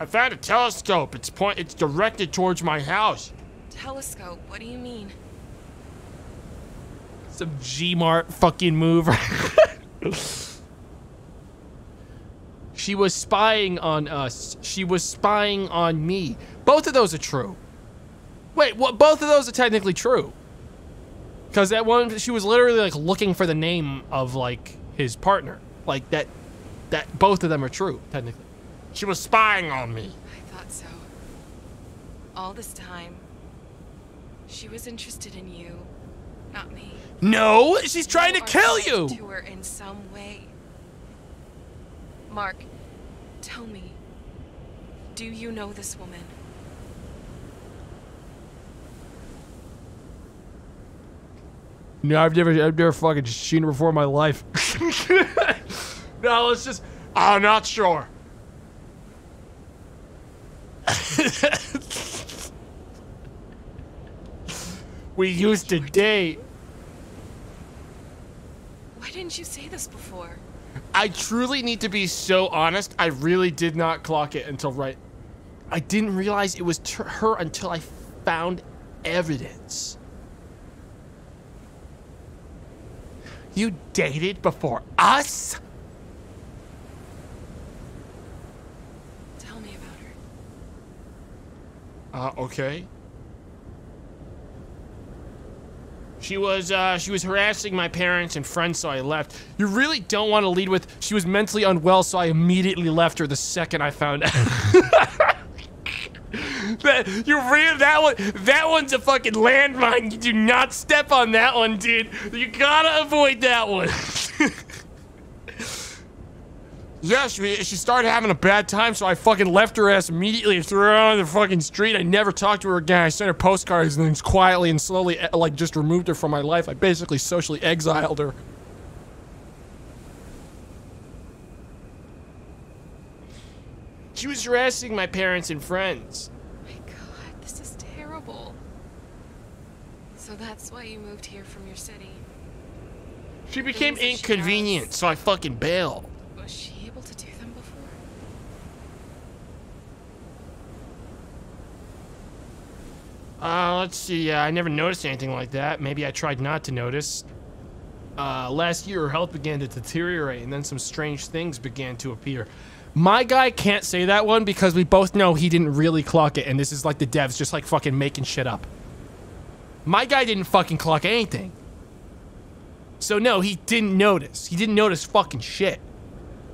I found a telescope. It's point. It's directed towards my house. Telescope, what do you mean? Some G-Mart fucking move. she was spying on us. She was spying on me. Both of those are true. Wait, what? Both of those are technically true. Because that one, she was literally like looking for the name of like his partner. Like that, that both of them are true technically. She was spying on me. I thought so. All this time, she was interested in you, not me. No, she's trying to kill you. To her in some way. Mark, tell me, do you know this woman? No, I've never, I've never fucking seen her before in my life. no, let's just. I'm not sure. we used to date. Why didn't you say this before? I truly need to be so honest. I really did not clock it until right. I didn't realize it was her until I found evidence. You dated before us? Tell me about her. Uh, okay. She was, uh, she was harassing my parents and friends, so I left. You really don't want to lead with, she was mentally unwell, so I immediately left her the second I found out. that, you're real. That one. That one's a fucking landmine. You do not step on that one, dude. You gotta avoid that one. yeah, she, she started having a bad time, so I fucking left her ass immediately and threw her on the fucking street. I never talked to her again. I sent her postcards and then quietly and slowly, eh, like, just removed her from my life. I basically socially exiled her. She was harassing my parents and friends. My god, this is terrible. So that's why you moved here from your city. She became she inconvenient, so I fucking bailed. To do them before? Uh, let's see. Uh, I never noticed anything like that. Maybe I tried not to notice. Uh, last year, her health began to deteriorate, and then some strange things began to appear. My guy can't say that one because we both know he didn't really clock it, and this is like the devs just like fucking making shit up. My guy didn't fucking clock anything. So no, he didn't notice. He didn't notice fucking shit.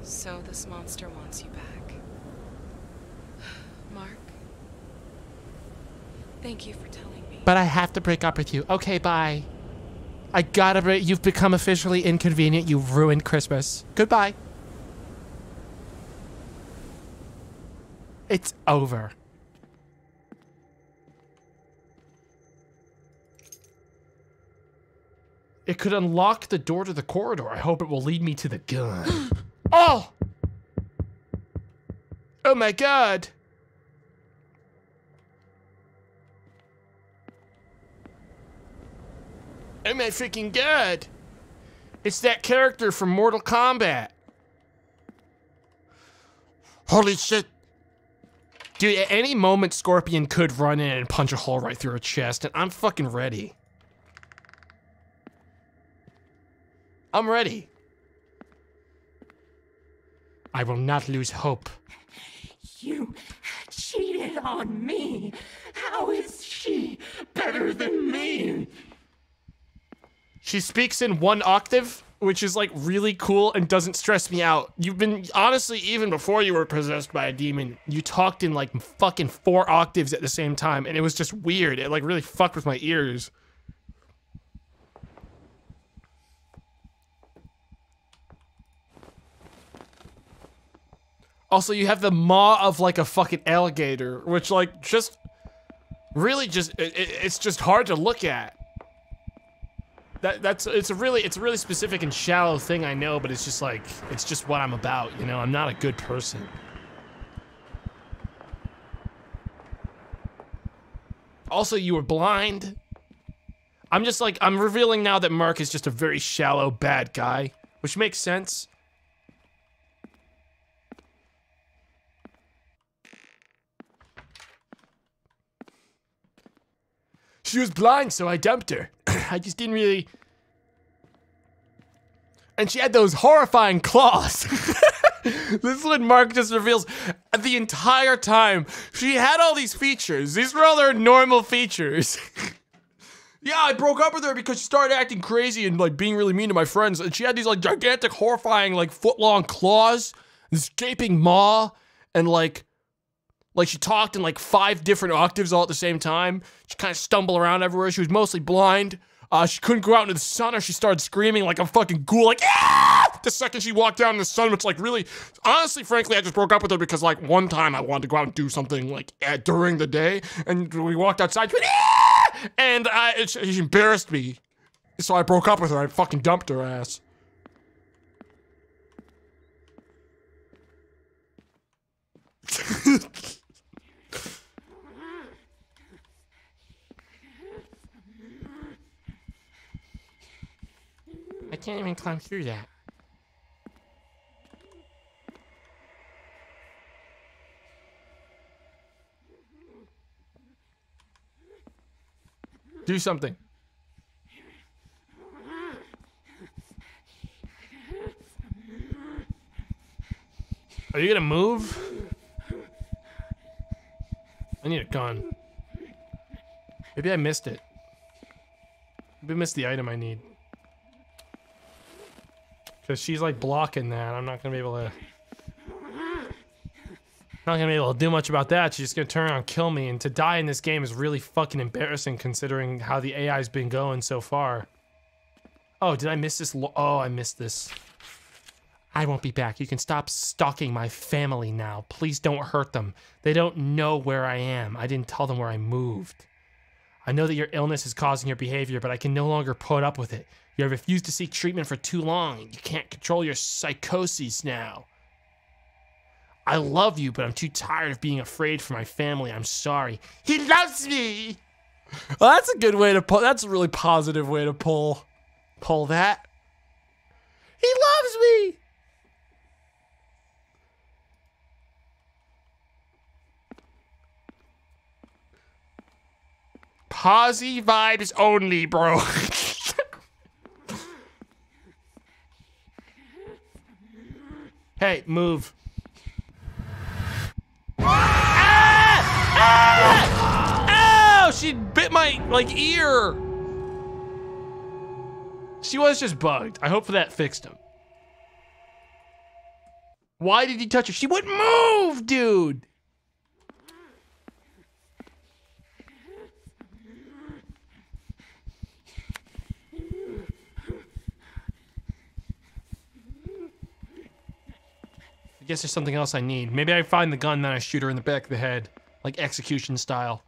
So this monster wants you back. Mark? Thank you for telling me. But I have to break up with you. Okay, bye. I gotta break. You've become officially inconvenient. You've ruined Christmas. Goodbye. It's over. It could unlock the door to the corridor. I hope it will lead me to the gun. oh! Oh my god! Oh my freaking god! It's that character from Mortal Kombat. Holy shit. Dude, at any moment, Scorpion could run in and punch a hole right through her chest, and I'm fucking ready. I'm ready. I will not lose hope. You cheated on me. How is she better than me? She speaks in one octave, which is like really cool and doesn't stress me out. You've been honestly, even before you were possessed by a demon, you talked in like fucking four octaves at the same time, and it was just weird. It like really fucked with my ears. Also, you have the maw of like a fucking alligator, which like just really just it, it- it's just hard to look at. That that's it's a really it's a really specific and shallow thing I know, but it's just like it's just what I'm about, you know. I'm not a good person. Also, you were blind. I'm just like I'm revealing now that Mark is just a very shallow bad guy, which makes sense. She was blind, so I dumped her. I just didn't really. And she had those horrifying claws. this is when Mark just reveals the entire time she had all these features. These were all her normal features. yeah, I broke up with her because she started acting crazy and like being really mean to my friends. And she had these like gigantic, horrifying, like foot long claws, this gaping maw, and like like she talked in like five different octaves all at the same time. She kind of stumbled around everywhere. She was mostly blind. Uh, she couldn't go out into the sun or she started screaming like a fucking ghoul, like, ah! The second she walked out in the sun, which like really, honestly, frankly, I just broke up with her because like one time I wanted to go out and do something like uh, during the day and we walked outside, she went, ah! and I, she embarrassed me. So I broke up with her. I fucking dumped her ass. I can't even climb through that. Do something. Are you gonna move? I need a gun. Maybe I missed it. Maybe I missed the item I need. Because she's like blocking that. I'm not going to be able to. Not gonna be able to do much about that. She's just gonna turn around and kill me. And to die in this game is really fucking embarrassing considering how the AI's been going so far. Oh, did I miss this? Oh, I missed this. I won't be back. You can stop stalking my family now. Please don't hurt them. They don't know where I am. I didn't tell them where I moved. I know that your illness is causing your behavior, but I can no longer put up with it. You have refused to seek treatment for too long. You can't control your psychoses now. I love you, but I'm too tired of being afraid for my family. I'm sorry. He loves me. Well, that's a good way to pull. That's a really positive way to pull, pull that. He loves me. Posy vibes only, bro. Hey, move. Ow! She bit my like ear. She was just bugged. I hope for that fixed him. Why did he touch her? She wouldn't move, dude. Guess there's something else I need. Maybe I find the gun, then I shoot her in the back of the head, like execution style.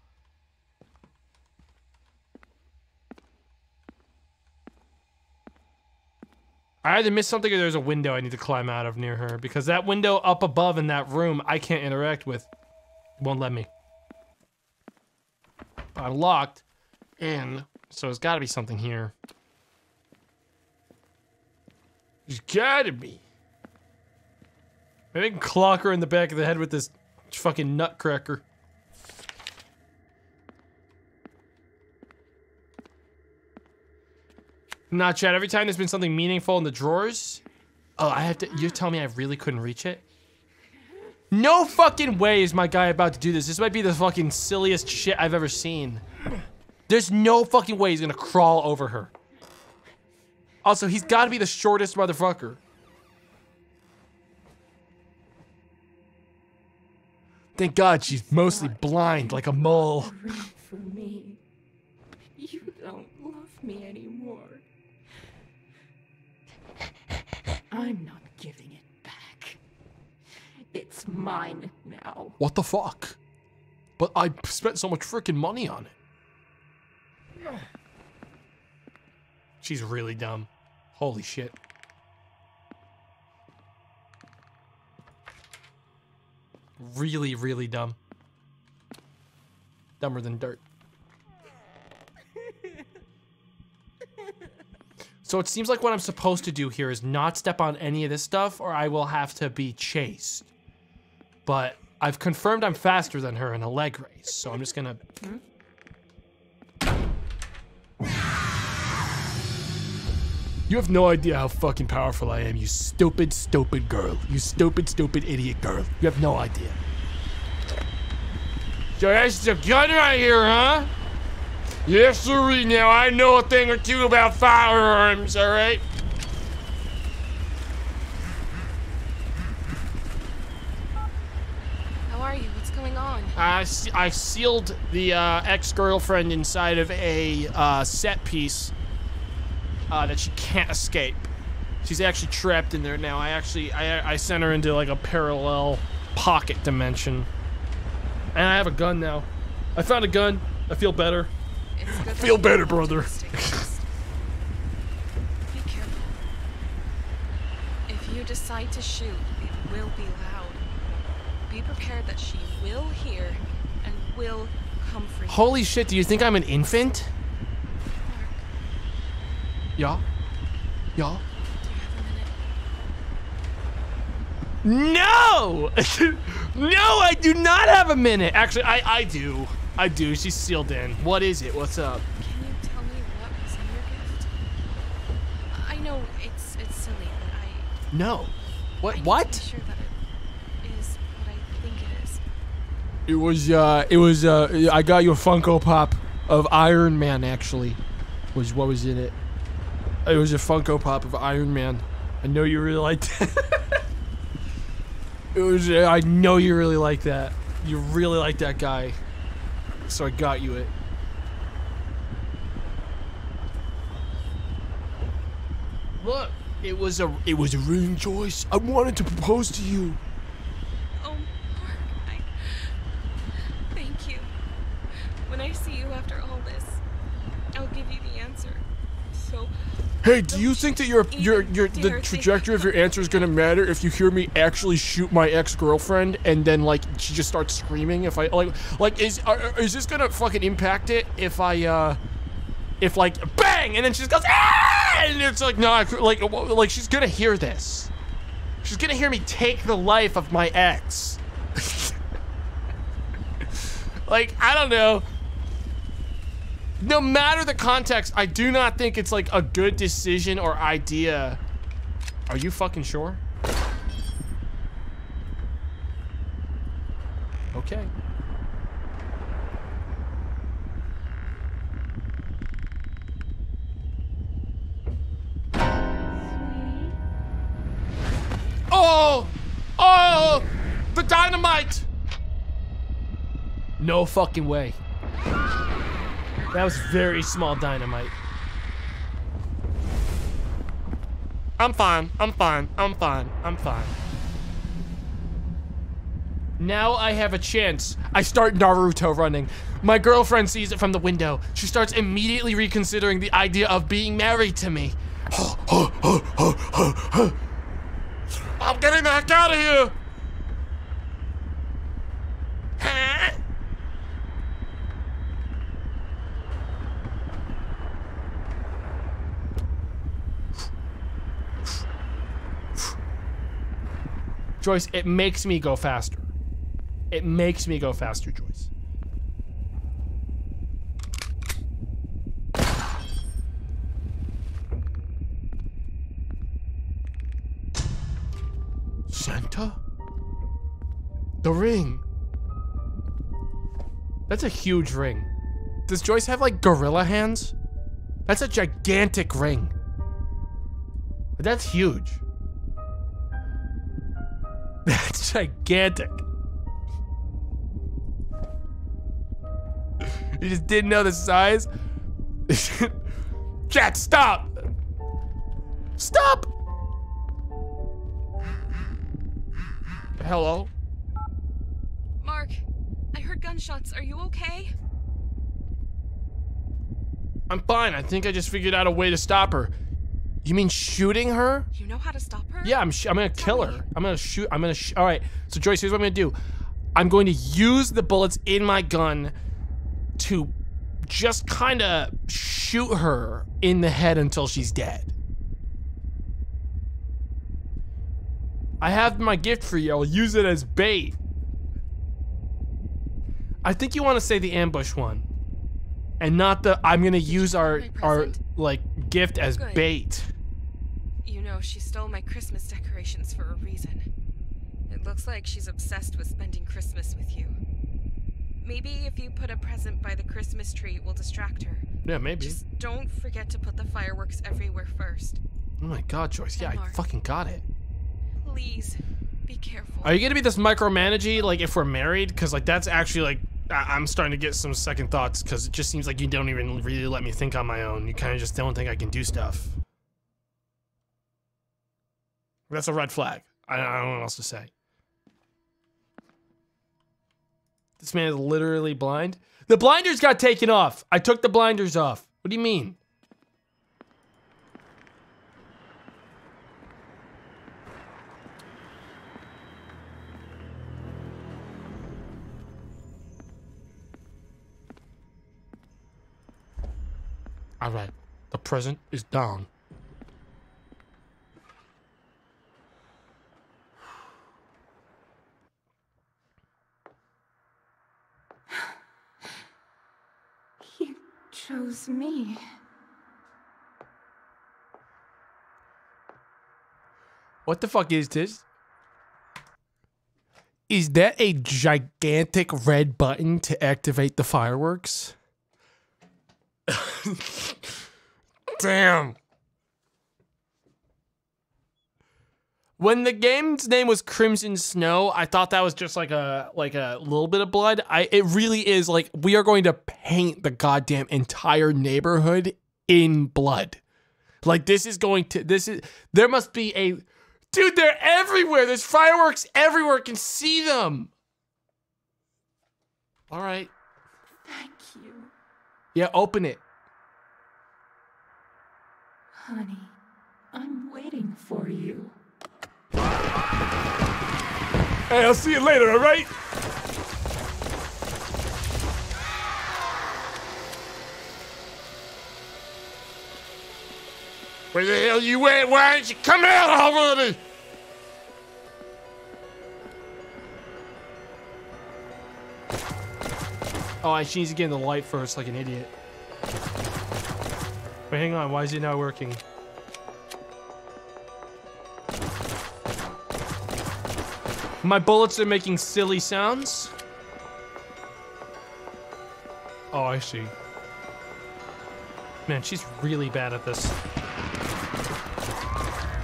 I either missed something or there's a window I need to climb out of near her because that window up above in that room I can't interact with. Won't let me. I'm locked in, so there's got to be something here. There's gotta be. Maybe I can clock her in the back of the head with this fucking nutcracker. Nah, Chad, every time there's been something meaningful in the drawers. Oh, I have to. You're telling me I really couldn't reach it? No fucking way is my guy about to do this. This might be the fucking silliest shit I've ever seen. There's no fucking way he's gonna crawl over her. Also, he's gotta be the shortest motherfucker. Thank God she's mostly blind like a mole. For me. You don't love me anymore. I'm not giving it back. It's mine now. What the fuck? But I spent so much freaking money on it. She's really dumb. Holy shit. Really, really dumb. Dumber than dirt. So it seems like what I'm supposed to do here is not step on any of this stuff or I will have to be chased. But I've confirmed I'm faster than her in a leg race, so I'm just gonna... Hmm? You have no idea how fucking powerful I am, you stupid, stupid girl. You stupid, stupid idiot girl. You have no idea. So that's the gun right here, huh? Yes, sir. Now I know a thing or two about firearms, all right? How are you? What's going on? I, se- I sealed the uh, ex-girlfriend inside of a uh, set piece uh, that she can't escape. She's actually trapped in there now. I actually I, I sent her into like a parallel pocket dimension, and I have a gun now. I found a gun. I feel better. Good Feel better, brother. Be careful. If you decide to shoot, it will be loud. Be prepared that she will hear and will come for you. Holy shit! Do you think I'm an infant? Mark, Yeah. Yeah. do you have a minute? No! no, I do not have a minute. Actually, I I do. I do. She's sealed in. What is it? What's up? Can you tell me what was in your gift? I know it's it's silly, but I No. What? need What? to be sure that it is what I think it is. It was uh it was uh I got you a Funko Pop of Iron Man actually. Was what was in it? It was a Funko Pop of Iron Man. I know you really liked it. It was. Uh, I know you really like that. You really like that guy. So I got you it. Look, it was a it was a ring, Joyce. I wanted to propose to you. Oh, Mark. Thank you. When I see you after all this, I'll give you Hey, do you think that your your your the trajectory of your answer is gonna matter if you hear me actually shoot my ex girlfriend and then like she just starts screaming? If I like like is are, is this gonna fucking impact it if I uh if like bang and then she just goes ah and it's like no I, like like she's gonna hear this. She's gonna hear me take the life of my ex. like I don't know no matter the context, I do not think it's like a good decision or idea. Are you fucking sure? Okay. Oh! Oh! The dynamite! No fucking way. That was very small dynamite. I'm fine. I'm fine. I'm fine. I'm fine. Now I have a chance. I start Naruto running. My girlfriend sees it from the window. She starts immediately reconsidering the idea of being married to me. I'm getting the heck out of here! Huh? Joyce, it makes me go faster. It makes me go faster, Joyce. Santa? The ring. That's a huge ring. Does Joyce have like gorilla hands? That's a gigantic ring. That's huge. That's gigantic. You just didn't know the size? Chat, stop! Stop! Hello? Mark, I heard gunshots. Are you okay? I'm fine. I think I just figured out a way to stop her. You mean shooting her? You know how to stop her? Yeah, I'm. Sh- I'm gonna kill Tell me. her. I'm gonna shoot. I'm gonna. Sh- All right. So Joyce, here's what I'm gonna do. I'm going to use the bullets in my gun to just kind of shoot her in the head until she's dead. I have my gift for you. I'll use it as bait. I think you want to say the ambush one, and not the. I'm gonna use our our like gift as Good. bait. Know, she stole my Christmas decorations for a reason. It looks like she's obsessed with spending Christmas with you. Maybe if you put a present by the Christmas tree, it will distract her. Yeah, maybe. Just don't forget to put the fireworks everywhere first. Oh my god, Joyce. Yeah, I fucking got it. Please, be careful. Are you gonna be this micromanagey like if we're married? Because like that's actually like I- I'm starting to get some second thoughts because it just seems like you don't even really let me think on my own. You kind of just don't think I can do stuff. That's a red flag. I, I don't know what else to say. This man is literally blind. The blinders got taken off. I took the blinders off. What do you mean? All right. The present is down. You chose me. What the fuck is this? Is that a gigantic red button to activate the fireworks? Damn. When the game's name was Crimson Snow, I thought that was just like a like a little bit of blood. I it really is like we are going to paint the goddamn entire neighborhood in blood. Like this is going to this is there must be a dude, they're everywhere. There's fireworks everywhere. I can see them. All right. Thank you, Yeah, open it. honey. I'm waiting for you. Hey, I'll see you later, all right? Where the hell you at? Why ain't you come out already? Oh, she needs to get in the light first, like an idiot. Wait, hang on. Why is it not working? My bullets are making silly sounds. Oh, I see. Man, she's really bad at this.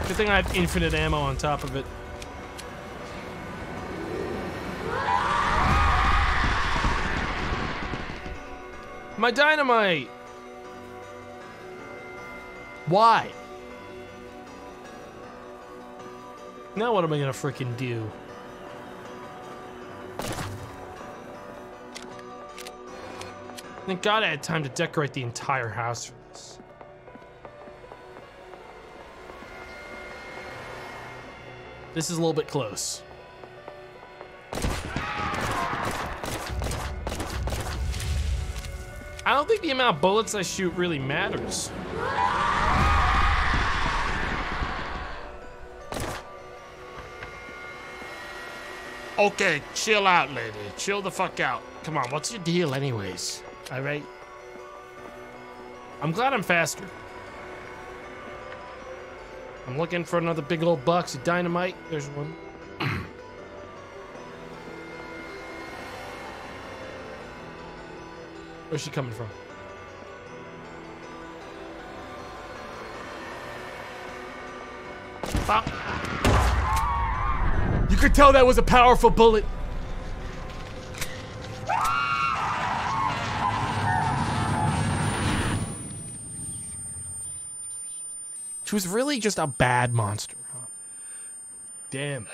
Good thing I have infinite ammo on top of it. My dynamite! Why? Now what am I gonna freaking do? Thank God I had time to decorate the entire house for this. This is a little bit close. I don't think the amount of bullets I shoot really matters. Okay, chill out, lady. Chill the fuck out. Come on, what's your deal, anyways? All right. I'm glad I'm faster. I'm looking for another big old box of dynamite. There's one. Where's she coming from? Ah. You could tell that was a powerful bullet. She was really just a bad monster. Huh? Damn.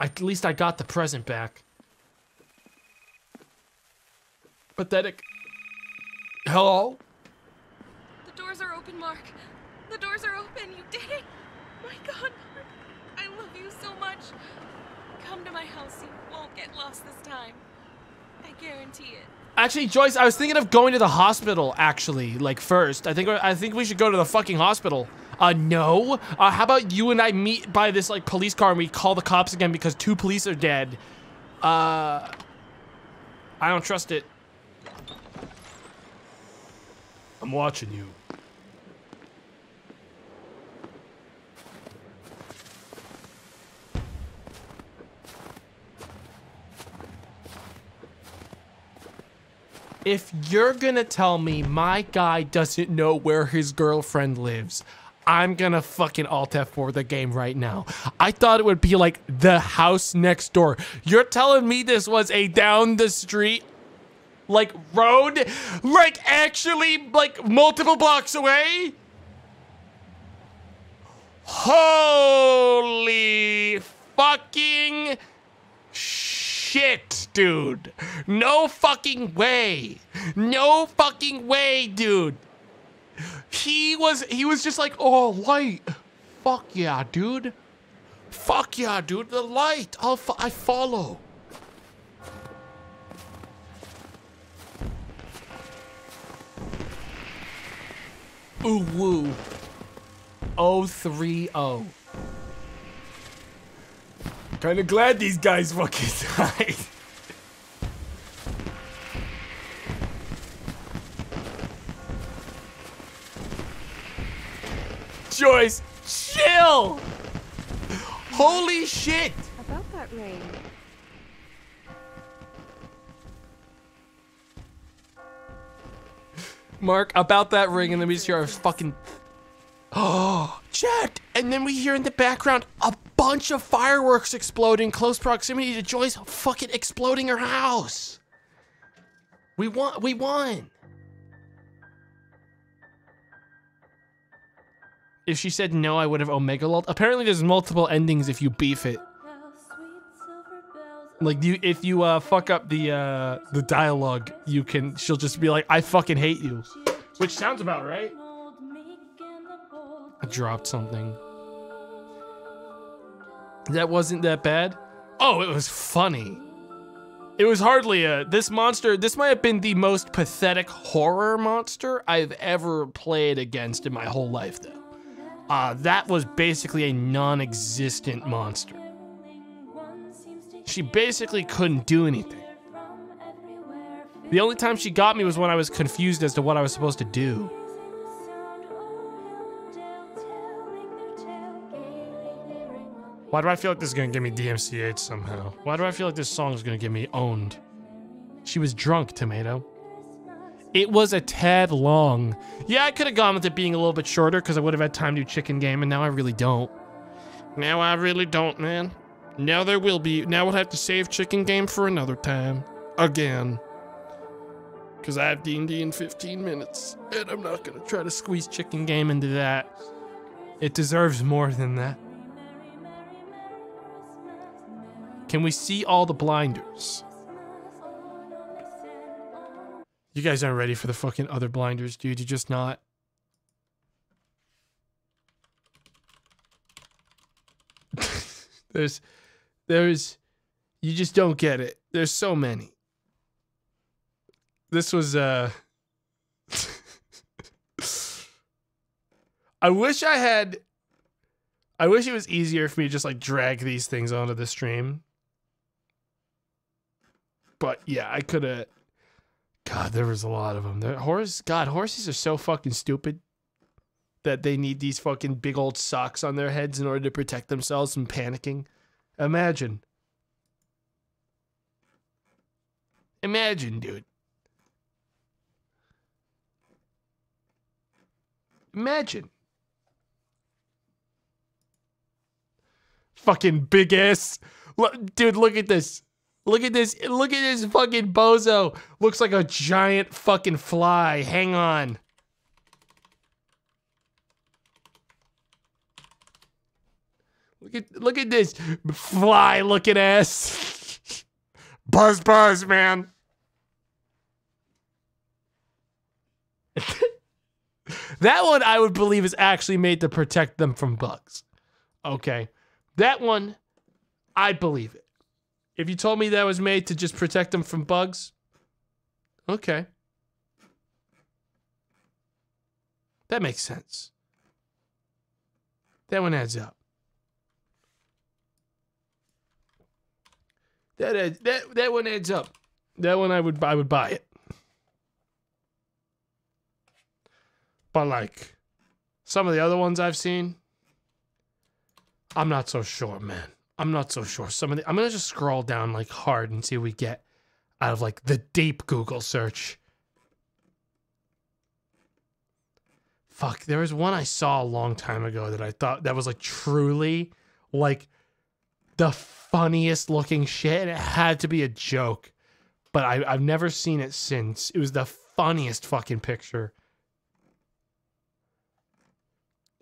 At least I got the present back. Pathetic. Hello? The doors are open, Mark. The doors are open. You did it. My God, Mark. I love you so much. Come to my house. You won't get lost this time. I guarantee it. Actually, Joyce, I was thinking of going to the hospital. Actually, like first, I think I think we should go to the fucking hospital. Uh, no. Uh, how about you and I meet by this like police car and we call the cops again because two police are dead. Uh, I don't trust it. I'm watching you. If you're gonna tell me my guy doesn't know where his girlfriend lives, I'm gonna fucking alt F4 the game right now. I thought it would be like the house next door. You're telling me this was a down the street like road? Like actually like multiple blocks away? Holy fucking shit, dude. No fucking way. No fucking way, dude. He was he was just like, "Oh, light. Fuck yeah, dude. Fuck yeah, dude. The light. I'll fo- I follow." Ooh woo. 030. Kinda glad these guys fucking died. Joyce, chill! Holy shit! About that ring. Mark, about that ring, and then we just hear our fucking. Oh, Chat! And then we hear in the background a bunch of fireworks explode in close proximity to Joyce fucking exploding her house. We won. We won. If she said no, I would have OMEGALUL. Apparently, there's multiple endings if you beef it. Like you, if you uh, fuck up the uh, the dialogue, you can. She'll just be like, "I fucking hate you," which sounds about right. I dropped something. That wasn't that bad. Oh, it was funny. It was hardly a. This monster. This might have been the most pathetic horror monster I've ever played against in my whole life, though. Uh, that was basically a non-existent monster. She basically couldn't do anything. The only time she got me was when I was confused as to what I was supposed to do. Why do I feel like this is gonna give me DMCA somehow? Why do I feel like this song is gonna get me owned? She was drunk, Tomato. It was a tad long. Yeah, I could have gone with it being a little bit shorter because I would have had time to do chicken game, and now I really don't. Now I really don't, man. Now there will be. Now we'll have to save chicken game for another time. Again. Because I have D&D in 15 minutes, and I'm not going to try to squeeze chicken game into that. It deserves more than that. Can we see all the blinders? You guys aren't ready for the fucking other blinders, dude. You're just not. there's, there's, you just don't get it. There's so many. This was, uh, I wish I had, I wish it was easier for me to just like drag these things onto the stream. But yeah, I could have. God, there was a lot of them. The horse, God, horses are so fucking stupid that they need these fucking big old socks on their heads in order to protect themselves from panicking. Imagine. Imagine, dude. Imagine. Fucking big ass. Dude, look at this. Look at this. Look at this fucking bozo. Looks like a giant fucking fly. Hang on. Look at look at this fly looking ass. buzz buzz, man. that one I would believe is actually made to protect them from bugs. Okay. That one, I'd believe it. If you told me that was made to just protect them from bugs, okay. That makes sense. That one adds up. That adds, that that one adds up. That one I would I would buy it. But like some of the other ones I've seen, I'm not so sure, man. I'm not so sure. Some of the, I'm gonna just scroll down like hard and see what we get out of like the deep Google search. Fuck, there was one I saw a long time ago that I thought that was like truly like the funniest looking shit. And it had to be a joke, but I, I've never seen it since. It was the funniest fucking picture.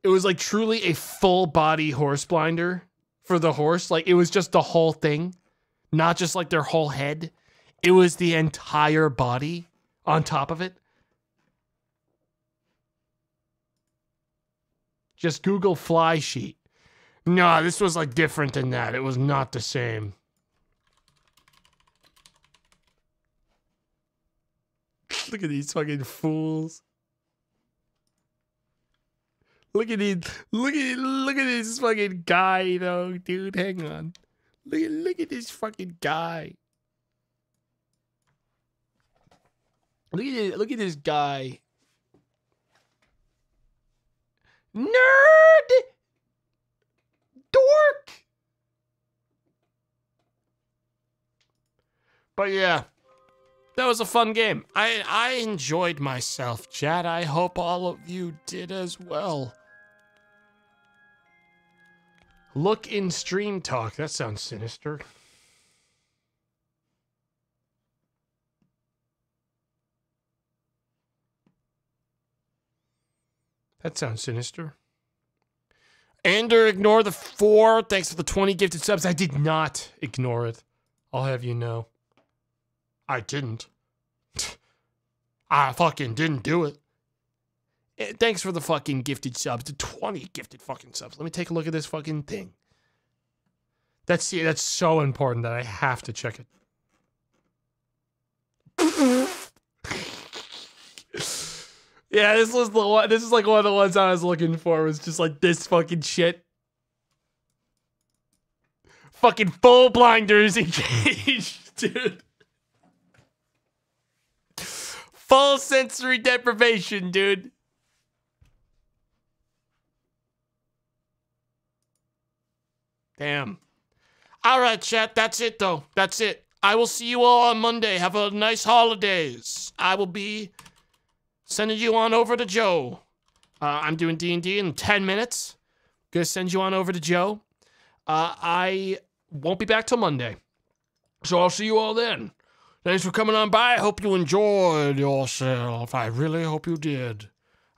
It was like truly a full body horse blinder for the horse. Like it was just the whole thing, not just like their whole head. It was the entire body on top of it. Just Google fly sheet. No, this was like different than that. It was not the same. Look at these fucking fools. Look at it. Look at look at this fucking guy though, dude. Hang on. Look at look at this fucking guy. Look at it, look at this guy. Nerd! Dork! But yeah. That was a fun game. I I enjoyed myself, Chad. I hope all of you did as well. Look in stream talk. That sounds sinister. That sounds sinister. Ander, ignore the four. Thanks for the 20 gifted subs. I did not ignore it. I'll have you know. I didn't. I fucking didn't do it. Eh, Thanks for the fucking gifted subs. The 20 gifted fucking subs. Let me take a look at this fucking thing. That's yeah, that's so important that I have to check it. yeah, this was the one. This is like one of the ones I was looking for. Was just like this fucking shit. Fucking full blinders engaged, dude. Full sensory deprivation, dude. Damn. All right, chat. That's it, though. That's it. I will see you all on Monday. Have a nice holidays. I will be sending you on over to Joe. Uh, I'm doing D&D in 10 minutes. Gonna send you on over to Joe. Uh, I won't be back till Monday. So I'll see you all then. Thanks for coming on by. I hope you enjoyed yourself. I really hope you did.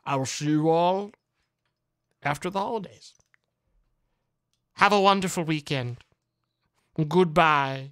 I will see you all after the holidays. Have a wonderful weekend. Goodbye.